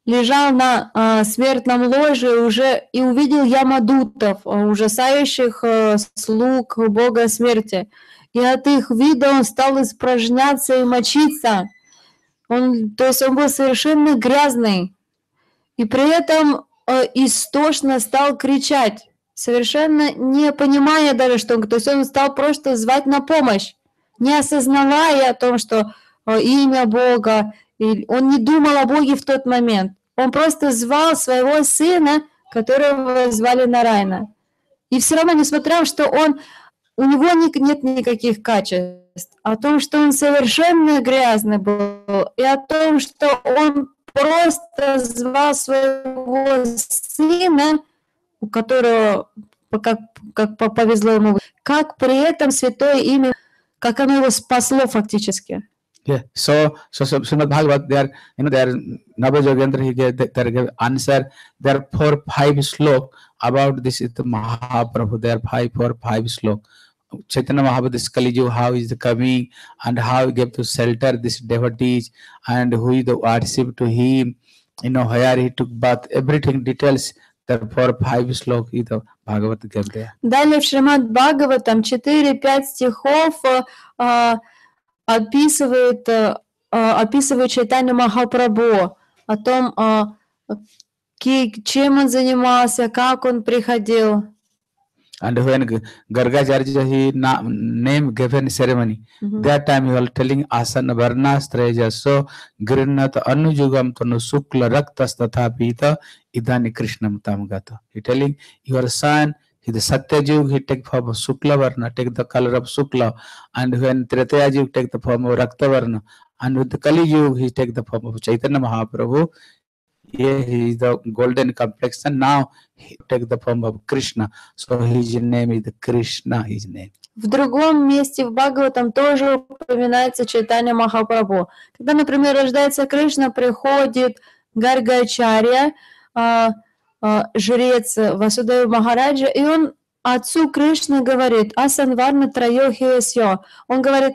лежал на э, смертном ложе уже и увидел ямадутов, э, ужасающих э, слуг Бога смерти. И от их вида он стал испражняться и мочиться. Он, то есть он был совершенно грязный. И при этом э, истошно стал кричать, совершенно не понимая даже, что он... То есть он стал просто звать на помощь, не осознавая о том, что э, имя Бога, и он не думал о Боге в тот момент. Он просто звал своего сына, которого звали Нарайна. И все равно, несмотря на что он, у него нет никаких качеств, о том, что он совершенно грязный был, и о том, что он просто звал своего сына, у которого, как, как по- повезло ему, как при этом святое имя, как оно его спасло фактически. Yeah. So, so, so Srimad Bhagavat, there, you know, there, Navajogendra, he gave, the- there gave answer. There are four, five slok about this is the Mahaprabhu. There are five, four, five slok. Chaitanya Mahaprabhu, this Kali Yuga, how is the coming and how he gave to shelter these devotees and who is the worship to him, you know, where he took bath, everything details. Therefore, five slok is the Bhagavat gave there. Далее в Шримад Бхагаватам 4-5 стихов э, а, описывает, э, а, описывает Чайтанья Махапрабху о том, а, ки- чем он занимался, как он приходил. and when Gargajarja he na name given ceremony, mm-hmm. that time he was telling asana varna streja so grinnat anujugam tanu sukla raktas tatha pita idani krishnam tam gata. He telling your son he the Satyajiv he take form of Sukla varna, take the color of Sukla, and when Tritaya Jiv take the form of Rakta varna, and with the Kali Yuga he take the form of Chaitanya Mahaprabhu. Yeah he is the golden complexion now he take the form of krishna so his name is krishna his name В другом месте в Бхагаватам тоже упоминается Чайтанья Махапрабху. Когда, например, рождается Кришна, приходит Гаргачарья, а, а, жрец Васудева Махараджа, и он отцу Кришны говорит, Асанварна Трайохиасьо. Он говорит,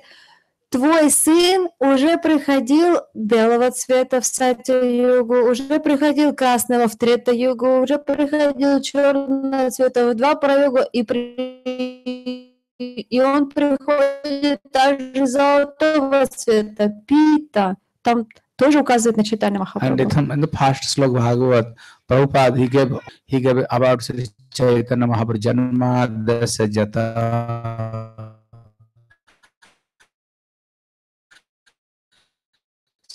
твой сын уже приходил белого цвета в Сатя-югу, уже приходил красного в Трета-югу, уже приходил черного цвета в два югу и, при... и он приходит также золотого цвета, пита. Там тоже указывает на And Махапрабху. the, in the past slok Bhagavad, Prabhupada, he gave, he gave about Sri Chaitanya Mahaprabhu Janma Dasa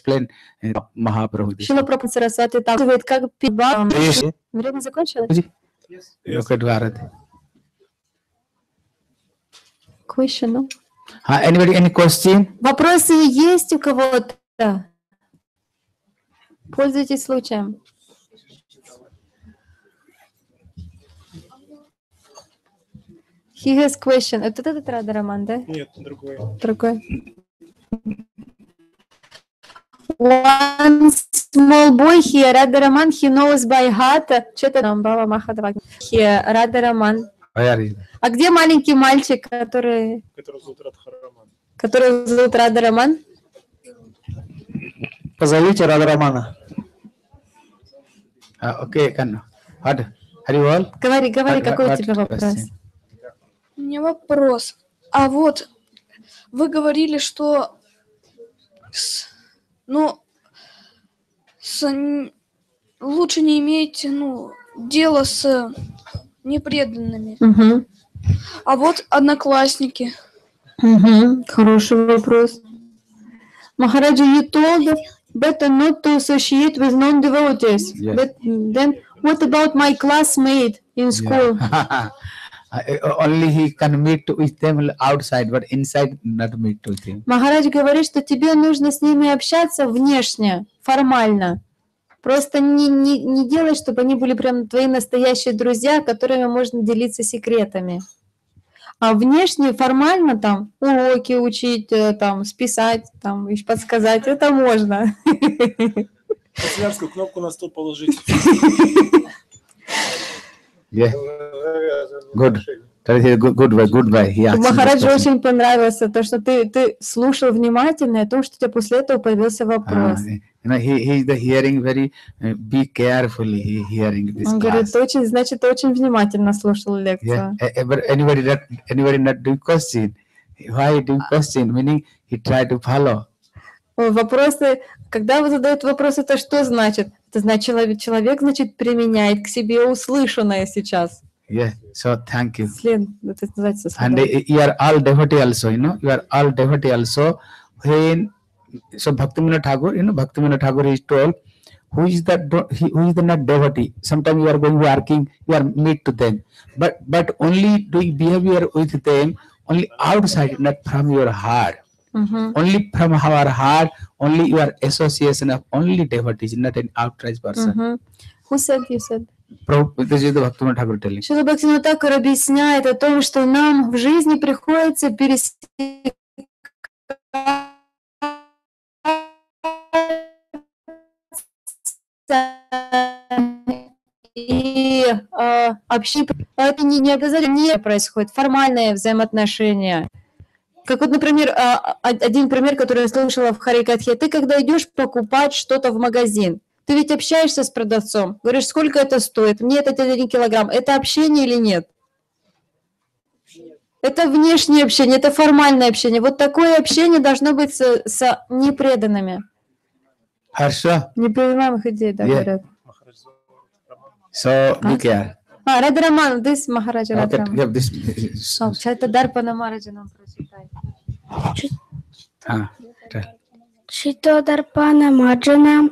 Explain in Mahaprabhu. This Шила Прабхупада Сарасвати указывает, как пиба. Yes. Время закончилось? Bharat. Question, ну? Uh, anybody, any question? Вопросы есть у кого-то? Пользуйтесь случаем. He has question. Это этот Рада Роман, да? Нет, другой. Другой. One small boy here, Роман, he knows by heart. Что-то там, Баба Махадава. Here, it? А где маленький мальчик, который, Который зовут Радхараман. который зовут Рада Роман? Позовите okay, can what? Are you all? Говори, говори, какой у тебя вопрос? У меня вопрос. А вот вы говорили, что с- ну с лучше не иметь ну дело с непреданными. Мгм. А вот одноклассники. Мгм. Хороший вопрос. Махараджа, you told better not to associate with non-devotees. Yes. But then what about my classmate in school? Yeah. Uh, Only he can meet with them outside, but inside not meet with him. Махарадж говорит, что тебе нужно с ними общаться внешне, формально. Просто не, не, не делай, чтобы они были прям твои настоящие друзья, которыми можно делиться секретами. А внешне, формально там уроки учить, э, там списать, там еще подсказать, это можно. Канцелярскую кнопку на стол положить. *laughs* Yeah. Good. Good, way, good way. This Махараджу очень понравилось то, что ты, ты слушал внимательно, и о том, что у тебя после этого появился вопрос. Ah, you know, he, he is the hearing very, uh, be carefully he hearing this Он говорит, class. ты очень, значит, очень внимательно слушал Yeah. лекцию. Eh, eh, But anybody that, anybody not do question, why do question? Meaning he try to follow. Вопросы, когда вы задают вопрос, это что значит? Это значит, человек, человек, значит, применяет к себе услышанное сейчас. Yeah. So thank you. And uh, you are all devotee also, you know, you are all devotee also. When so Bhaktivinoda Thakur, you know, Bhaktivinoda Thakur is told, who is he, who is the not devotee? Sometimes you are going working, you are meet to them, but but only doing behavior with them only outside, not from your heart. Мгм. Only from our heart, only your association of only devotees, not an outside person. Мгм. Who said you said? Шила Бхактивinoda Такур объясняет о том, что нам в жизни приходится пересекать и э, общение, это не, не обязательно не происходит, формальные взаимоотношения. Как вот, например, а, а, один пример, который я слышала в Харикатхе. Ты когда идешь покупать что-то в магазин, ты ведь общаешься с продавцом, говоришь, сколько это стоит, мне это один килограмм. Это общение или нет? Это внешнее общение, это формальное общение. Вот такое общение должно быть с, с непреданными. Harsha, Непринимаемых идей, да, Yeah. говорят. So be А, Радраман, this Махараджа Okay, Радраман. yeah, this. А, Чайта Дарпана Мараджа нам прочитай. Ah, tell. Шитодарпана Маджанам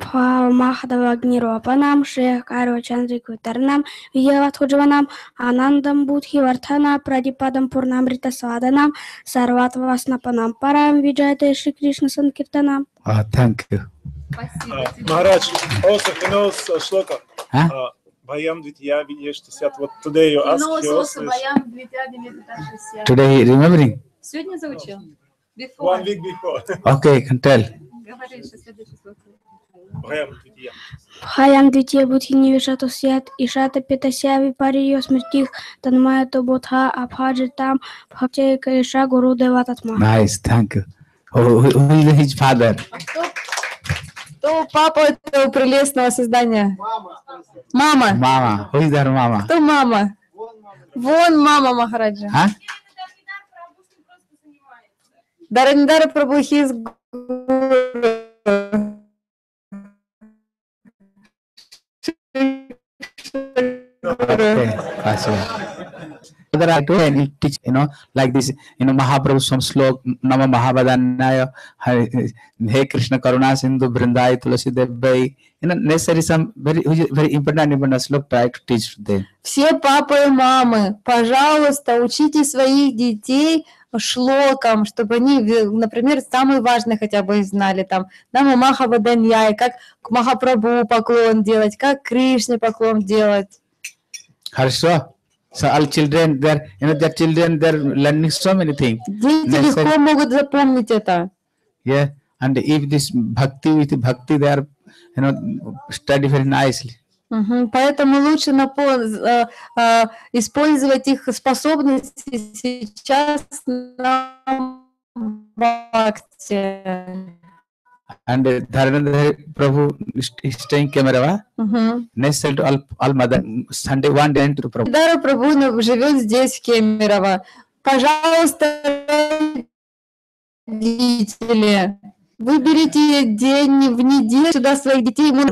Махадавагниропанам Шех Каро Чандрикутарнам Вияватхуджаванам Анандам Будхи Вартхана Прадипадам Пурнамрита Саданам Сарватваснапанам Парам Виджайте Шри Кришна Санкиртанам Ah, thank you. Uh, Maharaj, also knows uh, shloka. Huh? Uh, Bayam Dvitya Vidyashtasят. What today you ask, is Today remembering. Сегодня заучил? one week before. Okay, can tell. Бхаян Двития Будхи Нивишату Сят, Ишата Питася Випарио Смертих, Танмая Тобутха, Абхаджи Там, Бхакче Каиша Гуру Девататма. Nice, thank you. Who, who who is his father? Кто папа этого прелестного создания? Мама. Mama. Who is their mama? Кто мама? Вон мама Махараджа. Huh? Даранидара Прабху Okay, possible. There are two and teach, you know, like this, you know, Mahaprabhu some slok, Nama Mahabhadanaya, Hey Krishna Karuna Sindhu Brindai Tulasi Devai, you know, necessary some very, very important, important slok try to teach them. Все папы и мамы, пожалуйста, учите своих детей шлокам, чтобы они, например, самые важные хотя бы знали там, Нама Махаваданьяй, как к Махапрабху поклон делать, как Кришне поклон делать. Хорошо? So all children, they're, you know, their children, they're learning so many things. Дети Necessary- легко могут запомнить это. Yeah, and if this bhakti with bhakti, they are, you know, study very nicely. Мгм, Поэтому лучше напо- э, э, использовать их способности сейчас на бхакти. And uh, Dharanandra Prabhu is is staying Kemerava. Мгм. Necessary to all, all mother Sunday one day to Prabhu. Дара Прабhu на- живет здесь, в Кемерово. Пожалуйста, родители, выберите день в неделю сюда своих детей. Мы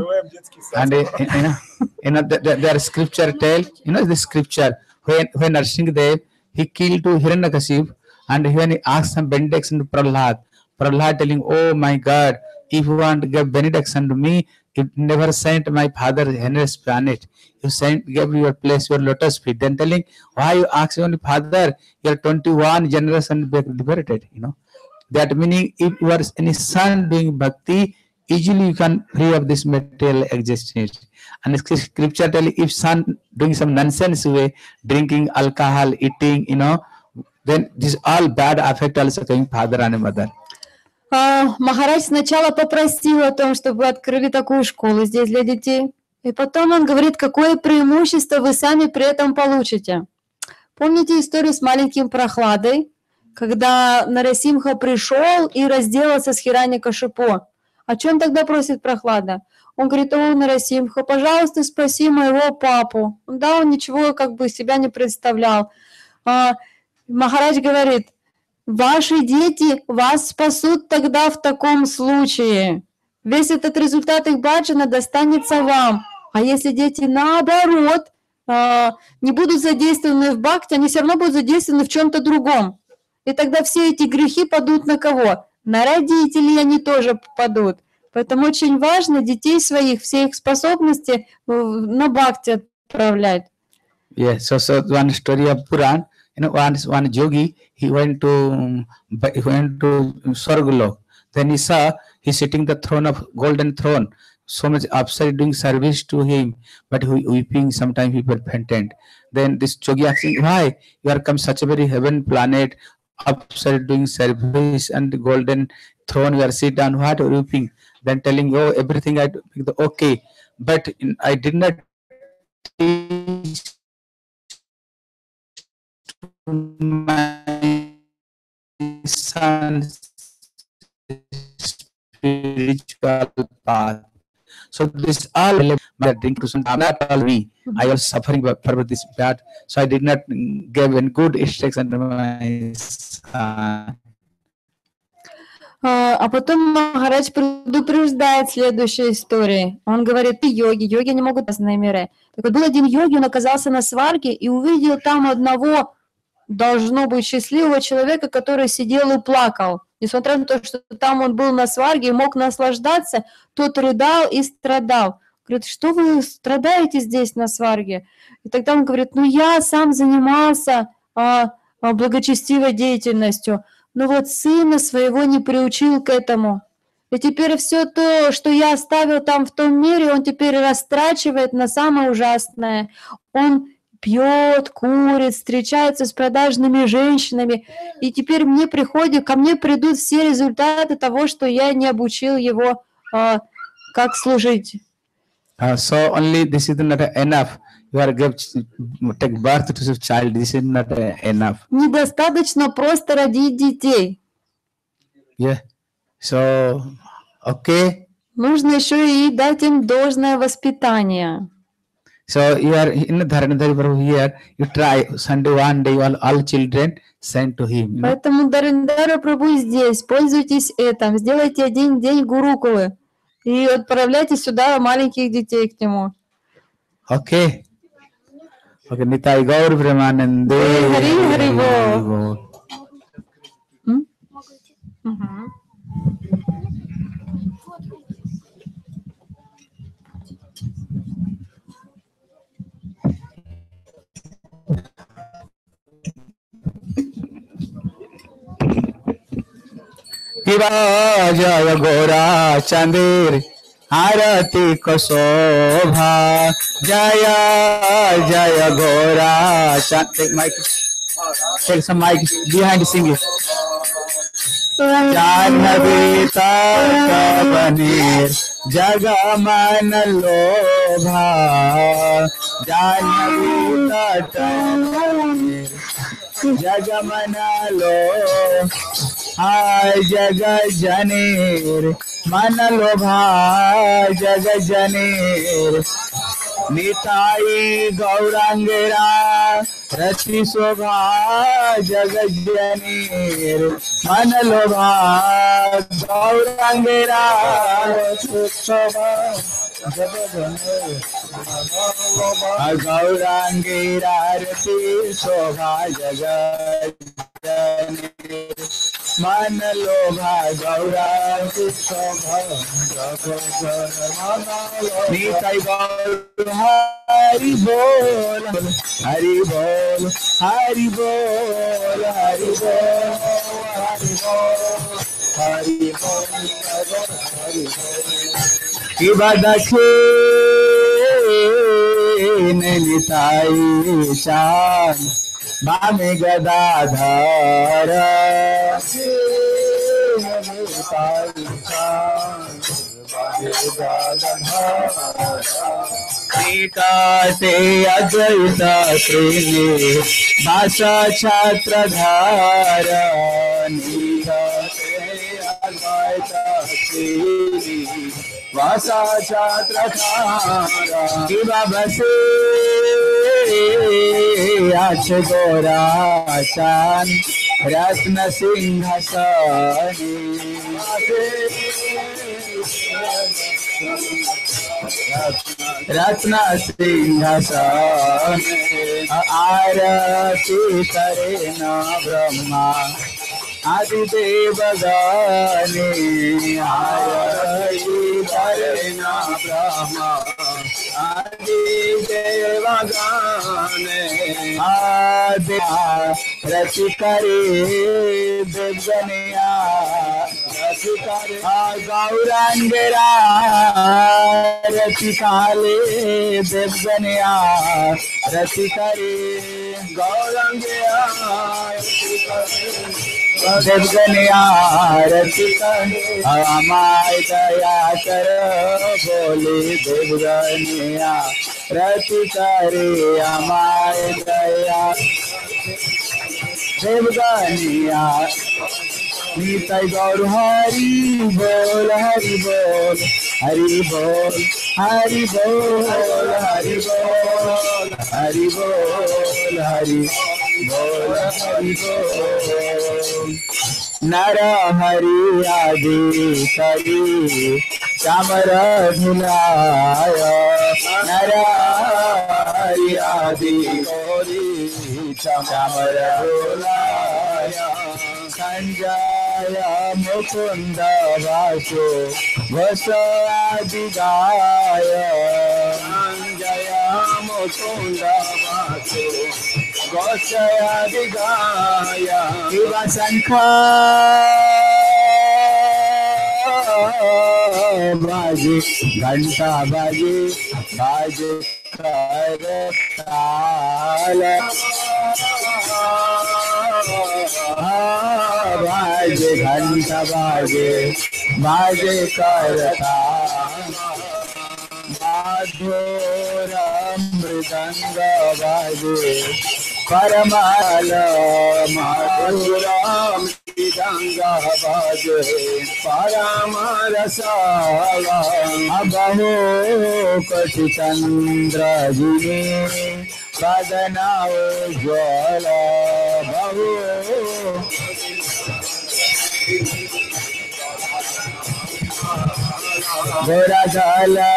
And uh, you know, you know, the, the, their scripture tell, you know, the scripture when when Nrsimhadev he killed two Hiranyakashipu, and when he asked some benediction to Prahlad, Prahlad telling, "Oh my God, if you want to give benediction to me, you never sent my father Henry's planet. You sent gave your place your lotus feet." Then telling, "Why you ask only father? You are 21 generation liberated." You know, that meaning if you are any son doing bhakti, easily you can free of this material existence. And scripture tell if son doing some nonsense way, drinking alcohol, eating, you know, then this all bad affect also coming father and mother. А, Махарадж сначала попросил о том, чтобы открыли такую школу здесь для детей. И потом он говорит, какое преимущество вы сами при этом получите. Помните историю с маленьким прохладой, когда Нарасимха пришел и разделался с Хирани Кашипо? О чем тогда просит прохлада? Он говорит, о, Нарасимха, пожалуйста, спаси моего папу. Да, он ничего как бы себя не представлял. А, Махарадж говорит, Ваши дети вас спасут тогда в таком случае. Весь этот результат их баджана достанется вам. А если дети наоборот а, не будут задействованы в бхакти, они все равно будут задействованы в чем-то другом. И тогда все эти грехи падут на кого? На родителей они тоже попадут. Поэтому очень важно детей своих, все их способности на бхакти отправлять. Yeah, so so one story of Puran, you know, one one yogi, he went to he went to Swargalok. Then he saw he sitting the throne of golden throne. So much upside doing service to him, but weeping. Sometimes he repentant. Then this yogi asking, why you are come such a very heaven planet, upside doing service and the golden throne you are sit down. What weeping? Then telling, oh everything I do, okay, but in- I did not teach my spiritual path. So this all drink to I'm not all me. I was suffering for this bad, so I did not give any good instruction to my son. А а потом Махарадж предупреждает следующей историей. Он говорит, ты йоги, йоги не могут разные миры. Так вот, был один йоги, он оказался на сварге и увидел там одного, должно быть, счастливого человека, который сидел и плакал. Несмотря на то, что там он был на сварге и мог наслаждаться, тот рыдал и страдал. Говорит, что вы страдаете здесь на сварге? И тогда он говорит, ну я сам занимался а, а, благочестивой деятельностью, но вот сына своего не приучил к этому. И теперь все то, что я оставил там в том мире, он теперь растрачивает на самое ужасное. Он пьет, курит, встречается с продажными женщинами, и теперь мне приходит, ко мне придут все результаты того, что я не обучил его а, как служить. Uh, so only this is not enough. You are give take birth to a child. This is not uh, enough. Недостаточно просто родить детей. Yeah. So okay. Нужно еще и дать им должное воспитание. So you are in Dharanadhari Prabhu here. You try Sunday one day. All, all children send to him. You know? Поэтому Дарендара Прабhu здесь. Пользуйтесь этим. Сделайте один день гурукулы. И отправляйте сюда маленьких детей к нему. Okay. Okay. Nitai Gaur Premanande. Hari Hari Bol. Bol. जय गोरा चंदेर, आरती को शोभा, जय जय गोरा चंद mic. Take some mic बनीर जग मन लोभा। जाह्नवी तट जग मन लो हाय जग जनेर, मन लोभा जग जनेर। निताई गौरांगेरा रति शोभा जगत जनेर। मन लोभा गौरांगेरा शोभा गौरांगेरा रति शोभा जग जनेर। मन लोभा गौरांगी शोभा निताई गौर हरि बोल हरि बोल हरि बोल हरि बोल हरि बोल हरि बोल हरि बोल कि बदखे निताई चांद मामि गदाधर। गीता से अद्वैत प्रेमी भाषा छात्र धार। गीता से अद्वैत किवा बसे। आछ गोरा चान रत्न सिंहासनी। रत्न सिंहासन। आरती करे न ब्रह्मा। आदिदेव गणे आरती करे न ब्रह्मा गणे आदि रति करे देवगणिया रति करे गौरांगेरा रति करे गौरांगेरा रति करे देवगनिया रचिका दया कर बोले देवगनिया रचिका रे हमाय दया देवगनिया नीताई गौर हरि बोल हरि बोल हरि बोल हरि बोल हरि बोल हरि बोल हरि बोल हरि बोल नर हरि आदि करी, चामर धुलाय नर हरि आदि करी संजय मुकुंद वासो, वस आदि गाय। संजय मुकुंद वासो बाजे घंटा बाजे बाजे कर बाजे घंटा बाजे बाजे कर ताल मधुर मृदंग बाजे परमाला गंगा गंगाबाज परम रसाला अबहो कटिचंद्र जिने बदनाओ ज्वाला बहु। गोरा झाला,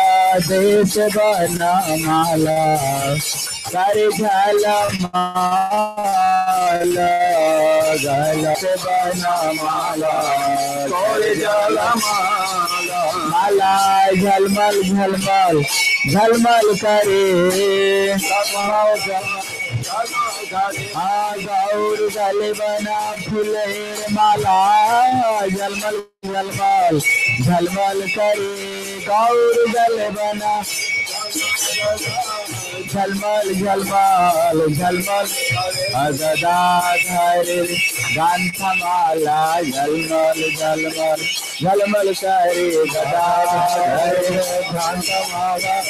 देश बना माला सारे झाला माला गलत बना माला गोरे झाला माला। माला झलमल झलमल झलमल करे। गौर गले बना फुलेर माला, झलमल झलमल झलमल करे, गौर गले बना। झलमल झलमल झलमल अगदाधर गांधमाला झलमल झलमल झलमल करे गदाधर गांधमाला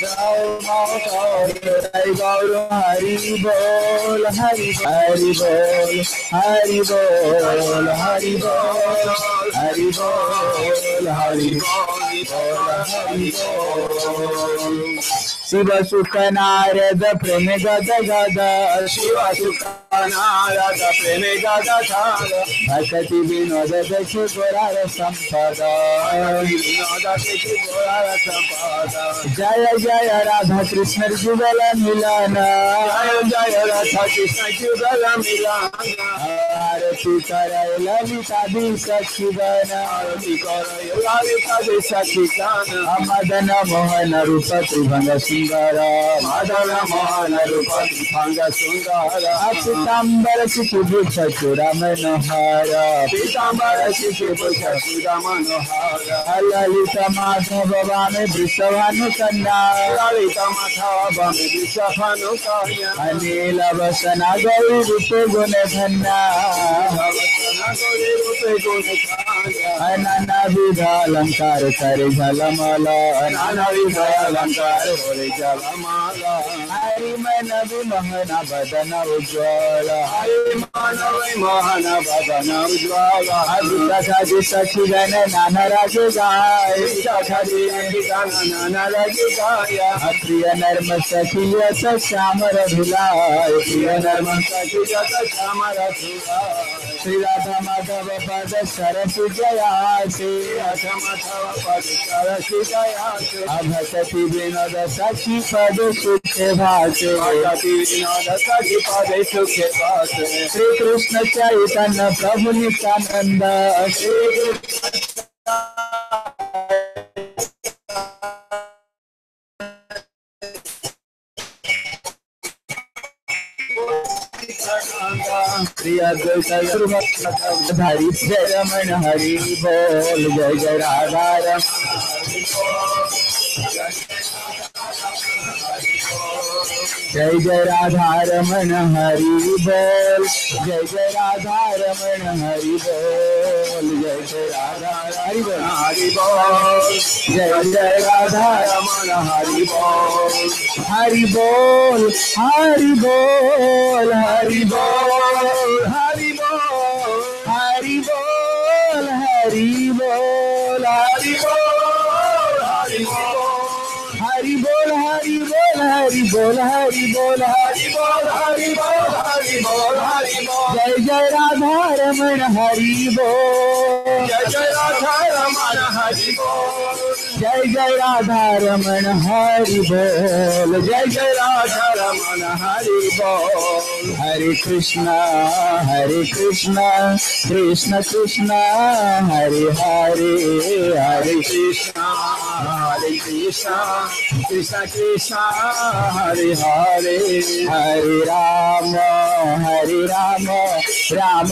गौर, हरि बोल, हरि हरि बोल हरि बोल, Hari Hari Bol, Hari Bol, Hari Bol, Hari Bol. Shiva Sukhanarada Prema Gada Gada, Shiva Sukhanarada Prema Gada Gada, Bhakati Vinoda Dekhi Gorara Sampada, Vinoda Dekhi Gorara Sampada, Jaya Jaya Radha Krishna Jugala Milana, Jaya Jaya Radha Krishna Jugala Milana, Arati Karayala Madan मोहन रूप त्रिभंग सुंदर मदन मोहन रूप त्रिभंग सुंदर पीताम्बर शिशुभूष चूड़ा मनोहर पीताम्बर शिशुभूष चूड़ा मनोहर ललित माधव वामे वृषभानु कन्या ललित माधव वामे वृषभानु कन्या अनिल वसना गौरी रूप गुण धन्या नाना विध अलंकार करे झलमल नाना विध अलंकार करे झलमल हरि मन विमोहन बदन उज्ज्वल हरि मन विमोहन बदन उज्ज्वल गाय गण नाना राज गाय प्रिय नर्म सखी यस श्याम रघुलाय प्रिय नर्म सखी यस श्याम रघुलाय श्री राधा पद सरस जया से राधा माधव पद सरस विनोद सखी पद सुखे विनोद सखी पद सुखे भाषे श्री कृष्ण चैतन्य प्रभु नित्यानंद श्री कृष्ण प्रिय धरि जय रमण हरि बोल जय जय राधा रमण जय जय राधा रमन हरि बोल, जय जय राधा रमन हरि बोल, जय जय राधा हरि बोल हरि बोल, जय जय राधा रमन हरि बोल हरि बोल हरि बोल हरि बोल, हरि हरि बोल हरि बोल हरि बोल हरि बोल हरि बोल हरि बोल। जय जय राधा रमण हरि बोल। जय जय राधा रमण हरि बोल। जय जय राधा रमण हरि बोल जय जय राधा रमण हरि बोल हरे कृष्णा हरे कृष्णा कृष्ण कृष्ण हरे हरे हरे कृष्णा हरे कृष्णा कृष्ण कृष्ण हरे हरे हरे राम हरे राम राम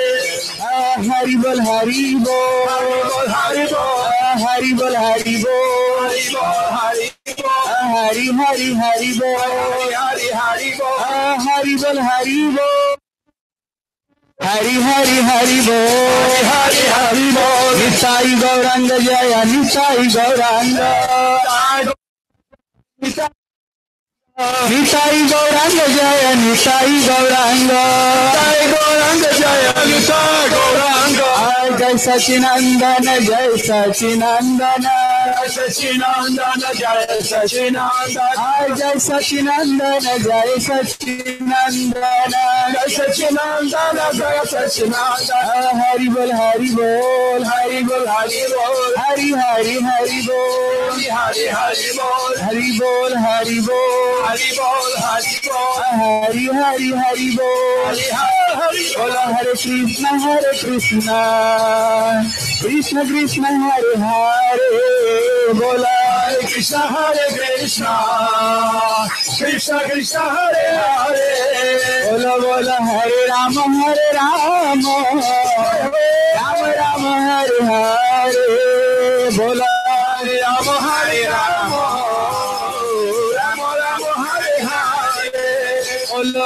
हरि बोल हरि बोल। हरि बोल हरि बोल हरि बोल। हरि हरि हरि हरि बोल। हरि हरि बोल। हरि बोल हरि बोल। हरि हरि हरि बो हरि हरि बोल। निताई गौरंग जय निताई Gaurang. Nitai Gauranga Jaya Nitai Gauranga. Nitai Gauranga Jaya Nitai Gauranga. Jai Sachinandana Jai Sachinandana. Jai Sachinandana. Hare Krishna Hare Krishna. Krishna Krishna Hare Hare. ভোলা কৃষ্ণ হরে কৃষ্ণ কৃষ্ণ কৃষ্ণ হরে হরে। বলো বলো, হরে রাম হরে রাম রাম রাম, হরে হরে। বলো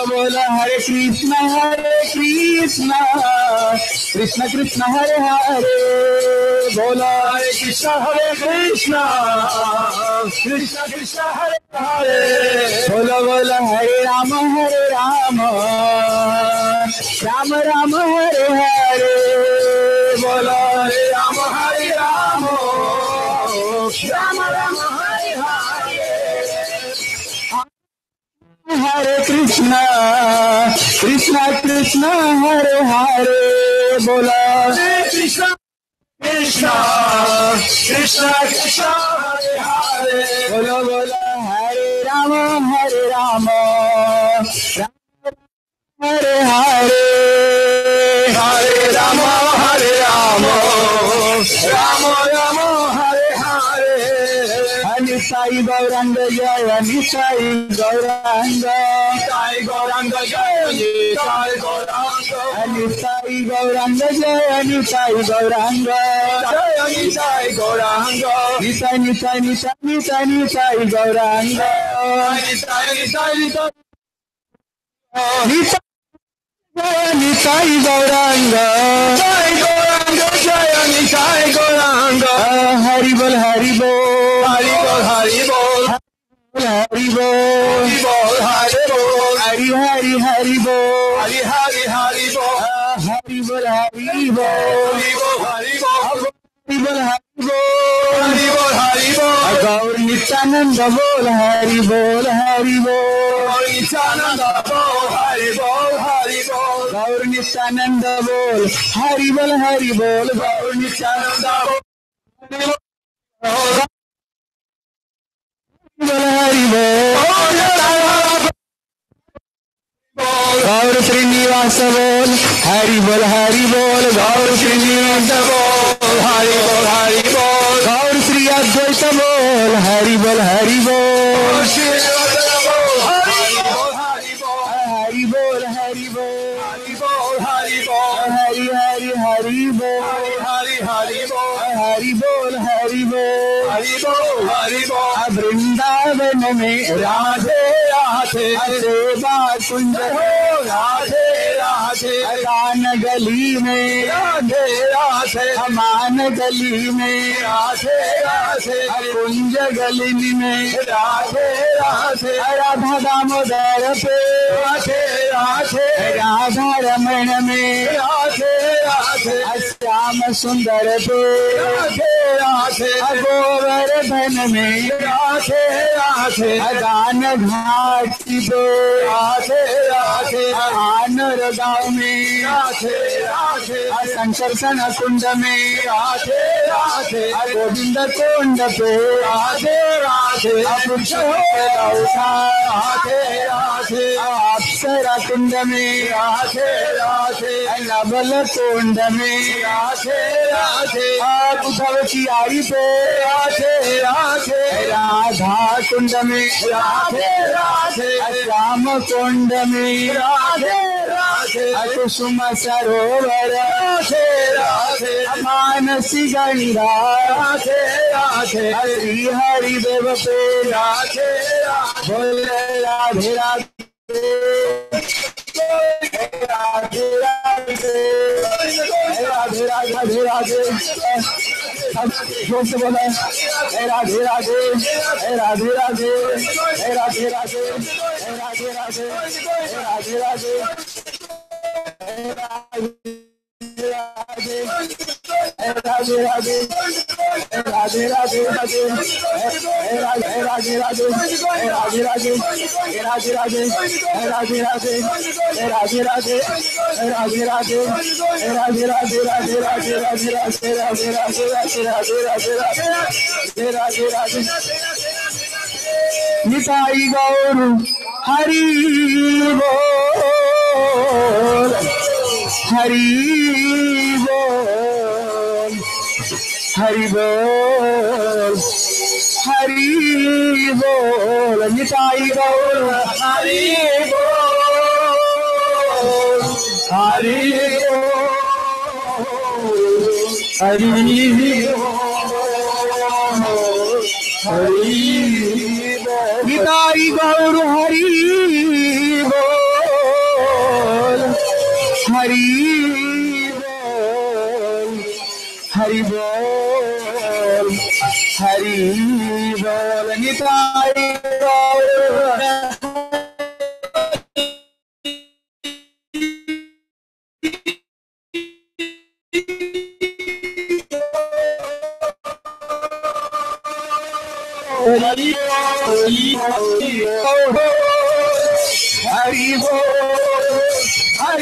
बोला, हरे कृष्ण हरे कृष्ण कृष्ण कृष्ण, हरे हरे। बोला, हरे कृष्ण हरे कृष्ण कृष्ण कृष्ण, हरे हरे। बोला बोला, हरे राम हरे राम राम राम, हरे हरे। बोला, हरे राम हरे राम राम हरे कृष्णा कृष्णा कृष्णा, हरे हरे, बोला। कृष्णा कृष्णा कृष्णा कृष्णा हरे हरे, बोलो बोलो। हरे Ram Hare Ram Ram, Hare Hare. Hare Ram Hare Ram Ram Anisai Gauranga Jaya Nisai Gauranga Jai Gauranga Jaya, Jai Gauranga. Anisai Gauranga Jaya Nisai Gauranga Jaya Jai Gauranga. Nisai Nisai Nisai Nisai Nisai Gauranga Jai Jai Jai Nisai Jaya Nisai Gauranga Jai Gauranga Jaya Jai Gauranga. Hari Bol Hari Bol, Hari Bol. Hari Bol Hari Bol, Hari Bol. Hari Hari Hari Bol Hari Hari Hari Bol. Hari Bol Hari Bol Hari Bol, Hari Bol. Hari Bol गौर नित्यानंद बोल हरि बोल हरि बोल नित्यानंद बोल हरि बोल हरि बोल गौर नित्यानंद बोल हरि बोल हरि बोल गौर नित्यानंद बोल हरि बोल गौर श्रीनिवास बोल हरि बोल हरि बोल गौर श्रीनिवास बोल हरि बोल हरि बोल गौर श्री अद्वैत बोल हरि बोल हरि बोल हरि बोल हरि बोल हरि बोल हरि बोल हरि हरि हरि बोल हरि हरि बोल हरि बोल हरि बोल हरि बोल हरि वृंदावन में राधे राधे सेवा कुंज हो राधे राधे रान गली में राधे राधे हमान गली में राधे राधे कुंज गली में राधे राधे राधा दामोदर पे राधे राधे राधा रमण में राधे राधे श्याम सुंदर पे राधे राधे सरोवर धन में आसे आसे दान घाटी दो आसे आसे आन गाँव में। आसे आसे, संकर्षण कुंड में। आसे आसे, गोविंद कुंड पे। आसे आसे आसे आसे, अप्सरा कुंड में। आसे आसे नवल कुंड में। आसे आसे, आप उद्धव की आई पे। आसे राधे राधे राधा कुंड में राधे राधे श्याम कुंड में राधे राधे कुसुम सरोवर राधे राधे मानसी गंगा राधे राधे हरि हरि देव पे राधे राधे बोले राधे राधे राधे राधे राधे राधे राधे सब जोर से बोला हे राधे राधे हे राधे राधे हे राधे राधे हे राधे राधे हे राधे Radhe Radhe Radhe Gauru Hari Bol. Hari बोल हरि बोल हरि बोल हरि बोल निताई गौर हरि बोल हरि बोल हरि बोल हरि निताई गौर हरि हरि बोल हरि बोल हरि बोल निताई गौर हरि हरि बोल हरि बोल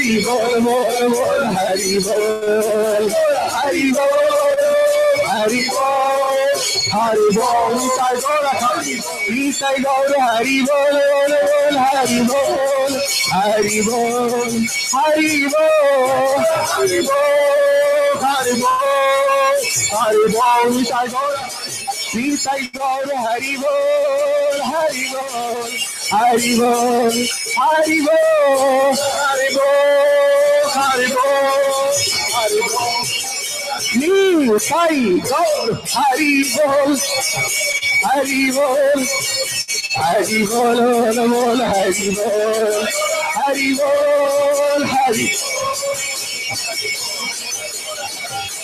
Hari Bol Bol Bol Hari Bol Hari Bol Hari Bol Hari Bol Nitai Gol Hari Nitai Gol Hari Bol Bol Bol Hari Bol Hari Bol Hari Bol Hari Bol Hari Bol Hari Bol Nitai Gol Nitai Gol Hari Bol Hari Bol Hari Bol Haribo, Haribo, Haribo, Haribo. New Sai Gaur Haribol, Haribol, Haribol, Haribol, Haribol, Haribol, Haribol.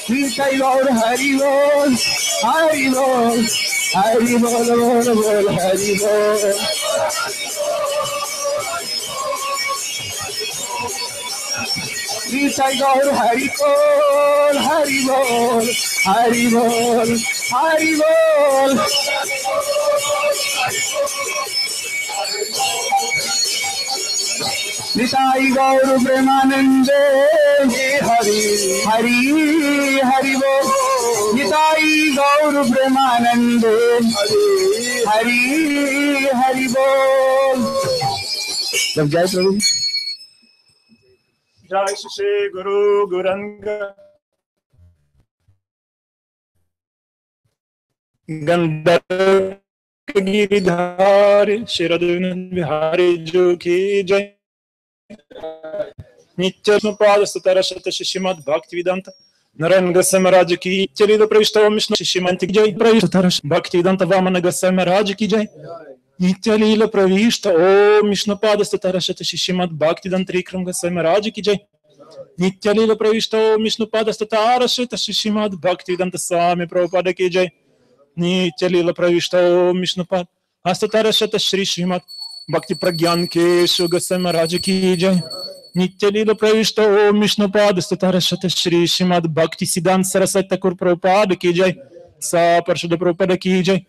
New Sai Gaur Haribol, Haribol, Haribol, Haribol, Haribol. बोल निताई गौर, हरि बोल हरि बोल हरि बोल हरि बोल। निताई गौर, प्रेमानंद हरि हरि हरि बोल। निताई गौर, प्रेमानंद, हरि हरि बोल। जब जय प्रभु जय श्री गुरु गुरंग गंधर्व गिरिधारी शिरदून बिहारी जो की जय नित्य पाद सतर शत श्रीमद भक्ति वेदांत Наренга Самараджа ки Телида Правиштава Мишна Шишиманти Джай Правиштараш Бхакти Данта Ваманага Самараджа ки नित्य लील प्रविष्ट ओम विष्णुपाद स्तर शत शिष्यमद भक्ति दंत्रिक्रम स्वयंराज की जय नित्य लील प्रविष्ट ओम विष्णुपाद स्तर शत शिष्यमद भक्ति दंत स्वामी प्रभुपाद की जय नित्य लील प्रविष्ट ओम विष्णुपाद हस्तर शत श्री श्रीमद भक्ति प्रज्ञान के सुग स्वयंराज की जय नित्य लील प्रविष्ट ओम विष्णुपाद स्तर शत श्री श्रीमद भक्ति सिद्धांत सरस्वती जय सा परशुद जय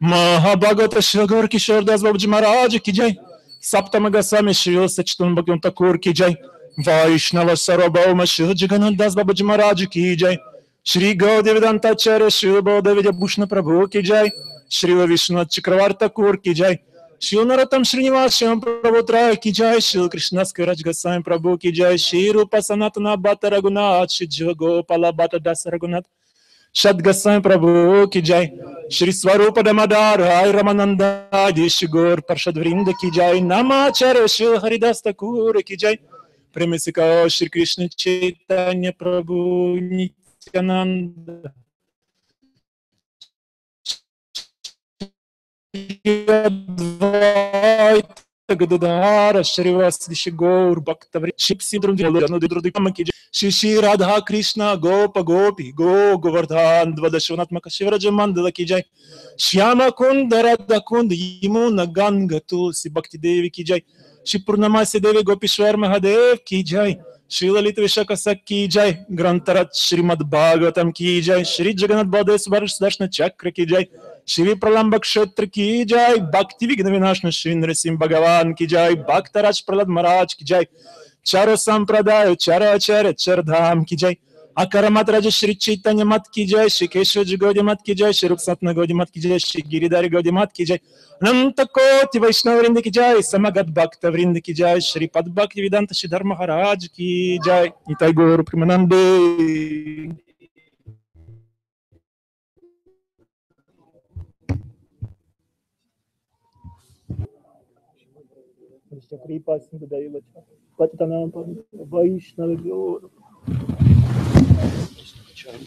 महाभागवत श्री गौर किशोर दास बाबू जी महाराज की जय सप्तम गस्वामी श्री सचितन भगवंत ठाकुर की जय वैष्णव सर्वभौम श्री जगन्नाथ दास बाबू जी महाराज की जय श्री गौ देवदांताचार्य श्री बौद्ध विद्याभूषण प्रभु की जय श्री विष्णु चक्रवार ठाकुर की जय श्री नरोत्तम श्रीनिवास श्याम प्रभु त्राय की जय श्री कृष्ण स्करज गोस्वामी प्रभु की जय श्री रूप सनातना बत रघुनाथ श्री गोपाल बत दास Raghunath Shadgasam Prabhu ki jai. Shri Swarupa Damadara Ramananda Dishigur Parshadvrinda ki jai. Namachara Shil Haridas Thakur ki jai. Premisika Shri Krishna Chaitanya Prabhu Nityananda. Advaita गदार श्रीवस्ति श्री गौर भक्तवरी शिव श्री राधा कृष्ण गोप गोपी गो गोवर्धन द्वदशवनात्मक शिवरज मंदल की जय श्याम कुंद राधा कुंद यमुन गंग तुलसी भक्ति देवी की जय श्री पूर्णमासी देवी गोपीश्वर महादेव की जय श्री ललित विशाख सक की जय ग्रंथरथ श्रीमद भागवतम की जय श्री जगन्नाथ बौद्धेश्वर दर्शन चक्र की जय श्री प्रलम्ब क्षेत्र की जय भक्ति विघ्न विनाश श्री नृसिंह भगवान की जय भक्त राज प्रहलाद महाराज की जय चर संप्रदाय चर चर चर धाम की जय अकर मत राज श्री चैतन्य मत की जय श्री केशव जी गौरी मत की जय श्री रूप सत्न मत की जय श्री गिरिधारी गौरी मत की जय अनंत कोटि वैष्णव वृंद की जय समगत भक्त वृंद की जय श्री पद भक्ति वेदांत श्री श्रीधर महाराज की जय नितय गौर प्रमानंदे దైవచ కృపా సింధు దైవచ పతితన వైష్ణవ Чем